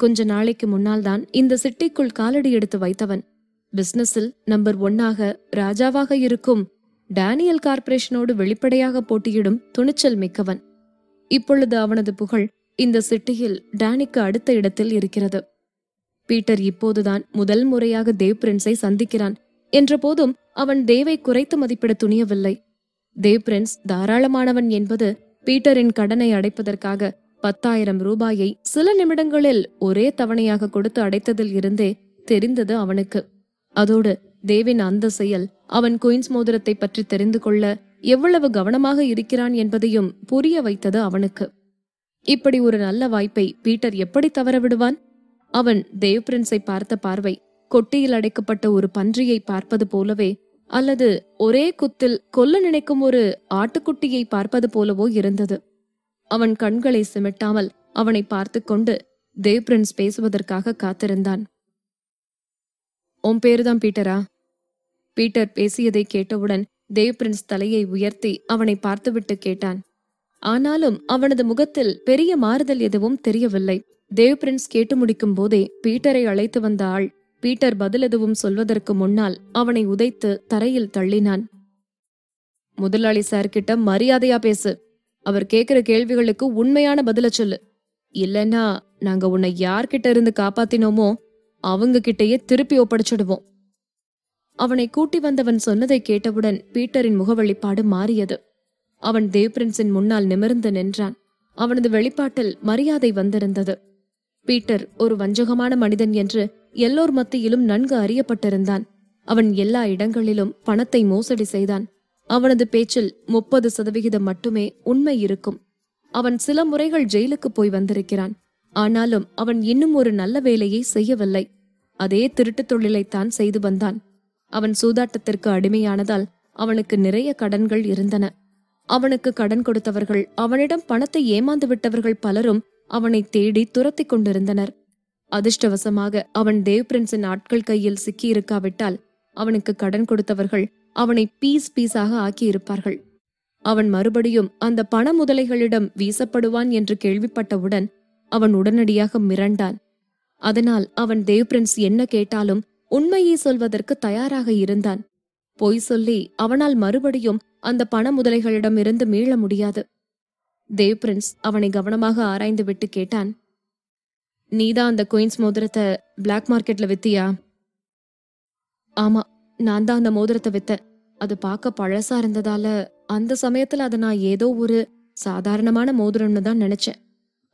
கொஞ்ச நாளைக்கு முன்னால் தான் இந்த சிட்டிக்குள் காலடி எடுத்து வைத்தவன். பிசினஸில் நம்பர் ஒன்னாக ராஜாவாக இருக்கும் டேனியல் கார்ப்பரேஷனோடு வெளிப்படையாக போட்டியிடும் துணிச்சல் மிக்கவன். இப்பொழுது அவனது புகழ் இந்த சிட்டியில் டேனிக்கு அடுத்த இடத்தில் இருக்கிறது. பீட்டர் இப்போதுதான் முதல் முறையாக தேவ் பிரின்ஸை சந்திக்கிறான். என்ற போதும் அவன் தேவை குறைத்து மதிப்பிட துணியவில்லை. தேவ் பிரின்ஸ் தாராளமானவன் என்பது பீட்டரின் கடனை அடைப்பதற்காக பத்தாயிரம் ரூபாயை சில நிமிடங்களில் ஒரே தவணையாக கொடுத்து அடைத்ததில் இருந்தே தெரிந்தது அவனுக்கு. அதோடு தேவின் அந்த செயல் அவன் குயின்ஸ் மோதிரத்தை பற்றி தெரிந்து கொள்ள எவ்வளவு கவனமாக இருக்கிறான் என்பதையும் புரிய வைத்தது அவனுக்கு. இப்படி ஒரு நல்ல வாய்ப்பை பீட்டர் எப்படி தவற விடுவான்? அவன் தேவ் பிரின்ஸை பார்த்த பார்வை கொட்டியில் அடைக்கப்பட்ட ஒரு பன்றியை பார்ப்பது போலவே அல்லது ஒரே குத்தில் கொல்ல நினைக்கும் ஒரு ஆட்டுக்குட்டியை பார்ப்பது போலவோ இருந்தது. அவன் கண்களை சிமிட்டாமல் அவனை பார்த்து கொண்டு தேவ் பிரின்ஸ் பேசுவதற்காக காத்திருந்தான். உன் பேருதான் பீட்டரா? பீட்டர் பேசியதை கேட்டவுடன் தேவ் பிரின்ஸ் தலையை உயர்த்தி அவனை பார்த்துவிட்டு கேட்டான். ஆனாலும் அவனது முகத்தில் பெரிய மாறுதல் எதுவும் தெரியவில்லை. தேவ் பிரின்ஸ் கேட்டு முடிக்கும் போதே பீட்டரை அழைத்து வந்த ஆள் பீட்டர் பதில் எதுவும் சொல்வதற்கு முன்னால் அவனை உதைத்து தரையில் தள்ளினான். முதலாளி சார் கிட்ட மரியாதையா பேசு. அவர் கேட்கிற கேள்விகளுக்கு உண்மையான பதில சொல்லு. இல்லைன்னா நாங்க உன்னை யார்கிட்ட இருந்து காப்பாத்தினோமோ அவங்க கிட்டேயே திருப்பி ஒப்படைச்சிடுவோம். அவனை கூட்டி வந்தவன் சொன்னதை கேட்டவுடன் பீட்டரின் முகவெளிப்பாடு மாறியது. அவன் தேவ் பிரின்ஸின் முன்னால் நிமிர்ந்து நின்றான். அவனது வெளிப்பாட்டில் மரியாதை வந்திருந்தது. பீட்டர் ஒரு வஞ்சகமான மனிதன் என்று எல்லோர் மத்தியிலும் நன்கு அறியப்பட்டிருந்தான். அவன் எல்லா இடங்களிலும் பணத்தை மோசடி செய்தான். அவனது பேச்சில் முப்பது சதவிகிதம் மட்டுமே உண்மை இருக்கும். அவன் சில முறைகள் ஜெயிலுக்கு போய் வந்திருக்கிறான். ஆனாலும் அவன் இன்னும் ஒரு நல்ல வேலையை செய்யவில்லை. அதே திருட்டுத் தொழிலைத்தான் செய்து வந்தான். அவன் சூதாட்டத்திற்கு அடிமையானதால் அவனுக்கு நிறைய கடன்கள் இருந்தன. அவனுக்கு கடன் கொடுத்தவர்கள் அவனிடம் பணத்தை ஏமாந்து விட்டவர்கள் பலரும் அவனை தேடி துரத்தி கொண்டிருந்தனர். அதிர்ஷ்டவசமாக அவன் தேவ் பிரின்ஸின் ஆட்கள் கையில் சிக்கியிருக்காவிட்டால் அவனுக்கு கடன் கொடுத்தவர்கள் அவனை பீஸ் பீஸாக ஆக்கியிருப்பார்கள். அவன் மறுபடியும் அந்த பண முதலைகளிடம் வீசப்படுவான் என்று கேள்விப்பட்டவுடன் அவன் உடனடியாக மிரண்டான். அதனால் அவன் தேவ் பிரின்ஸ் என்ன கேட்டாலும் உண்மையை சொல்வதற்கு தயாராக இருந்தான். பொய் சொல்லி அவனால் மறுபடியும் அந்த பண முதலைகளிடமிருந்து மீள முடியாது. தேவ் பிரின்ஸ் அவனை கவனமாக ஆராய்ந்து விட்டு கேட்டான். நீதான் அந்த குயின்ஸ் மோதிரத்தை பிளாக் மார்க்கெட்ல வித்தியா? ஆமா நான் தான் அந்த மோதிரத்தை வித்தேன். அது பார்க்க பழசா இருந்ததால அந்த சமயத்துல அதை நான் ஏதோ ஒரு சாதாரணமான மோதிரம்னு தான் நினைச்சேன்.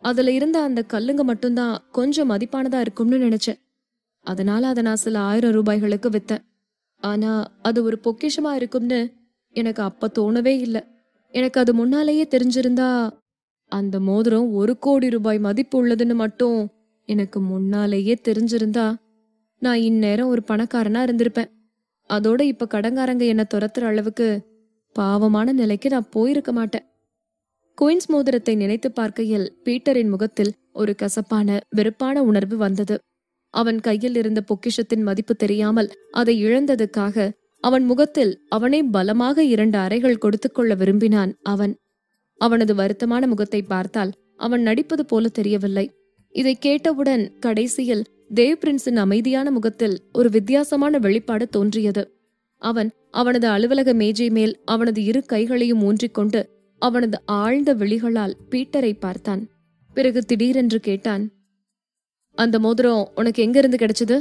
அதுல இருந்த அந்த கல்லுங்க மட்டும்தான் கொஞ்சம் மதிப்பானதா இருக்கும்னு நினைச்சேன். அதனால அதை நான் சில ஆயிரம் ரூபாய்களுக்கு வித்தேன். ஆனா அது ஒரு பொக்கிஷமா இருக்கும்னு எனக்கு அப்ப தோணவே இல்லை. எனக்கு அது முன்னாலேயே தெரிஞ்சிருந்தா அந்த மோதிரம் ஒரு கோடி ரூபாய் மதிப்பு உள்ளதுன்னு மட்டும் எனக்கு முன்னாலேயே தெரிஞ்சிருந்தா நான் இந்நேரம் ஒரு பணக்காரனா இருந்திருப்பேன். அதோட இப்ப கடங்காரங்க என்ன துரத்துற அளவுக்கு பாவமான நிலைக்கு நான் போயிருக்க மாட்டேன். குயின்ஸ் மோதிரத்தை நினைத்து பார்க்கையில் பீட்டரின் முகத்தில் ஒரு கசப்பான வெறுப்பான உணர்வு வந்தது. அவன் கையில் இருந்த பொக்கிஷத்தின் மதிப்பு தெரியாமல் அதை இழந்ததுக்காக அவன் முகத்தில் அவனே பலமாக இரண்டு அறைகள் கொடுத்துக்கொள்ள விரும்பினான் அவன். அவனது வருத்தமான முகத்தை பார்த்தால் அவன் நடிப்பது போல தெரியவில்லை. இதை கேட்டவுடன் கடைசியில் தேவ் பிரின்ஸின் அமைதியான முகத்தில் ஒரு வித்தியாசமான வெளிப்பாடு தோன்றியது. அவன் அவனது அலுவலக மேஜை மேல் அவனது இரு கைகளையும் ஊன்றிக்கொண்டு அவனது ஆழ்ந்த விழிகளால் பீட்டரை பார்த்தான். பிறகு திடீரென்று கேட்டான் அந்த மோதிரம் உனக்கு எங்கிருந்து கிடைச்சது?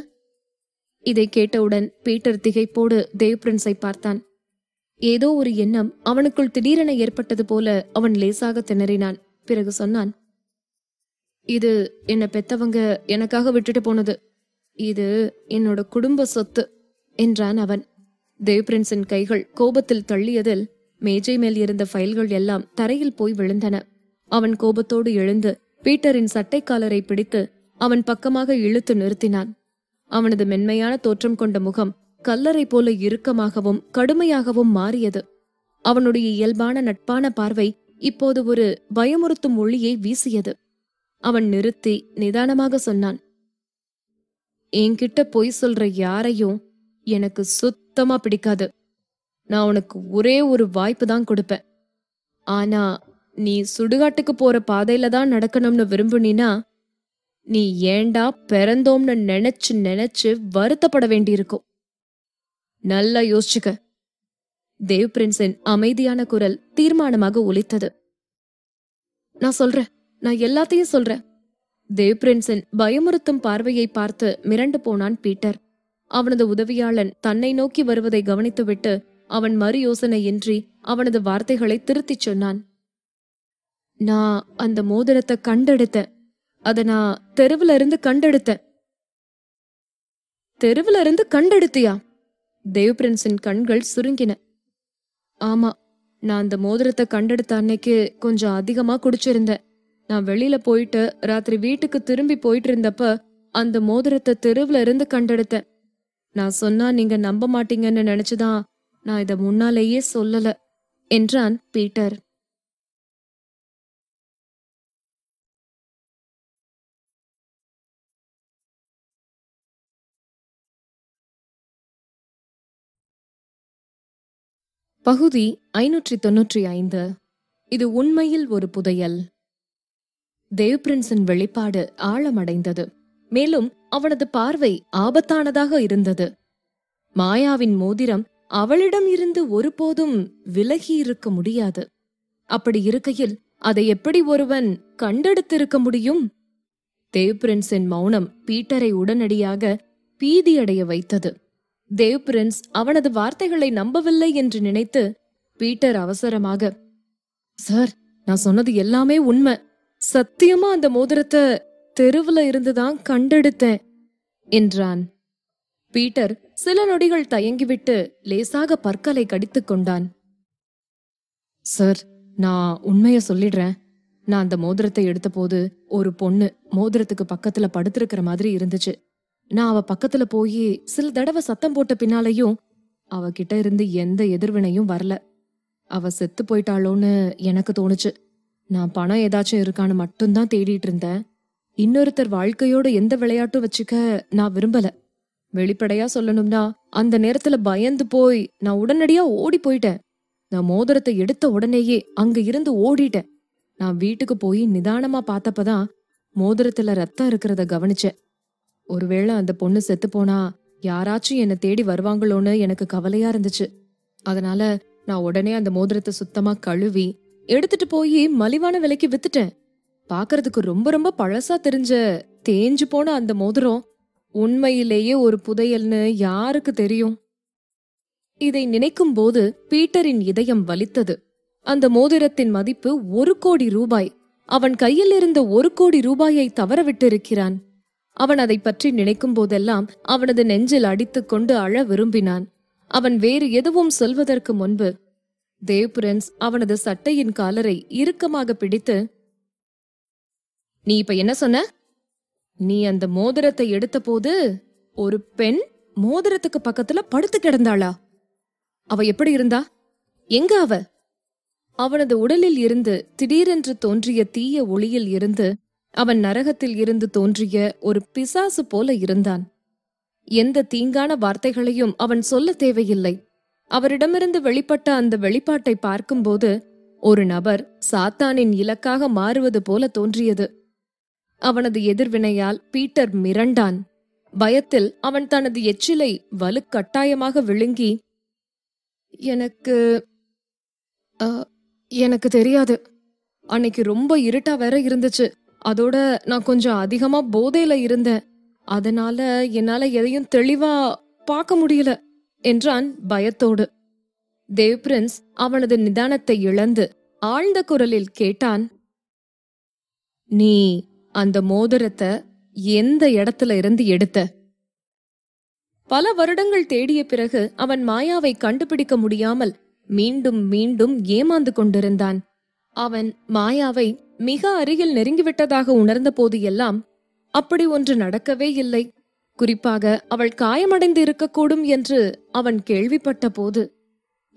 இதை கேட்டவுடன் பீட்டர் திகைப்போடு தேவ் பிரின்ஸை பார்த்தான். ஏதோ ஒரு எண்ணம் அவனுக்குள் திடீரென ஏற்பட்டது போல அவன் லேசாக திணறினான். பிறகு சொன்னான் இது என்னை பெத்தவங்க எனக்காக விட்டுட்டு போனது. இது என்னோட குடும்ப சொத்து என்றான் அவன். தேவ் பிரின்ஸின் கைகள் கோபத்தில் தள்ளியதில் மேஜை மேல் இருந்த ஃபைல்கள் எல்லாம் தரையில் போய் விழுந்தன. அவன் கோபத்தோடு எழுந்து பீட்டரின் சட்டைக்காலரை பிடித்து அவன் பக்கமாக இழுத்து நிறுத்தினான். அவனது மென்மையான தோற்றம் கொண்ட முகம் கல்லறை போல இறுக்கமாகவும் கடுமையாகவும் மாறியது. அவனுடைய இயல்பான நட்பான பார்வை இப்போது ஒரு பயமுறுத்தும் ஒளியை வீசியது. அவன் நிறுத்தி நிதானமாக சொன்னான் என்கிட்ட பொய் சொல்ற யாரையும் எனக்கு சுத்தமா பிடிக்காது. நான் உனக்கு ஒரே ஒரு வாய்ப்பு தான் கொடுப்பேன். ஆனா நீ சுடுகாட்டுக்கு போற பாதையில தான் நடக்கணும்னு விரும்புனீனா நீ ஏண்டா பிறந்தோம்னு நினைச்சு நினைச்சு வருத்தப்பட வேண்டியிருக்கும். நல்லா யோசிச்சுக்க. தேவ் பிரின்ஸின் அமைதியான குரல் தீர்மானமாக ஒலித்தது. நான் சொல்றேன். நான் எல்லாத்தையும் சொல்றேன். தேவ் பிரின்ஸின் பயமுறுத்தும் பார்வையை பார்த்து மிரண்டு போனான் பீட்டர். அவனது உதவியாளன் தன்னை நோக்கி வருவதை கவனித்துவிட்டு அவன் மறு யோசனையின்றி அவனது வார்த்தைகளை திருத்திச் சொன்னான். நான் அந்த மோதிரத்தை கண்டெடுத்தேன். அத நான் தெருவில் இருந்து கண்டெடுத்தேன். தெருவில் இருந்து கண்டெடுத்தியா? தேவ்பிரன்ஸின் கண்கள் சுருங்கின. ஆமா நான் அந்த மோதிரத்தை கண்டெடுத்த அன்னைக்கு கொஞ்சம் அதிகமா குடிச்சிருந்தேன். நான் வெளியில போயிட்டு ராத்திரி வீட்டுக்கு திரும்பி போயிட்டு இருந்தப்ப அந்த மோதிரத்தை தெருவுல இருந்து கண்டெடுத்தேன். நான் சொன்னா நீங்க நம்ப மாட்டீங்கன்னு நினைச்சுதான் நான் இதை முன்னாலேயே சொல்லல என்றான் பீட்டர். பகுதி ஐநூற்றி தொன்னூற்றி ஐந்து. இது உண்மையில் ஒரு புதையல். தேவ்பிரின்ஸின் வெளிப்பாடு ஆழமடைந்தது. மேலும் அவனது பார்வை ஆபத்தானதாக இருந்தது. மாயாவின் மோதிரம் அவளிடம் இருந்து ஒருபோதும் விலகி இருக்க முடியாது. அப்படி இருக்கையில் அதை எப்படி ஒருவன் கண்டெடுத்திருக்க முடியும்? தேவ் பிரின்ஸின் மௌனம் பீட்டரை உடனடியாக பீதியடைய வைத்தது. தேவ் பிரின்ஸ் அவனது வார்த்தைகளை நம்பவில்லை என்று நினைத்து பீட்டர் அவசரமாக சார் நான் சொன்னது எல்லாமே உண்மை. சத்தியமா அந்த மோதிரத்தை தெருவுல இருந்துதான் கண்டெடுத்தேன் என்றான். பீட்டர் சில நொடிகள் தயங்கிவிட்டு லேசாக பற்களை கடித்துக் கொண்டான். சார் நான் உண்மைய சொல்லிடுறேன். நான் அந்த மோதிரத்தை எடுத்தபோது ஒரு பொண்ணு மோதிரத்துக்கு பக்கத்துல படுத்திருக்கிற மாதிரி இருந்துச்சு. நான் அவ பக்கத்துல போய் சில தடவை சத்தம் போட்ட பின்னாலையும் அவகிட்ட இருந்து எந்த எதிர்வினையும் வரல. அவ செத்து போயிட்டாளோன்னு எனக்கு தோணுச்சு. நான் பணம் ஏதாச்சும் இருக்கான்னு மட்டும்தான் தேடிட்டு இருந்தேன். இன்னொருத்தர் வாழ்க்கையோட எந்த விளையாட்டும் வச்சுக்க நான் விரும்பல. வெளிப்படையா சொல்லணும்னா அந்த நேரத்துல பயந்து போய் நான் உடனடியா ஓடி போயிட்டேன். நான் மோதிரத்தை எடுத்த உடனேயே அங்க இருந்து ஓடிட்டேன். நான் வீட்டுக்கு போய் நிதானமா பார்த்தப்பதான் மோதிரத்துல ரத்தம் இருக்கிறத கவனிச்சேன். ஒருவேளை அந்த பொண்ணு செத்து போனா யாராச்சும் என்னை தேடி வருவாங்களோன்னு எனக்கு கவலையா இருந்துச்சு. அதனால நான் உடனே அந்த மோதிரத்தை சுத்தமா கழுவி எடுத்துட்டு போய் மலிவான விலைக்கு வித்துட்டேன். பார்க்கறதுக்கு ரொம்ப ரொம்ப பழசா தெரிஞ்ச தேஞ்சு போன அந்த மோதிரம் உண்மையிலேயே ஒரு புதையல்னு யாருக்கு தெரியும்? இதை நினைக்கும் போது பீட்டரின் இதயம் வலித்தது. அந்த மோதிரத்தின் மதிப்பு ஒரு கோடி ரூபாய். அவன் கையில் இருந்த ஒரு கோடி ரூபாயை தவறவிட்டிருக்கிறான். அவன் அதை பற்றி நினைக்கும் போதெல்லாம் அவனது நெஞ்சில் அடித்துக் கொண்டு அழ விரும்பினான். அவன் வேறு எதுவும் சொல்வதற்கு முன்பு தேவ்புரன்ஸ் அவனது சட்டையின் காலரை இறுக்கமாக பிடித்து நீ இப்ப என்ன சொன்ன? நீ அந்த மோதிரத்தை எடுத்தபோது ஒரு பெண் மோதிரத்துக்கு பக்கத்துல படுத்து கிடந்தாளா? அவ எப்படி இருந்தா? எங்க அவ? அவனது உடலில் இருந்து திடீரென்று தோன்றிய தீய ஒளியில் இருந்து அவன் நரகத்தில் இருந்து தோன்றிய ஒரு பிசாசு போல இருந்தான். எந்த தீங்கான வார்த்தைகளையும் அவன் சொல்ல தேவையில்லை. அவரிடமிருந்து வெளிப்பட்ட அந்த வெளிப்பாட்டை பார்க்கும்போது ஒரு நபர் சாத்தானின் இலக்காக மாறுவது போல தோன்றியது. அவனது எதிர்வினையால் பீட்டர் மிரண்டான். பயத்தில் அவன் தனது எச்சிலை வலுக்கட்டாயமாக விழுங்கி எனக்கு எனக்கு தெரியாது. அன்னைக்கு ரொம்ப இருட்டா வேற இருந்துச்சு. அதோட நான் கொஞ்சம் அதிகமா போதையில இருந்தேன். அதனால என்னால எதையும் தெளிவா பார்க்க முடியல என்றான் பயத்தோடு. தேவ் பிரின்ஸ் அவனது நிதானத்தை இழந்து ஆழ்ந்த குரலில் கேட்டான் நீ அந்த மோதிரத்தை எந்த இடத்துல இருந்து எடுத்த? பல வருடங்கள் தேடிய பிறகு அவன் மாயாவை கண்டுபிடிக்க முடியாமல் மீண்டும் மீண்டும் ஏமாந்து கொண்டிருந்தான். அவன் மாயாவை மிக அருகில் நெருங்கிவிட்டதாக உணர்ந்த போது எல்லாம் அப்படி ஒன்று நடக்கவே இல்லை. குறிப்பாக அவள் காயமடைந்து இருக்கக்கூடும் என்று அவன் கேள்விப்பட்ட போது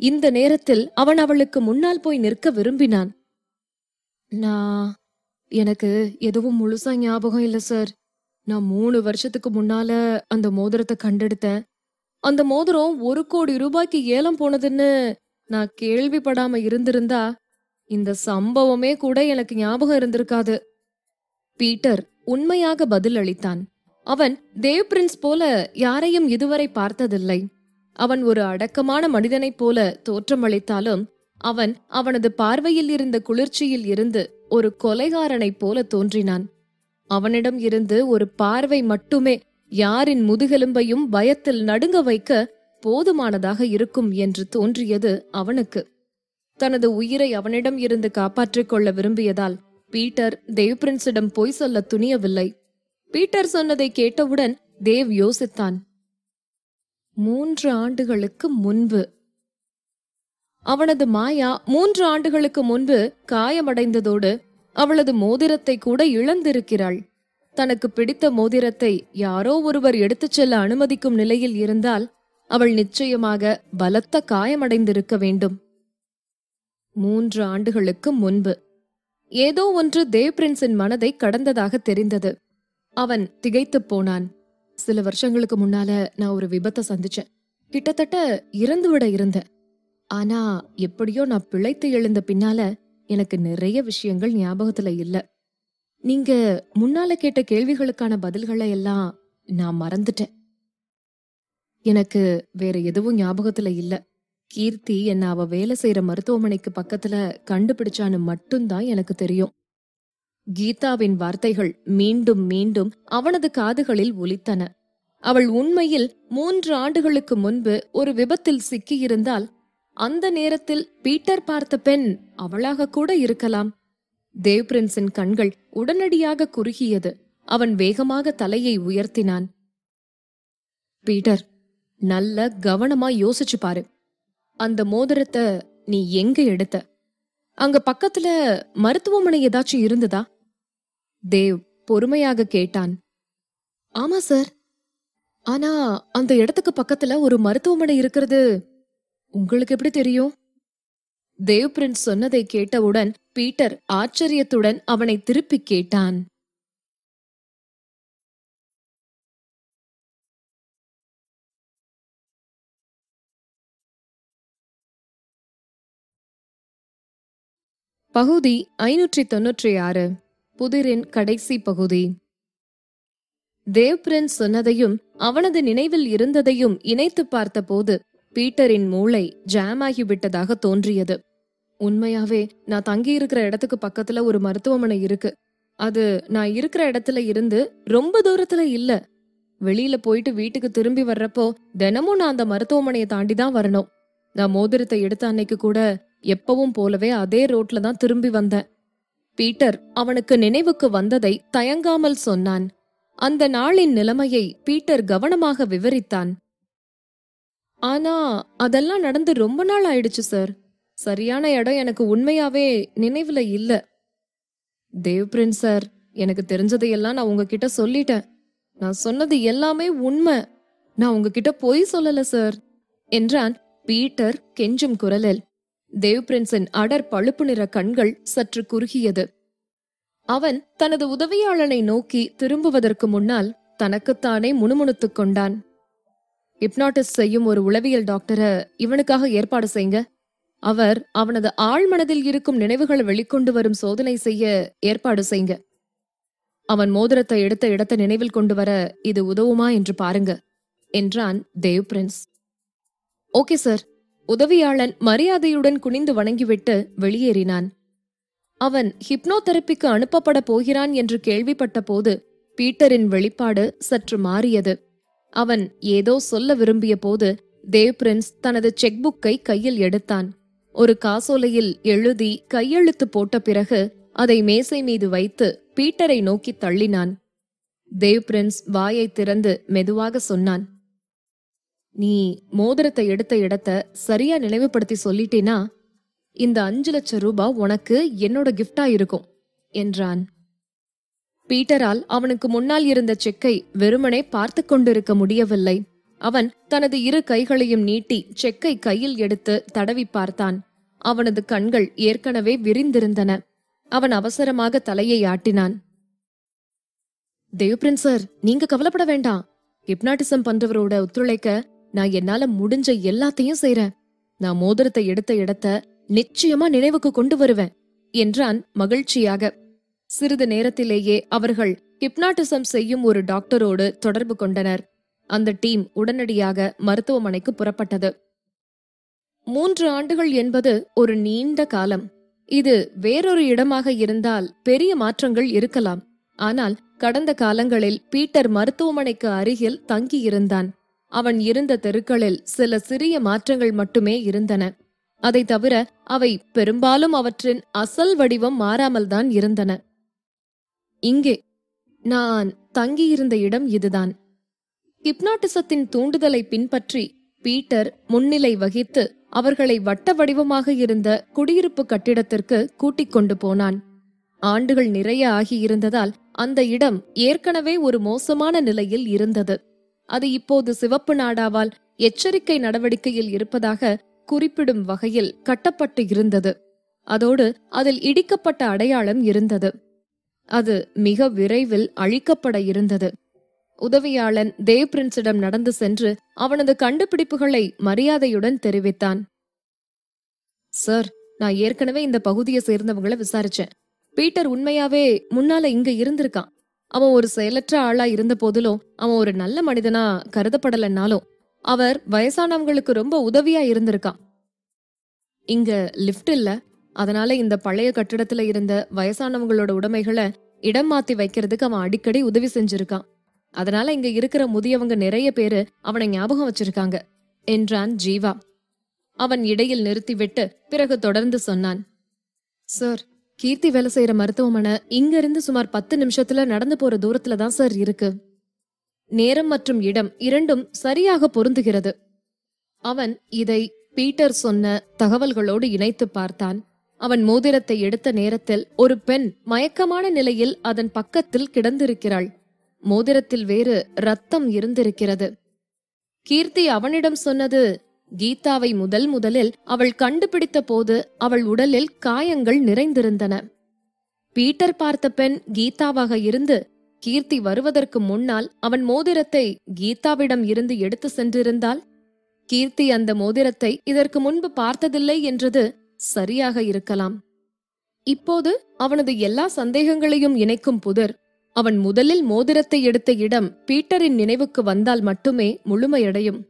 இந்த நேரத்தில் அவன் அவளுக்கு முன்னால் போய் நிற்க விரும்பினான். நான் எனக்கு எதுவும் முழுசா ஞாபகம் இல்ல சார். நான் மூணு வருஷத்துக்கு முன்னால அந்த மோதிரத்தை கண்டெடுத்தேன். அந்த மோதிரம் ஒரு கோடி ரூபாய்க்கு ஏலம் போனதுன்னு நான் கேள்விப்படாம இருந்திருந்தா இந்த சம்பவமே கூட எனக்கு ஞாபகம் இருந்திருக்காது. பீட்டர் உண்மையாக பதில் அளித்தான் அவன் தேவ் பிரின்ஸ் போல யாரையும் இதுவரை பார்த்ததில்லை. அவன் ஒரு அடக்கமான மனிதனைப் போல தோற்றமளித்தாலும் அவன் அவனது பார்வையில் இருந்த குளிர்ச்சியில் இருந்து ஒரு கொலைகாரனைப் போல தோன்றினான். அவனிடம் இருந்து ஒரு பார்வை மட்டுமே யாரின் முதுகெலும்பையும் பயத்தில் நடுங்க வைக்க போதுமானதாக இருக்கும் என்று தோன்றியது அவனுக்கு. தனது உயிரை அவனிடம் இருந்து காப்பாற்றிக் கொள்ள விரும்பியதால் பீட்டர் தேவ் பிரின்ஸிடம் பொய் சொல்ல துணியவில்லை. பீட்டர் சொன்னதை கேட்டவுடன் தேவ் யோசித்தான். மூன்று ஆண்டுகளுக்கு முன்பு அவனது மாயா மூன்று ஆண்டுகளுக்கு முன்பு காயமடைந்ததோடு அவளது மோதிரத்தை கூட இழந்திருக்கிறாள். தனக்கு பிடித்த மோதிரத்தை யாரோ ஒருவர் எடுத்துச் செல்ல அனுமதிக்கும் நிலையில் இருந்தால் அவள் நிச்சயமாக பலத்த காயமடைந்திருக்க வேண்டும். மூன்று ஆண்டுகளுக்கு முன்பு. ஏதோ ஒன்று தேவ் பிரின்ஸின் மனதை கடந்ததாக தெரிந்தது. அவன் திகைத்துப் போனான். சில வருஷங்களுக்கு முன்னால நான் ஒரு விபத்தை சந்திச்சேன். கிட்டத்தட்ட இறந்துவிட இருந்தேன். ஆனா எப்படியோ நான் பிழைத்து எழுந்த பின்னால எனக்கு நிறைய விஷயங்கள் ஞாபகத்துல இல்ல. நீங்க முன்னால கேட்ட கேள்விகளுக்கான பதில்களை எல்லாம் நான் மறந்துட்டேன். எனக்கு வேற எதுவும் ஞாபகத்துல இல்ல. கீர்த்தி என்ன அவ வேலை செய்யற மருத்துவமனைக்கு பக்கத்துல கண்டுபிடிச்சான்னு மட்டும்தான் எனக்கு தெரியும். கீதாவின் வார்த்தைகள் மீண்டும் மீண்டும் அவனது காதுகளில் ஒலித்தன. அவள் உண்மையில் மூன்று ஆண்டுகளுக்கு முன்பு ஒரு விபத்தில் சிக்கியிருந்தால் அந்த நேரத்தில் பீட்டர் பார்த்த பெண் அவளாக கூட இருக்கலாம். தேவ் பிரின்ஸின் கண்கள் உடனடியாக குறுகியது. அவன் வேகமாக தலையை உயர்த்தினான். பீட்டர் நல்ல கவனமா யோசிச்சு பாரு. அந்த மோதிரத்தை நீ எங்க எடுத்த? அங்க பக்கத்துல மருத்துவமனை ஏதாச்சும் இருந்ததா? தேவ் பொறுமையாக கேட்டான். ஆமா சார். ஆனா அந்த இடத்துக்கு பக்கத்துல ஒரு மருத்துவமனை இருக்கிறது உங்களுக்கு எப்படி தெரியும்? தேவ் பிரின்ஸ் சொன்னதை கேட்டவுடன் பீட்டர் ஆச்சரியத்துடன் அவனை திருப்பிக் கேட்டான். பகுதி ஐநூற்றி தொன்னூற்றி ஆறு. புதிரின் கடைசி பகுதி. தேவ் பிரின்ஸ் சொன்னதையும் அவனது நினைவில் இருந்ததையும் இணைத்து பார்த்தபோது பீட்டரின் மூளை ஜாம் ஆகிவிட்டதாக தோன்றியது. உண்மையாவே நான் தங்கியிருக்கிற இடத்துக்கு பக்கத்துல ஒரு மருத்துவமனை இருக்கு. அது நான் இருக்கிற இடத்துல இருந்து ரொம்ப தூரத்துல இல்ல. வெளியில போயிட்டு வீட்டுக்கு திரும்பி வர்றப்போ தினமும் நான் அந்த மருத்துவமனையை தாண்டி தான் வரணும். நான் மோதிரத்தை எடுத்த அன்னைக்கு கூட எப்பவும் போலவே அதே ரோட்ல தான் திரும்பி வந்தேன். பீட்டர் அவனுக்கு நினைவுக்கு வந்ததை தயங்காமல் சொன்னான். அந்த நாளின் நிலைமையை பீட்டர் கவனமாக விவரித்தான். ஆனா அதெல்லாம் நடந்து ரொம்ப நாள் ஆயிடுச்சு சார். சரியான இடம் எனக்கு உண்மையாவே நினைவுல இல்ல. தேவ்பிரின்ஸ் சார் எனக்கு தெரிஞ்சதையெல்லாம் நான் உங்ககிட்ட சொல்லிட்டேன். நான் சொன்னது எல்லாமே உண்மை. நான் உங்ககிட்ட பொய் சொல்லல சார். என்றான் பீட்டர் கெஞ்சும் குரலில். தேவ் பிரின்ஸின் அடர் பழுப்பு நிற கண்கள் சற்று குறுகியது. அவன் தனது உதவியாளனை நோக்கி திரும்புவதற்கு முன்னால் தனக்குத்தானே முணுமுணுத்துக் கொண்டான். ஹிப்னாட்டிஸ்ட் செய்யும் ஒரு உளவியல் டாக்டரை இவனுக்காக ஏற்பாடு செய்யுங்க. அவர் அவனது ஆழ்மனதில் இருக்கும் நினைவுகளை வெளிக்கொண்டு வரும் சோதனை செய்ய ஏற்பாடு செய்யுங்க. அவன் மோதிரத்தை எடுத்த இடத்தை நினைவில் கொண்டு வர இது உதவுமா என்று பாருங்க என்றான் தேவ் பிரின்ஸ். ஓகே சார் உதவியாளன் மரியாதையுடன் குனிந்து வணங்கிவிட்டு வெளியேறினான். அவன் ஹிப்னோதெரப்பிக்கு அனுப்பப்பட போகிறான் என்று கேள்விப்பட்ட போது பீட்டரின் வெளிப்பாடு சற்று மாறியது. அவன் ஏதோ சொல்ல விரும்பிய போது தேவ் பிரின்ஸ் தனது செக் புக்கை கையில் எடுத்தான். ஒரு காசோலையில் எழுதி கையெழுத்து போட்ட பிறகு அதை மேசை மீது வைத்து பீட்டரை நோக்கி தள்ளினான். தேவ் பிரின்ஸ் வாயை திறந்து மெதுவாக சொன்னான் நீ மோதிரத்தை எடுத்த இடத்த சரியா நினைவுபடுத்தி சொல்லிட்டேனா? இந்த அஞ்சு லட்சம் ரூபாய் உனக்கு என்னோட கிஃப்டா இருக்கும் என்றான். பீட்டரால் அவனுக்கு முன்னால் இருந்த செக்கை வெறுமனே பார்த்து கொண்டிருக்க முடியவில்லை. அவன் தனது இரு கைகளையும் நீட்டி செக்கை கையில் எடுத்து தடவி பார்த்தான். அவனது கண்கள் ஏற்கனவே விரிந்திருந்தன. அவன் அவசரமாக தலையை ஆட்டினான். தேவ்பிரன் சார் நீங்க கவலைப்பட வேண்டாம். ஹிப்னாட்டிசம் பண்றவரோட ஒத்துழைக்க நான் என்னால முடிஞ்ச எல்லாத்தையும் செய்றேன். நான் மோதிரத்தை எடுத்த இடத்த நிச்சயமா நினைவுக்கு கொண்டு வருவேன் என்றான் மகிழ்ச்சியாக சிறிது நேரத்திலேயே அவர்கள் ஹிப்னாட்டிசம் செய்யும் ஒரு டாக்டரோடு தொடர்பு கொண்டனர். அந்த டீம் உடனடியாக மருத்துவமனைக்கு புறப்பட்டது. மூன்று ஆண்டுகள் என்பது ஒரு நீண்ட காலம். இது வேறொரு இடமாக இருந்தால் பெரிய மாற்றங்கள் இருக்கலாம். ஆனால் கடந்த காலங்களில் பீட்டர் மருத்துவமனைக்கு அருகில் தங்கியிருந்தான். அவன் இருந்த தெருக்களில் சில சிறிய மாற்றங்கள் மட்டுமே இருந்தன. அதை தவிர அவை பெரும்பாலும் அவற்றின் அசல் வடிவம் மாறாமல்தான் இருந்தன. இங்கே. நான் தங்கியிருந்த இடம் இதுதான். ஹிப்னாட்டிசத்தின் தூண்டுதலை பின்பற்றி பீட்டர் முன்னிலை வகித்து அவர்களை வட்ட வடிவமாக இருந்த குடியிருப்பு கட்டிடத்திற்கு கூட்டிக் கொண்டு போனான். ஆண்டுகள் நிறைய ஆகியிருந்ததால் அந்த இடம் ஏற்கனவே ஒரு மோசமான நிலையில் இருந்தது. அது இப்போது சிவப்பு நாடாவால் எச்சரிக்கை நடவடிக்கையில் இருப்பதாக குறிப்பிடும் வகையில் கட்டப்பட்டு இருந்தது. அதோடு அதில் இடிக்கப்பட்ட அடையாளம் இருந்தது. அது மிக விரைவில் அழிக்கப்பட இருந்தது. உதவியாளன் தேவ் பிரின்ஸிடம் நடந்து சென்று அவனது கண்டுபிடிப்புகளை மரியாதையுடன் தெரிவித்தான். சார் நான் ஏற்கனவே இந்த பகுதியை சேர்ந்தவங்கள விசாரிச்சேன். பீட்டர் உண்மையாவே முன்னால இங்க இருந்திருக்கான். அவன் ஒரு செயலற்ற ஆளா இருந்த போதிலும் அவன் ஒரு நல்ல மனிதனா கருதப்படலைன்னாலும் அவர் வயசானவங்களுக்கு ரொம்ப உதவியா இருந்திருக்கான். இங்க லிஃப்ட் இல்ல. அதனால இந்த பழைய கட்டிடத்துல இருந்த வயசானவங்களோட உடைமைகளை இடம் மாத்தி வைக்கிறதுக்கு அவன் அடிக்கடி உதவி செஞ்சிருக்கான். அதனால இங்க இருக்கிற முதியவங்க நிறைய பேரு அவனை ஞாபகம் வச்சிருக்காங்க என்றான் ஜீவா. அவன் இடையில் நிறுத்திவிட்டு பிறகு தொடர்ந்து சொன்னான் சார் கீர்த்தி வேலை செய்யற மருத்துவமனை இங்க இருந்து சுமார் பத்து நிமிஷத்துல நடந்து போற தூரத்துல தான் சார் இருக்கு. நேரம் மற்றும் இடம் இரண்டும் சரியாக பொருந்துகிறது. அவன் இதை பீட்டர் சொன்ன தகவல்களோடு இணைத்து பார்த்தான். அவன் மோதிரத்தை எடுத்த நேரத்தில் ஒரு பெண் மயக்கமான நிலையில் அதன் பக்கத்தில் கிடந்திருக்கிறாள். மோதிரத்தில் வேறு ரத்தம் இருந்திருக்கிறது. கீர்த்தி அவனிடம் சொன்னது கீதாவை முதல் முதலில் அவள் கண்டுபிடித்த போது அவள் உடலில் காயங்கள் நிறைந்திருந்தன. பீட்டர் பார்த்த பெண் கீதாவாக இருந்து கீர்த்தி வருவதற்கு முன்னால் அவன் மோதிரத்தை கீதாவிடம் இருந்து எடுத்து சென்றிருந்தால் கீர்த்தி அந்த மோதிரத்தை இதற்கு முன்பு பார்த்ததில்லை என்றது சரியாக இருக்கலாம். இப்போது அவனது எல்லா சந்தேகங்களையும் இணைக்கும் புதர் அவன் முதலில் மோதிரத்தை எடுத்த இடம் பீட்டரின் நினைவுக்கு வந்தால் மட்டுமே முழுமையடையும்.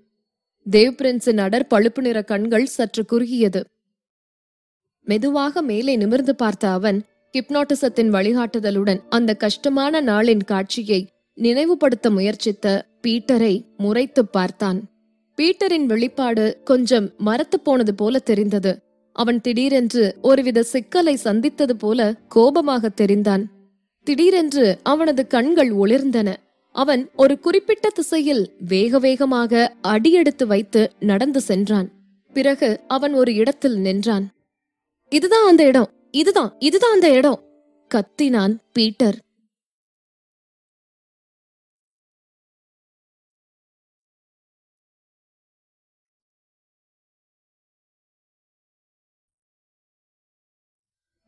தேவ் பிரின்ஸின் அடர் பழுப்பு நிற கண்கள் சற்று குறுகியது. மெதுவாக மேலே நிமிர்ந்து பார்த்த அவன் கிப்னாட்டிசத்தின் வழிகாட்டுதலுடன் அந்த கஷ்டமான நாளின் காட்சியை நினைவுபடுத்த முயற்சித்த பீட்டரை முறைத்துப் பார்த்தான். பீட்டரின் வெளிப்பாடு கொஞ்சம் மரத்து போனது போல தெரிந்தது. அவன் திடீரென்று ஒருவித சிக்கலை சந்தித்தது போல கோபமாக தெரிந்தான். திடீரென்று அவனது கண்கள் ஒளிர்ந்தன. அவன் ஒரு குறிப்பிட்ட திசையில் வேக வேகமாக அடியெடுத்து வைத்து நடந்து சென்றான். பிறகு அவன் ஒரு இடத்தில் நின்றான். இதுதான் அந்த இடம். இதுதான். இதுதான் அந்த இடம் கத்தினான் பீட்டர்.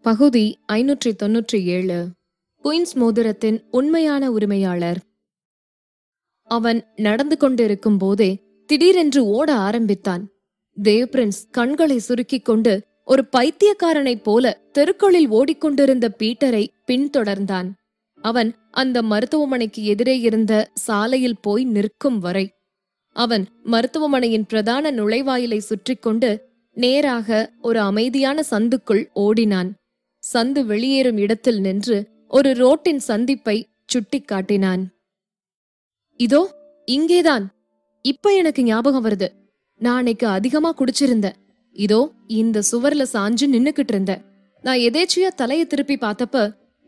பகுதி ஐநூற்றி தொன்னூற்றி ஏழு. குயின்ஸ் மோதிரத்தின் உண்மையான உரிமையாளர். அவன் நடந்து கொண்டிருக்கும் போதே திடீரென்று ஓட ஆரம்பித்தான். தேவ் பிரின்ஸ் கண்களை சுருக்கிக் கொண்டு ஒரு பைத்தியக்காரனைப் போல தெருக்களில் ஓடிக்கொண்டிருந்த பீட்டரை பின்தொடர்ந்தான். அவன் அந்த மருத்துவமனைக்கு எதிரே இருந்த சாலையில் போய் நிற்கும் வரை அவன் மருத்துவமனையின் பிரதான நுழைவாயிலை சுற்றிக் கொண்டு நேராக ஒரு அமைதியான சந்துக்குள் ஓடினான். சந்து வெளியேறும் இடத்தில் நின்று ஒரு ரோட்டின் சந்திப்பை சுட்டிக்காட்டினான் இதோ இங்கேதான். இப்ப எனக்கு ஞாபகம் வருது. நான் அன்னைக்கு அதிகமா குடிச்சிருந்தேன். இதோ இந்த சுவர்ல சாஞ்சு நின்னுக்கிட்டு இருந்தேன். நான் எதேச்சியா தலைய திருப்பி பார்த்தப்ப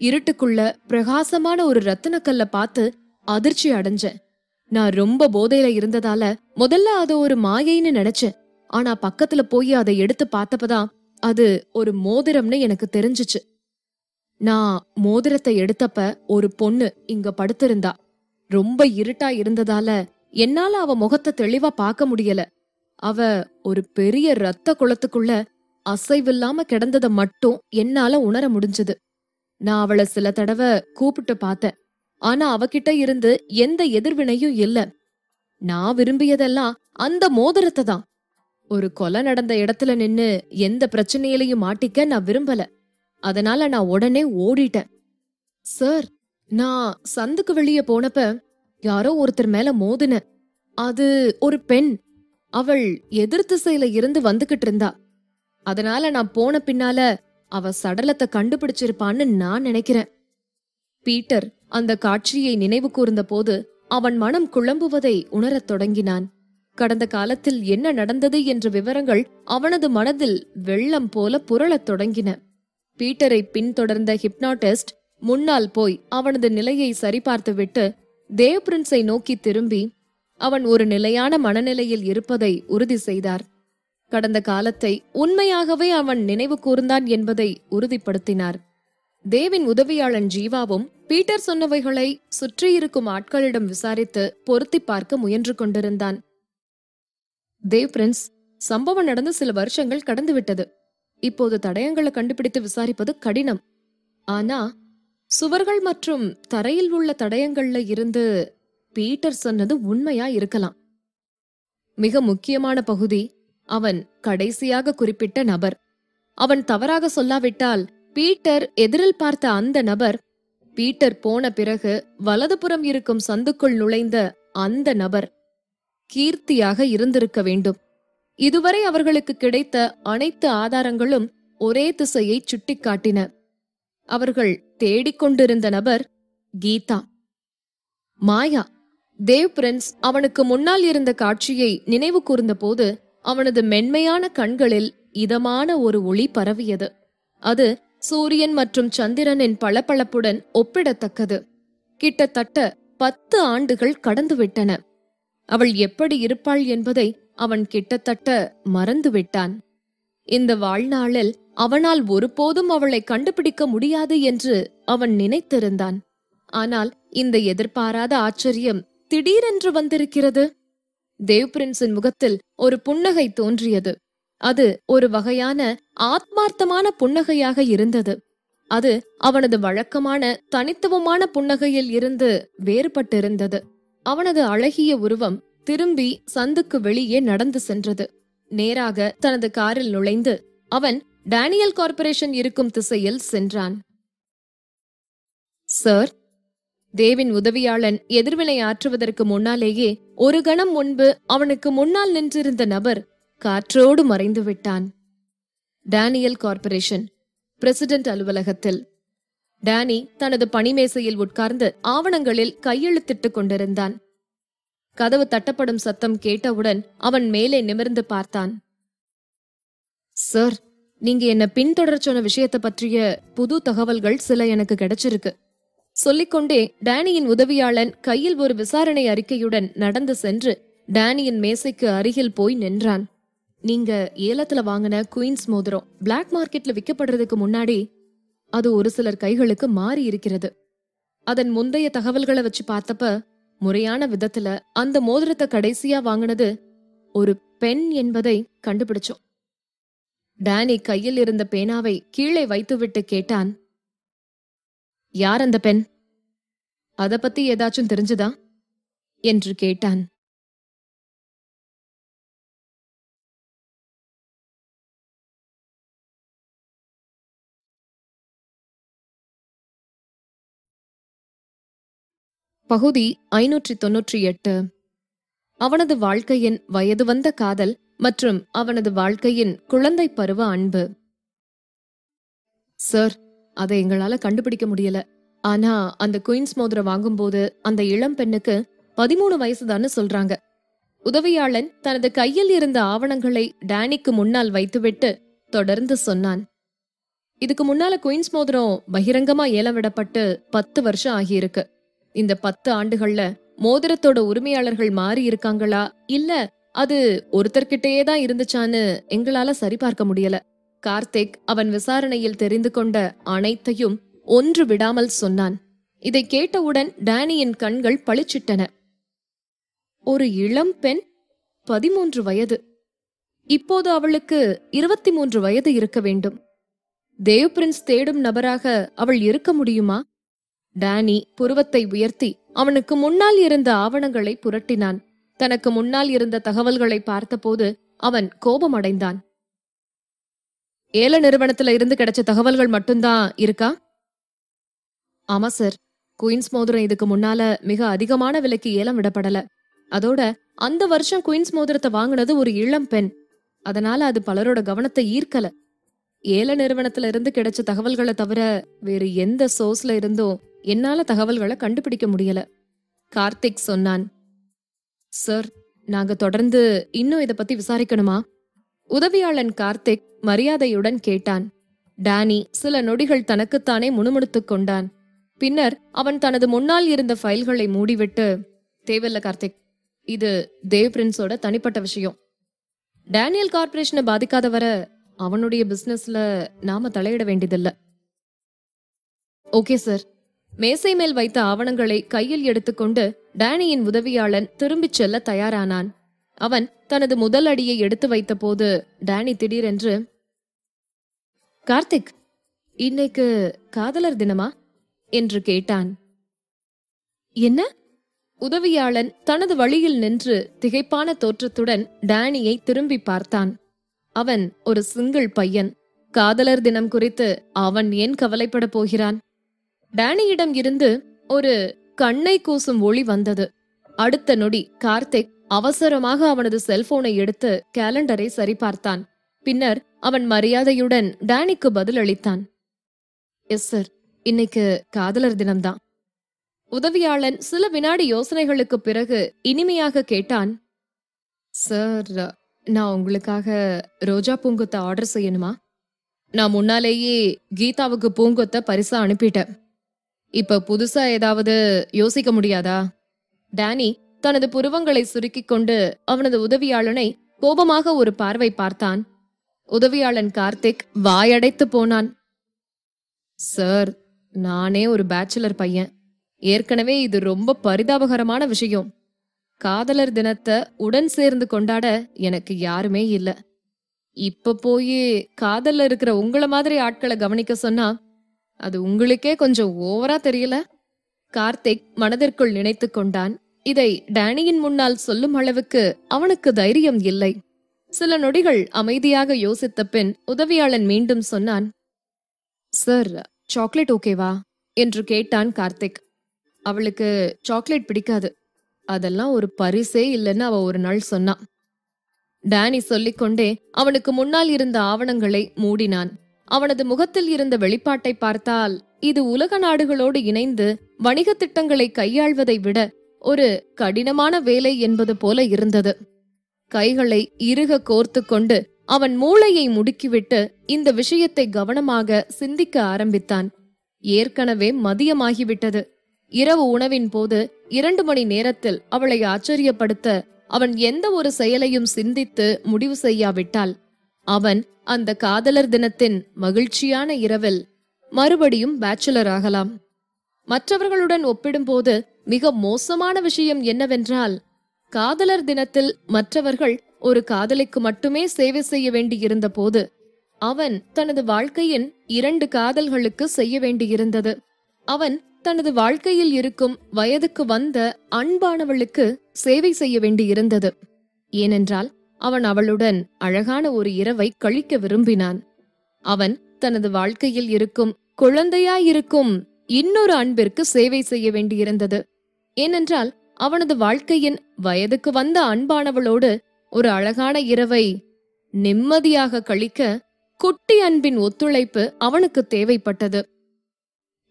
இருட்டுக்குள்ள பிரகாசமான ஒரு ரத்தினக்கல்ல பார்த்து அதிர்ச்சி அடைஞ்சேன். நான் ரொம்ப போதையில இருந்ததால முதல்ல அத ஒரு மாயைன்னு நினைச்சேன். ஆனா பக்கத்துல போய் அதை எடுத்து பார்த்தப்பதான் அது ஒரு மோதிரம்னு எனக்கு தெரிஞ்சுச்சு. நான் மோதிரத்தை எடுத்தப்ப ஒரு பொண்ணு இங்க படுத்திருந்தா. ரொம்ப இருட்டா இருந்ததால என்னால அவ முகத்தை தெளிவா பார்க்க முடியல. அவ ஒரு பெரிய ரத்த குளத்துக்குள்ள அசைவில்லாம கிடந்தத மட்டும் என்னால உணர முடிஞ்சது. நான் அவளை சில தடவை கூப்பிட்டு பார்த்தேன். ஆனா அவகிட்ட இருந்து எந்த எதிர்வினையும் இல்ல. நான் விரும்பியதெல்லாம் அந்த மோதிரத்தை தான். ஒரு கொலை நடந்த இடத்துல நின்னு எந்த பிரச்சனையிலையும் மாட்டிக்க நான் விரும்பல. அதனால நான் உடனே ஓடிட்டேன். சார் நான் சந்துக்கு வெளியே போனப்ப யாரோ ஒருத்தர் மேல மோதின. அது ஒரு பெண். அவள் எதிர் திசையில இருந்து வந்துகிட்டு இருந்தா. அதனால நான் போன பின்னால அவ சடலத்தை கண்டுபிடிச்சிருப்பான்னு நான் நினைக்கிறேன். பீட்டர் அந்த காட்சியை நினைவு கூர்ந்த போது அவன் மனம் குழம்புவதை உணரத் தொடங்கினான். கடந்த காலத்தில் என்ன நடந்தது என்ற விவரங்கள் அவனது மனதில் வெள்ளம் போல புரளத் தொடங்கின. பீட்டரை பின்தொடர்ந்த ஹிப்னாட்டிஸ்ட் முன்னால் போய் அவனது நிலையை சரிபார்த்துவிட்டு தேவ் பிரின்ஸை நோக்கி திரும்பி அவன் ஒரு நிலையான மனநிலையில் இருப்பதை உறுதி செய்தார். கடந்த காலத்தை உண்மையாகவே அவன் நினைவு கூர்ந்தான் என்பதை உறுதிப்படுத்தினார். தேவின் உதவியாளன் ஜீவாவும் பீட்டர் சொன்னவைகளை சுற்றியிருக்கும் ஆட்களிடம் விசாரித்து பொருத்தி பார்க்க முயன்று கொண்டிருந்தான். தேவ் பிரின்ஸ் சம்பவம் நடந்து சில வருஷங்கள் கடந்துவிட்டது இப்போது தடயங்களை கண்டுபிடித்து விசாரிப்பது கடினம். ஆனா சுவர்கள் மற்றும் தரையில் உள்ள தடயங்கள்ல இருந்து பீட்டர் சொன்னது உண்மையா இருக்கலாம். மிக முக்கியமான பகுதி அவன் கடைசியாக குறிப்பிட்ட நபர். அவன் தவறாக சொல்லாவிட்டால் பீட்டர் எதிரில் பார்த்த அந்த நபர் பீட்டர் போன பிறகு வலதுபுறம் இருக்கும் சந்துக்குள் நுழைந்த அந்த நபர். கீர்த்தியாக இருந்திருக்க வேண்டும். இதுவரை அவர்களுக்கு கிடைத்த அனைத்து ஆதாரங்களும் ஒரே திசையை சுட்டிக்காட்டின. அவர்கள் தேடிக்கொண்டிருந்த நபர் கீதா. மாயா தேவ் பிரின்ஸ் அவனுக்கு முன்னால் இருந்த காட்சியை நினைவு கூர்ந்தபோது அவனது மென்மையான கண்களில் இதமான ஒரு ஒளி பரவியது. அது சூரியன் மற்றும் சந்திரனின் பளபளப்புடன் ஒப்பிடத்தக்கது. கிட்டத்தட்ட பத்து ஆண்டுகள் கடந்துவிட்டன. அவள் எப்படி இருப்பாள் என்பதை அவன் கிட்டத்தட்ட மறந்துவிட்டான். இந்த வாழ்நாளில் அவனால் ஒருபோதும் அவளை கண்டுபிடிக்க முடியாது என்று அவன் நினைத்திருந்தான். ஆனால் இந்த எதிர்பாராத ஆச்சரியம் திடீரென்று வந்திருக்கிறது. தேவ் பிரின்ஸின் முகத்தில் ஒரு புன்னகை தோன்றியது. அது ஒரு வகையான ஆத்மார்த்தமான புன்னகையாக இருந்தது. அது அவனது வழக்கமான தனித்துவமான புன்னகையில் இருந்து வேறுபட்டிருந்தது. அவனது அழகிய உருவம் திரும்பி சந்துக்கு வெளியே நடந்து சென்றது. நேராக தனது காரில் நுழைந்து அவன் டேனியல் கார்ப்பரேஷன் இருக்கும் திசையில் சென்றான். சார் தேவின் உதவியாளன் எதிர்வினை ஆற்றுவதற்கு முன்னாலேயே ஒரு கணம் முன்பு அவனுக்கு முன்னால் நின்றிருந்த நபர் காற்றோடு மறைந்து விட்டான் டேனியல் கார்ப்பரேஷன் பிரசிடென்ட் அலுவலகத்தில் டேனி தனது பணிமேசையில் உட்கார்ந்து ஆவணங்களில் கையெழுத்திட்டுக் கொண்டிருந்தான். கதவு தட்டப்படும் சத்தம் கேட்டவுடன் அவன் மேலே நிமிர்ந்து பார்த்தான். சார் நீங்க என்ன பின்தொடர சொன்ன விஷயத்தை பற்றிய புது தகவல்கள் சில எனக்கு கிடைச்சிருக்கு. சொல்லிக்கொண்டே டேனியின் உதவியாளன் கையில் ஒரு விசாரணை அறிக்கையுடன் நடந்து சென்று டேனியின் மேசைக்கு அருகில் போய் நின்றான். நீங்க ஏலத்துல வாங்கின குயின்ஸ் மோதிரம் பிளாக் மார்க்கெட்ல விற்கப்படுறதுக்கு முன்னாடி அது ஒரு சிலர் கைகளுக்கு மாறி இருக்கிறது. அதன் முந்தைய தகவல்களை வச்சு பார்த்தப்ப முறையான விதத்துல அந்த மோதிரத்தை கடைசியா வாங்கினது ஒரு பெண் என்பதை கண்டுபிடிச்சோம். டேனி கையில் இருந்த பேனாவை கீழே வைத்துவிட்டு கேட்டான் யார் அந்த பெண்? அத பத்தி ஏதாச்சும் தெரிஞ்சுதா? என்று கேட்டான். பகுதி ஐநூற்றி தொன்னூற்றி எட்டு. அவனது வாழ்க்கையின் வயது வந்த காதல் மற்றும் அவனது வாழ்க்கையின் குழந்தை பருவ அன்பு. சார் அதை எங்களால கண்டுபிடிக்க முடியல. ஆனா அந்த குயின்ஸ் மோதிரம் வாங்கும்போது அந்த இளம் பெண்ணுக்கு பதிமூணு வயசுதான்னு சொல்றாங்க. உதவியாளன் தனது கையில் இருந்த ஆவணங்களை டேனிக்கு முன்னால் வைத்துவிட்டு தொடர்ந்து சொன்னான். இதுக்கு முன்னால குயின்ஸ் மோதிரம் பகிரங்கமா ஏலம் விடப்பட்டு பத்து வருஷம் ஆகியிருக்கு. இந்த பத்து ஆண்டுகள்ல மோதிரத்தோட உரிமையாளர்கள் மாறி இருக்காங்களா? இல்ல அது ஒருத்தர்கிட்டயே தான் இருந்துச்சான்னு எங்களால சரிபார்க்க முடியல. கார்த்திக் அவன் விசாரணையில் தெரிந்து கொண்ட அனைத்தையும் ஒன்று விடாமல் சொன்னான். இதை கேட்டவுடன் டேனியின் கண்கள் பளிச்சிட்டன. ஒரு இளம் பெண் பதிமூன்று வயது. இப்போது அவளுக்கு இருபத்தி மூன்று வயது இருக்க வேண்டும். தேவ் பிரின்ஸ் தேடும் நபராக அவள் இருக்க முடியுமா? டேனி புருவத்தை உயர்த்தி அவனுக்கு முன்னால் இருந்த ஆவணங்களை புரட்டினான். தனக்கு முன்னால் இருந்த தகவல்களை பார்த்தபோது அவன் கோபமடைந்தான். ஏல நிறுவனத்துல இருந்து கிடைச்ச தகவல்கள் மட்டும்தான் இருக்கா? ஆமா சார் குயின்ஸ் மோதிரம் இதுக்கு முன்னால மிக அதிகமான விலைக்கு ஏலம் விடப்படல. அதோட அந்த வருஷம் குயின்ஸ் மோதிரத்தை வாங்கினது ஒரு இளம் பெண். அதனால அது பலரோட கவனத்தை ஈர்க்கல. ஏல நிறுவனத்துல இருந்து கிடைச்ச தகவல்களை தவிர வேறு எந்த சோர்ஸ்ல இருந்தும் என்னால தகவல்களை கண்டுபிடிக்க முடியல. கார்த்திக் சொன்னான் சார் நாங்க தொடர்ந்து இன்னும் இதை பத்தி விசாரிக்கணுமா? உதவியாளன் கார்த்திக் மரியாதையுடன் கேட்டான். டானி சில நொடிகள் தனக்குத்தானே முணுமுணுத்துக் கொண்டான். பின்னர் அவன் தனது முன்னால் இருந்த ஃபைல்களை மூடிவிட்டு தேவையில்ல கார்த்திக் இது தேவ் பிரின்ஸோட தனிப்பட்ட விஷயம். டேனியல் கார்ப்பரேஷனை பாதிக்காத வர அவனுடைய பிசினஸ்ல நாம தலையிட வேண்டியதில்லை. Okay sir. மேசை மேல் வைத்த ஆவணங்களை கையில் எடுத்துக்கொண்டு டேனியின் உதவியாளன் திரும்பிச் செல்ல தயாரானான். அவன் தனது முதல் அடியை எடுத்து வைத்தபோது டேனி திடீரென்று கார்த்திக் இன்னைக்கு காதலர் தினமா? என்று கேட்டான். என்ன? உதவியாளன் தனது வழியில் நின்று திகைப்பான தோற்றத்துடன் டேனியை திரும்பி பார்த்தான். அவன் ஒரு சிங்கிள் பையன். காதலர் தினம் குறித்து அவன் ஏன் கவலைப்பட போகிறான்? டேனியிடம் இருந்து ஒரு கண்ணை கூசும் ஒளி வந்தது. அடுத்த நொடி கார்த்திக் அவசரமாக அவனது செல்போனை எடுத்து கேலண்டரை சரிபார்த்தான். பின்னர் அவன் மரியாதையுடன் டேனிக்கு பதில் அளித்தான் எஸ் சார். இன்னைக்கு காதலர் தினம்தான். உதவியாளன் சில வினாடி யோசனைகளுக்கு பிறகு இனிமையாக கேட்டான். சார் நான் உங்களுக்காக ரோஜா பூங்கொத்தை ஆர்டர் செய்யணுமா? நான் முன்னாலேயே கீதாவுக்கு பூங்கொத்தை பரிசா அனுப்பிட்டேன். இப்ப புதுசா ஏதாவது யோசிக்க முடியாதா? டேனி தனது புருவங்களை சுருக்கிக் கொண்டு அவனது உதவியாளனை கோபமாக ஒரு பார்வை பார்த்தான். உதவியாளன் கார்த்திக் வாயடைத்து போனான். சார் நானே ஒரு பேச்சுலர் பையன். ஏற்கனவே இது ரொம்ப பரிதாபகரமான விஷயம். காதலர் தினத்தை உடன் சேர்ந்து கொண்டாட எனக்கு யாருமே இல்ல. இப்ப போய் காதல்ல இருக்கிற உங்கள மாதிரி ஆட்களை கவனிக்க சொன்னா அது உங்களுக்கே கொஞ்சம் ஓவரா தெரியல? கார்த்திக் மனதிற்குள் நினைத்து கொண்டான். இதை டேனியின் முன்னால் சொல்லும் அளவுக்கு அவனுக்கு தைரியம் இல்லை. சில நொடிகள் அமைதியாக யோசித்த பின் உதவியாளன் மீண்டும் சொன்னான் சார் சாக்லேட் ஓகேவா? என்று கேட்டான் கார்த்திக். அவளுக்கு சாக்லேட் பிடிக்காது. அதெல்லாம் ஒரு பரிசே இல்லைன்னு அவ ஒரு நாள் சொன்னான். டேனி சொல்லிக்கொண்டே அவனுக்கு முன்னால் இருந்த ஆவணங்களை மூடினான். அவனது முகத்தில் இருந்த வெளிப்பாட்டை பார்த்தால் இது உலக நாடுகளோடு இணைந்து வணிக திட்டங்களை கையாள்வதை விட ஒரு கடினமான வேலை என்பது போல இருந்தது. கைகளை இறுக கோர்த்து கொண்டு அவன் மூளையை முடுக்கிவிட்டு இந்த விஷயத்தை கவனமாக சிந்திக்க ஆரம்பித்தான். ஏற்கனவே மதியமாகிவிட்டது. இரவு உணவின் போது இரண்டு மணி நேரத்தில் அவளை ஆச்சரியப்படுத்த அவன் எந்த ஒரு செயலையும் சிந்தித்து முடிவு செய்யாவிட்டால் அவன் அந்த காதலர் தினத்தின் மகிழ்ச்சியான இரவில் மறுபடியும் பேச்சுலர் ஆகலாம். மற்றவர்களுடன் ஒப்பிடும்போது மிக மோசமான விஷயம் என்னவென்றால் காதலர் தினத்தில் மற்றவர்கள் ஒரு காதலிக்கு மட்டுமே சேவை செய்ய வேண்டியிருந்த போது அவன் தனது வாழ்க்கையின் இரண்டு காதல்களுக்கு செய்ய வேண்டியிருந்தது. அவன் தனது வாழ்க்கையில் இருக்கும் வயதுக்கு வந்த அன்பானவளுக்கு சேவை செய்ய வேண்டியிருந்தது. ஏனென்றால் அவன் அவளுடன் அழகான ஒரு இரவை கழிக்க விரும்பினான். அவன் தனது வாழ்க்கையில் இருக்கும் குழந்தையாயிருக்கும் இன்னொரு அன்பிற்கு சேவை செய்ய வேண்டியிருந்தது. ஏனென்றால் அவனது வாழ்க்கையின் வயதுக்கு வந்த அன்பானவளோடு ஒரு அழகான இரவை நிம்மதியாக கழிக்க குட்டி அன்பின் ஒத்துழைப்பு அவனுக்கு தேவைப்பட்டது.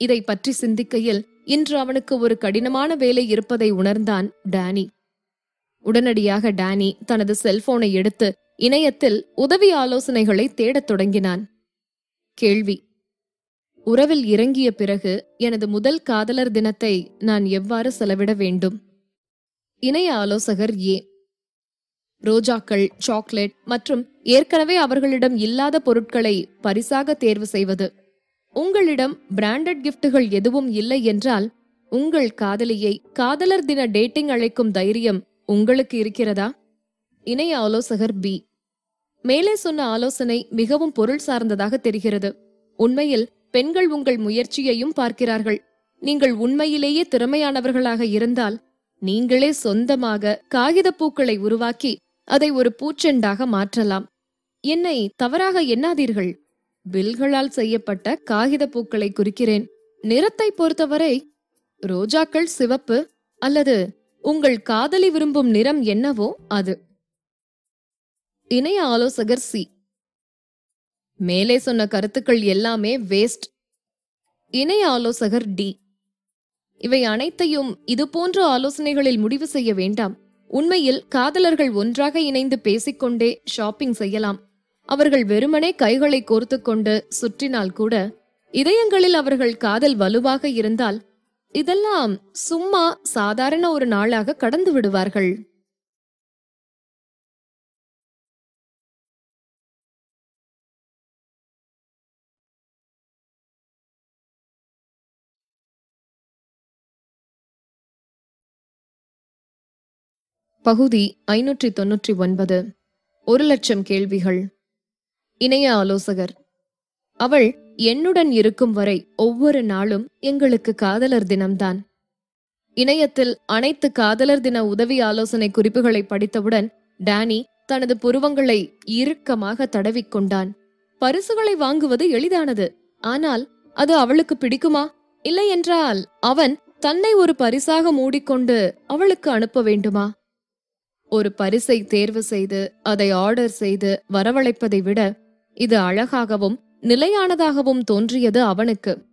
இதை பற்றி சிந்திக்கையில் இன்று அவனுக்கு ஒரு கடினமான வேலை இருப்பதை உணர்ந்தான் டேனி. உடனடியாக டேனி தனது செல்போனை எடுத்து இணையத்தில் உதவி ஆலோசனைகளை தேடத் தொடங்கினான். கேள்வி. உறவில் இறங்கிய பிறகு எனது முதல் காதலர் தினத்தை நான் எவ்வாறு செலவிட வேண்டும்? இணைய ஆலோசகர் ஏ. ரோஜாக்கள் சாக்லேட் மற்றும் ஏற்கனவே அவர்களிடம் இல்லாத பொருட்களை பரிசாக தேர்வு செய்வது. உங்களிடம் பிராண்டட் கிஃப்ட்டுகள் எதுவும் இல்லை என்றால் உங்கள் காதலியை காதலர் தின டேட்டிங் அழைக்கும் தைரியம் உங்களுக்கு இருக்கிறதா? இணைய ஆலோசகர் பி. மேலே சொன்ன ஆலோசனை மிகவும் பொருள் சார்ந்ததாக தெரிகிறது. உண்மையில் பெண்கள் உங்கள் முயற்சியையும் பார்க்கிறார்கள். நீங்கள் உண்மையிலேயே திறமையானவர்களாக இருந்தால் நீங்களே சொந்தமாக காகிதப் பூக்களை உருவாக்கி அதை ஒரு பூச்செண்டாக மாற்றலாம். என்னை தவறாக எண்ணாதீர்கள். பில்களால் செய்யப்பட்ட காகிதப் பூக்களை குறிக்கிறேன். நிறத்தை பொறுத்தவரை ரோஜாக்கள் சிவப்பு அல்லது உங்கள் காதலி விரும்பும் நிறம் என்னவோ அது. இணைய ஆலோசகர் சி. மேலே சொன்ன கருத்துக்கள் எல்லாமே வேஸ்ட் இணைய ஆலோசகர் டி. இவை அனைத்தையும் இது போன்ற ஆலோசனைகளில் முடிவு செய்ய வேண்டாம். உண்மையில் காதலர்கள் ஒன்றாக இணைந்து பேசிக்கொண்டே ஷாப்பிங் செய்யலாம். அவர்கள் வெறுமனே கைகளை கோர்த்து கொண்டு சுற்றினால் கூட இதயங்களில் அவர்கள் காதல் வலுவாக இருந்தால் இதெல்லாம் சும்மா சாதாரண ஒரு நாளாக கடந்து விடுவார்கள். பகுதி ஐநூற்றி தொன்னூற்றி ஒன்பது ஒரு லட்சம் கேள்விகள். இணைய ஆலோசகர். அவள் என்னுடன் இருக்கும் வரை ஒவ்வொரு நாளும் எங்களுக்கு காதலர் தினம்தான். இணையத்தில் அனைத்து காதலர் தின உதவி ஆலோசனை குறிப்புகளை படித்தவுடன் டேனி தனது புருவங்களை இறுக்கமாக தடவிக்கொண்டான். பரிசுகளை வாங்குவது எளிதானது. ஆனால் அது அவளுக்கு பிடிக்குமா? இல்லை என்றால் அவன் தன்னை ஒரு பரிசாக மூடிக்கொண்டு அவளுக்கு அனுப்ப வேண்டுமா? ஒரு பரிசை தேர்வு செய்து அதை ஆர்டர் செய்து வரவழைப்பதை விட இது அழகாகவும் நிலையானதாகவும் தோன்றியது அவனுக்கு.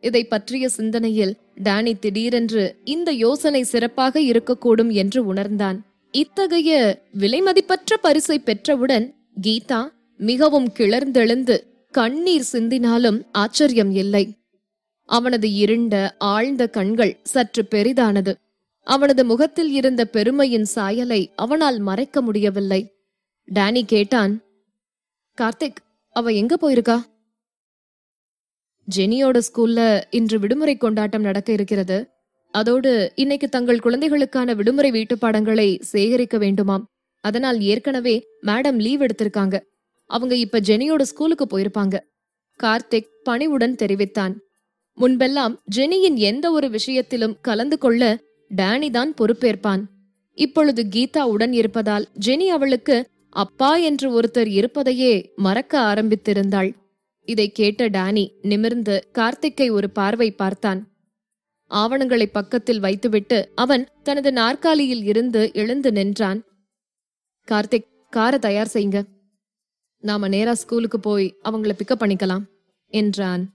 இதை பற்றிய சிந்தனையில் டேனி திடீரென்று இந்த யோசனை சிறப்பாக இருக்கக்கூடும் என்று உணர்ந்தான். இத்தகைய விலைமதிப்பற்ற பரிசை பெற்றவுடன் கீதா மிகவும் கிளர்ந்தெழுந்து கண்ணீர் சிந்தினாலும் ஆச்சரியம் இல்லை. அவனது இருண்ட ஆழ்ந்த கண்கள் சற்று பெரிதானது. அவனது முகத்தில் இருந்த பெருமையின் சாயலை அவனால் மறைக்க முடியவில்லை. டேனி கேட்டான் கார்த்திக் அவ எங்க போயிருக்கா? ஜெனியோட ஸ்கூல்ல இன்று விடுமுறை கொண்டாட்டம் நடக்க இருக்கிறது. அதோடு இன்னைக்கு தங்கள் குழந்தைகளுக்கான விடுமுறை வீட்டு பாடங்களை சேகரிக்க வேண்டுமாம். அதனால் ஏற்கனவே மேடம் லீவ் எடுத்திருக்காங்க. அவங்க இப்ப ஜெனியோட ஸ்கூலுக்கு போயிருப்பாங்க. கார்த்திக் பணிவுடன் தெரிவித்தான். முன்பெல்லாம் ஜெனியின் எந்த ஒரு விஷயத்திலும் கலந்து கொள்ள டேனி தான் பொறுப்பேற்பான். இப்பொழுது கீதா உடன் இருப்பதால் ஜெனி அவளுக்கு அப்பா என்று ஒருத்தர் இருப்பதையே மறக்க ஆரம்பித்திருந்தாள். இதை கேட்ட டேனி நிமிர்ந்து கார்த்திக்கை ஒரு பார்வை பார்த்தான். ஆவணங்களை பக்கத்தில் வைத்துவிட்டு அவன் தனது நாற்காலியில் இருந்து எழுந்து நின்றான். கார்த்திக் காரை தயார் செய்யுங்க. நாம நேரா ஸ்கூலுக்கு போய் அவங்கள பிக்கப் பண்ணிக்கலாம் என்றான்.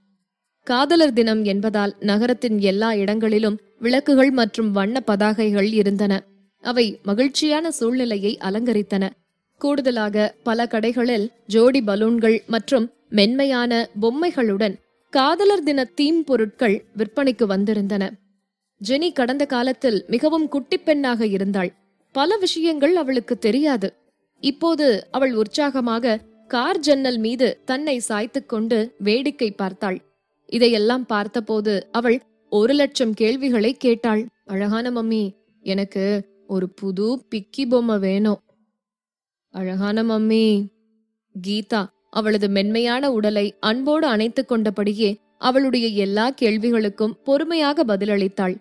காதலர் தினம் என்பதால் நகரத்தின் எல்லா இடங்களிலும் விளக்குகள் மற்றும் வண்ண பதாகைகள் இருந்தன. அவை மகிழ்ச்சியான சூழ்நிலையை அலங்கரித்தன. கூடுதலாக பல கடைகளில் ஜோடி பலூன்கள் மற்றும் மென்மையான பொம்மைகளுடன் காதலர் தின தீம் பொருட்கள் விற்பனைக்கு வந்திருந்தன. ஜெனி கடந்த காலத்தில் மிகவும் குட்டிப் பெண்ணாக இருந்தாள். பல விஷயங்கள் அவளுக்கு தெரியாது. இப்போது அவள் உற்சாகமாக கார் ஜன்னல் மீது தன்னை சாய்த்துக் கொண்டு வேடிக்கை பார்த்தாள். இதையெல்லாம் பார்த்தபோது அவள் ஒரு லட்சம் கேள்விகளை கேட்டாள். அழகான மம்மி எனக்கு ஒரு புது பிக்கி பொம்மை வேணும். அழகான மம்மி கீதா அவளது மென்மையான உடலை அன்போடு அணைத்துக் கொண்டபடியே அவளுடைய எல்லா கேள்விகளுக்கும் பொறுமையாக பதிலளித்தாள்.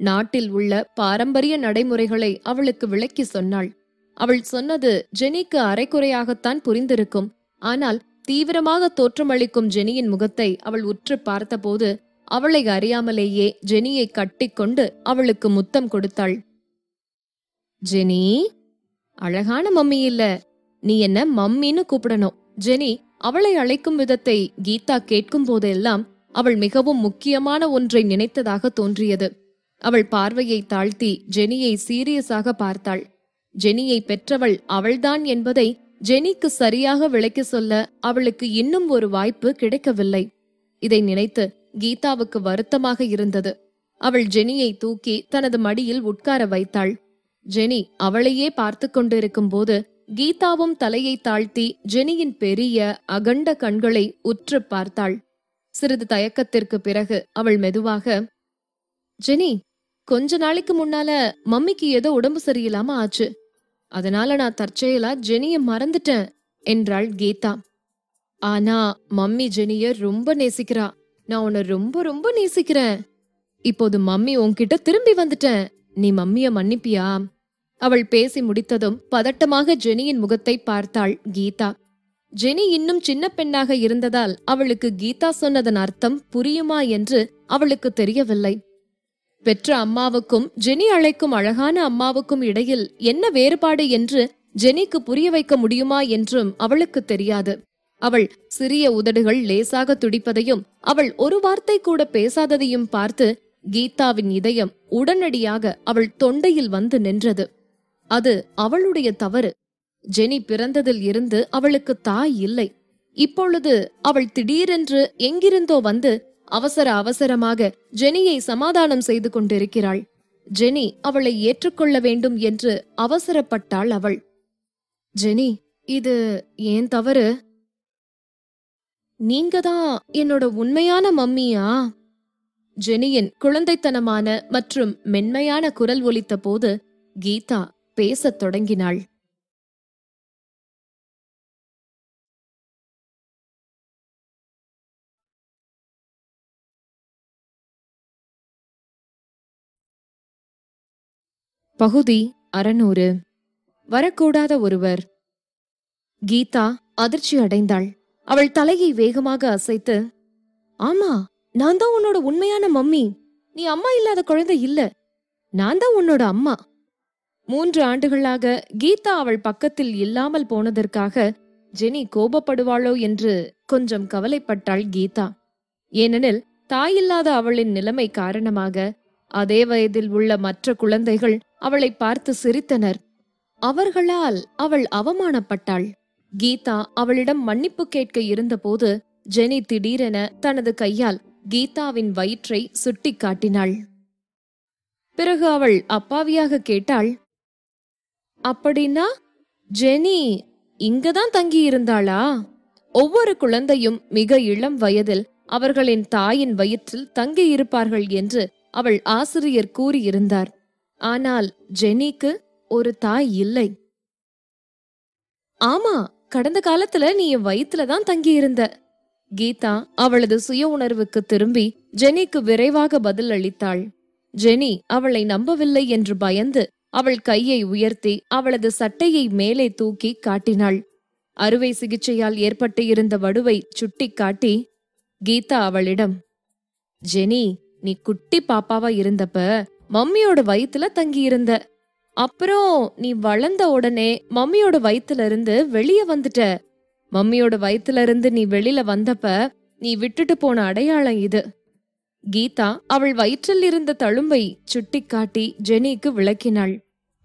நாட்டில் உள்ள பாரம்பரிய நடைமுறைகளை அவளுக்கு விளக்கி சொன்னாள். அவள் சொன்னது ஜெனிக்கு அரைக்குறையாகத்தான் புரிந்திருக்கும். ஆனால் தீவிரமாக தோற்றமளிக்கும் ஜெனியின் முகத்தை அவள் உற்று பார்த்தபோது அவளை அறியாமலேயே ஜெனியை கட்டிக்கொண்டு அவளுக்கு முத்தம் கொடுத்தாள். ஜெனி அழகான மம்மி இல்ல. நீ என்ன மம்மின்னு கூப்பிடணும். ஜெனி அவளை அழைக்கும் விதத்தை கீதா கேட்கும் போதெல்லாம் அவள் மிகவும் முக்கியமான ஒன்றை நினைத்ததாக தோன்றியது. அவள் பார்வையை தாழ்த்தி ஜெனியை சீரியஸாக பார்த்தாள். ஜெனியை பெற்றவள் அவள்தான் என்பதை ஜெனிக்கு சரியாக விளக்கி சொல்ல அவளுக்கு இன்னும் ஒரு வாய்ப்பு கிடைக்கவில்லை. இதை நினைத்து கீதாவுக்கு வருத்தமாக இருந்தது. அவள் ஜெனியை தூக்கி தனது மடியில் உட்கார வைத்தாள். ஜெனி அவளையே பார்த்து கொண்டிருக்கும் போது கீதாவும் தலையை தாழ்த்தி ஜெனியின் பெரிய அகண்ட கண்களை உற்று பார்த்தாள். சிறிது தயக்கத்திற்கு பிறகு அவள் மெதுவாக ஜெனி கொஞ்ச நாளைக்கு முன்னால மம்மிக்கு ஏதோ உடம்பு சரியில்லாம ஆச்சு. அதனால நான் தற்செயலா ஜெனிய மறந்துட்டேன் என்றாள் கீதா. ஆனா மம்மி ஜெனிய ரொம்ப நேசிக்கிறா. நான் உன்னை ரொம்ப ரொம்ப நேசிக்கிறேன். இப்போது மம்மி உன்கிட்ட திரும்பி வந்துட்டேன். நீ மம்மிய மன்னிப்பியா? அவள் பேசி முடித்ததும் பதட்டமாக ஜெனியின் முகத்தை பார்த்தாள் கீதா. ஜெனி இன்னும் சின்ன பெண்ணாக இருந்ததால் அவளுக்கு கீதா சொன்னதன் அர்த்தம் புரியுமா என்று அவளுக்கு தெரியவில்லை. பெற்ற அம்மாவுக்கும் ஜெனி அழைக்கும் அழகான அம்மாவுக்கும் இடையில் என்ன வேறுபாடு என்று ஜெனிக்கு புரிய வைக்க முடியுமா என்றும் அவளுக்கு தெரியாது. அவள் சிறிய உதடுகள் லேசாக துடிப்பதையும் அவள் ஒரு வார்த்தை கூட பேசாததையும் பார்த்து கீதாவின் இதயம் உடனடியாக அவள் தொண்டையில் வந்து நின்றது. அது அவளுடைய தவறு. ஜெனி பிறந்ததில் இருந்து அவளுக்கு தாய் இல்லை. இப்பொழுது அவள் திடீரென்று எங்கிருந்தோ வந்து அவசர அவசரமாக ஜெனியை சமாதானம் செய்து கொண்டிருக்கிறாள். ஜெனி அவளை ஏற்றுக்கொள்ள வேண்டும் என்று அவசரப்பட்டாள் அவள். ஜெனி இது ஏன் தவறு? நீங்க தான் என்னோட உண்மையான மம்மியா? ஜெனியின் குழந்தைத்தனமான மற்றும் மென்மையான குரல் ஒலித்த போது கீதா பேசத் தொடங்கினாள். பகுதி அறநூறு. வரக்கூடாத ஒருவர். கீதா அதிர்ச்சி அடைந்தாள். அவள் தலையை வேகமாக அசைத்து ஆமா நான் தான் உன்னோட உண்மையான மம்மி. நீ அம்மா இல்லாத குழந்தை இல்ல. நான் தான் உன்னோட அம்மா. மூன்று ஆண்டுகளாக கீதா அவள் பக்கத்தில் இல்லாமல் போனதற்காக ஜெனி கோபப்படுவாளோ என்று கொஞ்சம் கவலைப்பட்டாள் கீதா. ஏனெனில் தாயில்லாத அவளின் நிலைமை காரணமாக அதே வயதில் உள்ள மற்ற குழந்தைகள் அவளை பார்த்து சிரித்தனர். அவர்களால் அவள் அவமானப்பட்டாள். கீதா அவளிடம் மன்னிப்பு கேட்க இருந்தபோது ஜெனி திடீரென தனது கையால் கீதாவின் வயிற்றை சுட்டிக் காட்டினாள் பிறகு அவள் அப்பாவியாக கேட்டாள் அப்படின்னா ஜெனி இங்கதான் தங்கி இருந்தாளா ஒவ்வொரு குழந்தையும் மிக இளம் வயதில் அவர்களின் தாயின் வயிற்றில் தங்கியிருப்பார்கள் என்று அவள் ஆசிரியர் கூறியிருந்தார். ஆனால் ஜெனிக்கு ஒரு தாய் இல்லை. ஆமா கடந்த காலத்துல நீ என் வயித்துல தான் தங்கியிருந்த. கீதா அவளது சுய உணர்வுக்கு திரும்பி ஜெனிக்கு விரைவாக பதில் அளித்தாள் ஜெனி அவளை நம்பவில்லை என்று பயந்து அவள் கையை உயர்த்தி அவளது சட்டையை மேலே தூக்கி காட்டினாள். அறுவை சிகிச்சையால் ஏற்பட்டு இருந்த வடுவை சுட்டி காட்டி கீதா அவளிடம் ஜெனி நீ குட்டி பாப்பாவா இருந்தப்ப மம்மியோட வயிற்றுல தங்கியிருந்த. அப்புறம் நீ வளர்ந்த உடனே மம்மியோட வயிற்றுல இருந்து வெளிய வந்துட்ட. மம்மியோட வயிற்றுல இருந்து நீ வெளியில வந்தப்ப நீ விட்டுட்டு போன அடையாளம் இது. கீதா அவள் வயிற்றில் இருந்த தழும்பை சுட்டிக்காட்டி ஜெனிக்கு விளக்கினாள்.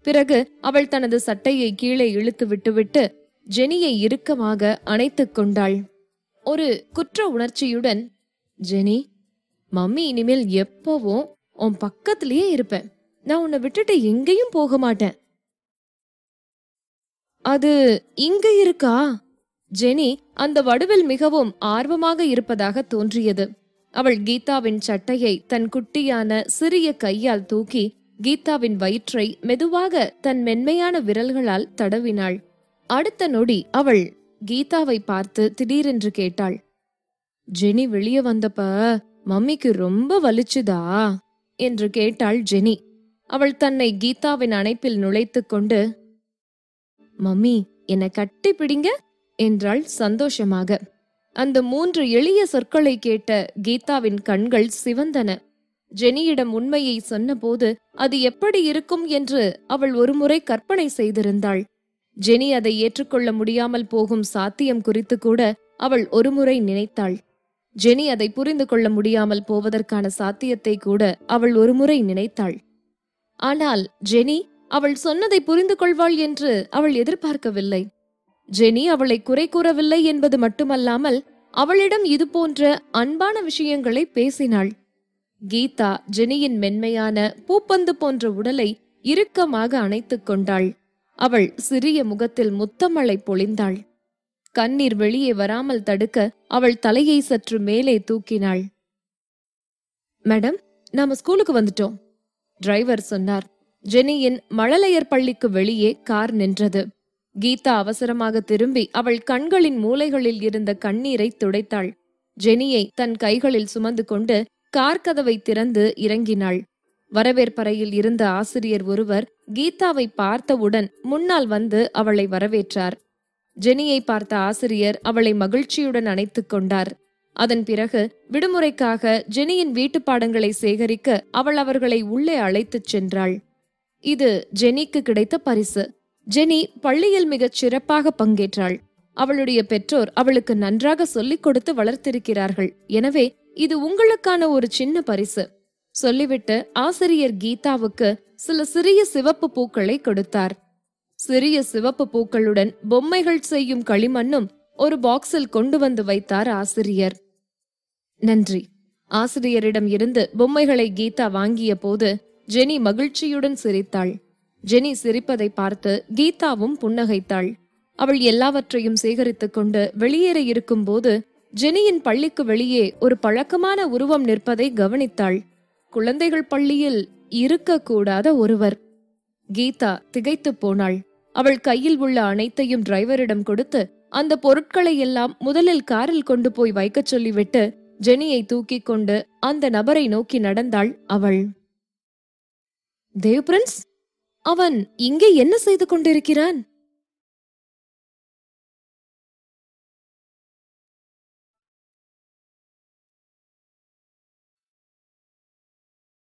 பிறகு அவள் தனது சட்டையை கீழே இழுத்து விட்டுவிட்டு ஜெனியை இறுக்கமாக அணைத்துக் கொண்டாள். ஒரு குற்ற உணர்ச்சியுடன் ஜெனி மம்மி இனிமேல் எப்பவும் உன் பக்கத்திலேயே இருப்பேன். நான் உன்னை விட்டுட்டு எங்கேயும் போக மாட்டேன். அது இங்க இருக்கா? ஜெனி அந்த வடுவில் மிகவும் ஆர்வமாக இருப்பதாக தோன்றியது. அவள் கீதாவின் சட்டையை தன் குட்டியான சிறிய கையால் தூக்கி கீதாவின் வயிற்றை மெதுவாக தன் மென்மையான விரல்களால் தடவினாள். அடுத்த நொடி அவள் கீதாவை பார்த்து திடீரென்று கேட்டாள். ஜெனி வெளியே வந்தப்ப மம்மிக்கு ரொம்ப வலிச்சுதா? என்று கேட்டாள் ஜெனி. அவள் தன்னை கீதாவின் அணைப்பில் நுழைத்துக் கொண்டு மம்மி என்னை கட்டி பிடிங்க என்றாள் சந்தோஷமாக. அந்த மூன்று எளிய சொற்களை கேட்ட கீதாவின் கண்கள் சிவந்தன. ஜெனியிடம் உண்மையை சொன்னபோது அது எப்படி இருக்கும் என்று அவள் ஒருமுறை கற்பனை செய்திருந்தாள். ஜெனி அதை ஏற்றுக்கொள்ள முடியாமல் போகும் சாத்தியம் குறித்து கூட அவள் ஒருமுறை நினைத்தாள். ஜெனி அதை புரிந்து கொள்ள முடியாமல் போவதற்கான சாத்தியத்தை கூட அவள் ஒருமுறை நினைத்தாள். ஆனால் ஜெனி அவள் சொன்னதை புரிந்து கொள்வாள் என்று அவள் எதிர்பார்க்கவில்லை. ஜெனி அவளை குறை கூறவில்லை என்பது மட்டுமல்லாமல் அவளிடம் இதுபோன்ற அன்பான விஷயங்களை பேசினாள். கீதா ஜெனியின் மென்மையான பூப்பந்து போன்ற உடலை இறுக்கமாக அணைத்துக் கொண்டாள். அவள் சிறிய முகத்தில் முத்தமலை பொழிந்தாள். கண்ணீர் வெளியே வராமல் தடுக்க அவள் தலையை சற்று மேலே தூக்கினாள். மேடம் நாம ஸ்கூலுக்கு வந்துட்டோம் டிரைவர் சொன்னார். ஜெனியின் மழலையர் பள்ளிக்கு வெளியே கார் நின்றது. கீதா அவசரமாக திரும்பி அவள் கண்களின் மூலைகளில் இருந்த கண்ணீரை துடைத்தாள். ஜெனியை தன் கைகளில் சுமந்து கொண்டு கார் கதவை திறந்து இறங்கினாள். வரவேற்பறையில் இருந்த ஆசிரியர் ஒருவர் கீதாவை பார்த்தவுடன் முன்னால் வந்து அவளை வரவேற்றார். ஜெனியை பார்த்த ஆசிரியர் அவளை மகிழ்ச்சியுடன் அணைத்துக் கொண்டார். அதன் பிறகு விடுமுறைக்காக ஜெனியின் வீட்டுப் பாடங்களை சேகரிக்க அவள் அவர்களை உள்ளே அழைத்துச் சென்றாள். இது ஜெனிக்கு கிடைத்த பரிசு. ஜெனி பள்ளியில் மிகச் சிறப்பாக பங்கேற்றாள். அவளுடைய பெற்றோர் அவளுக்கு நன்றாக சொல்லிக் கொடுத்து வளர்த்திருக்கிறார்கள். எனவே இது உங்களுக்கான ஒரு சின்ன பரிசு. சொல்லிவிட்டு ஆசிரியர் கீதாவுக்கு சில சிறிய சிவப்பு பூக்களை கொடுத்தார். சிறிய சிவப்பு பூக்களுடன் பொம்மைகள் செய்யும் களிமண்ணும் ஒரு பாக்ஸில் கொண்டு வந்து வைத்தார் ஆசிரியர். நன்றி. ஆசிரியரிடம் இருந்து பொம்மைகளை கீதா வாங்கிய போது ஜெனி மகிழ்ச்சியுடன் சிரித்தாள். ஜெனி சிரிப்பதை பார்த்து கீதாவும் புன்னகைத்தாள். அவள் எல்லாவற்றையும் சேகரித்துக் கொண்டு வெளியேற இருக்கும் போது ஜெனியின் பள்ளிக்கு வெளியே ஒரு பழக்கமான உருவம் நிற்பதை கவனித்தாள். குழந்தைகள் பள்ளியில் இருக்கக்கூடாத ஒருவர். கீதா திகைத்துப் போனாள். அவள் கையில் உள்ள அனைத்தையும் டிரைவரிடம் கொடுத்து அந்த பொருட்களை எல்லாம் முதலில் காரில் கொண்டு போய் வைக்கச் சொல்லிவிட்டு ஜெனியை தூக்கிக் கொண்டு அந்த நபரை நோக்கி நடந்தாள் அவள். தேவ் பிரின்ஸ் அவன் இங்கே என்ன செய்து கொண்டிருக்கிறான்?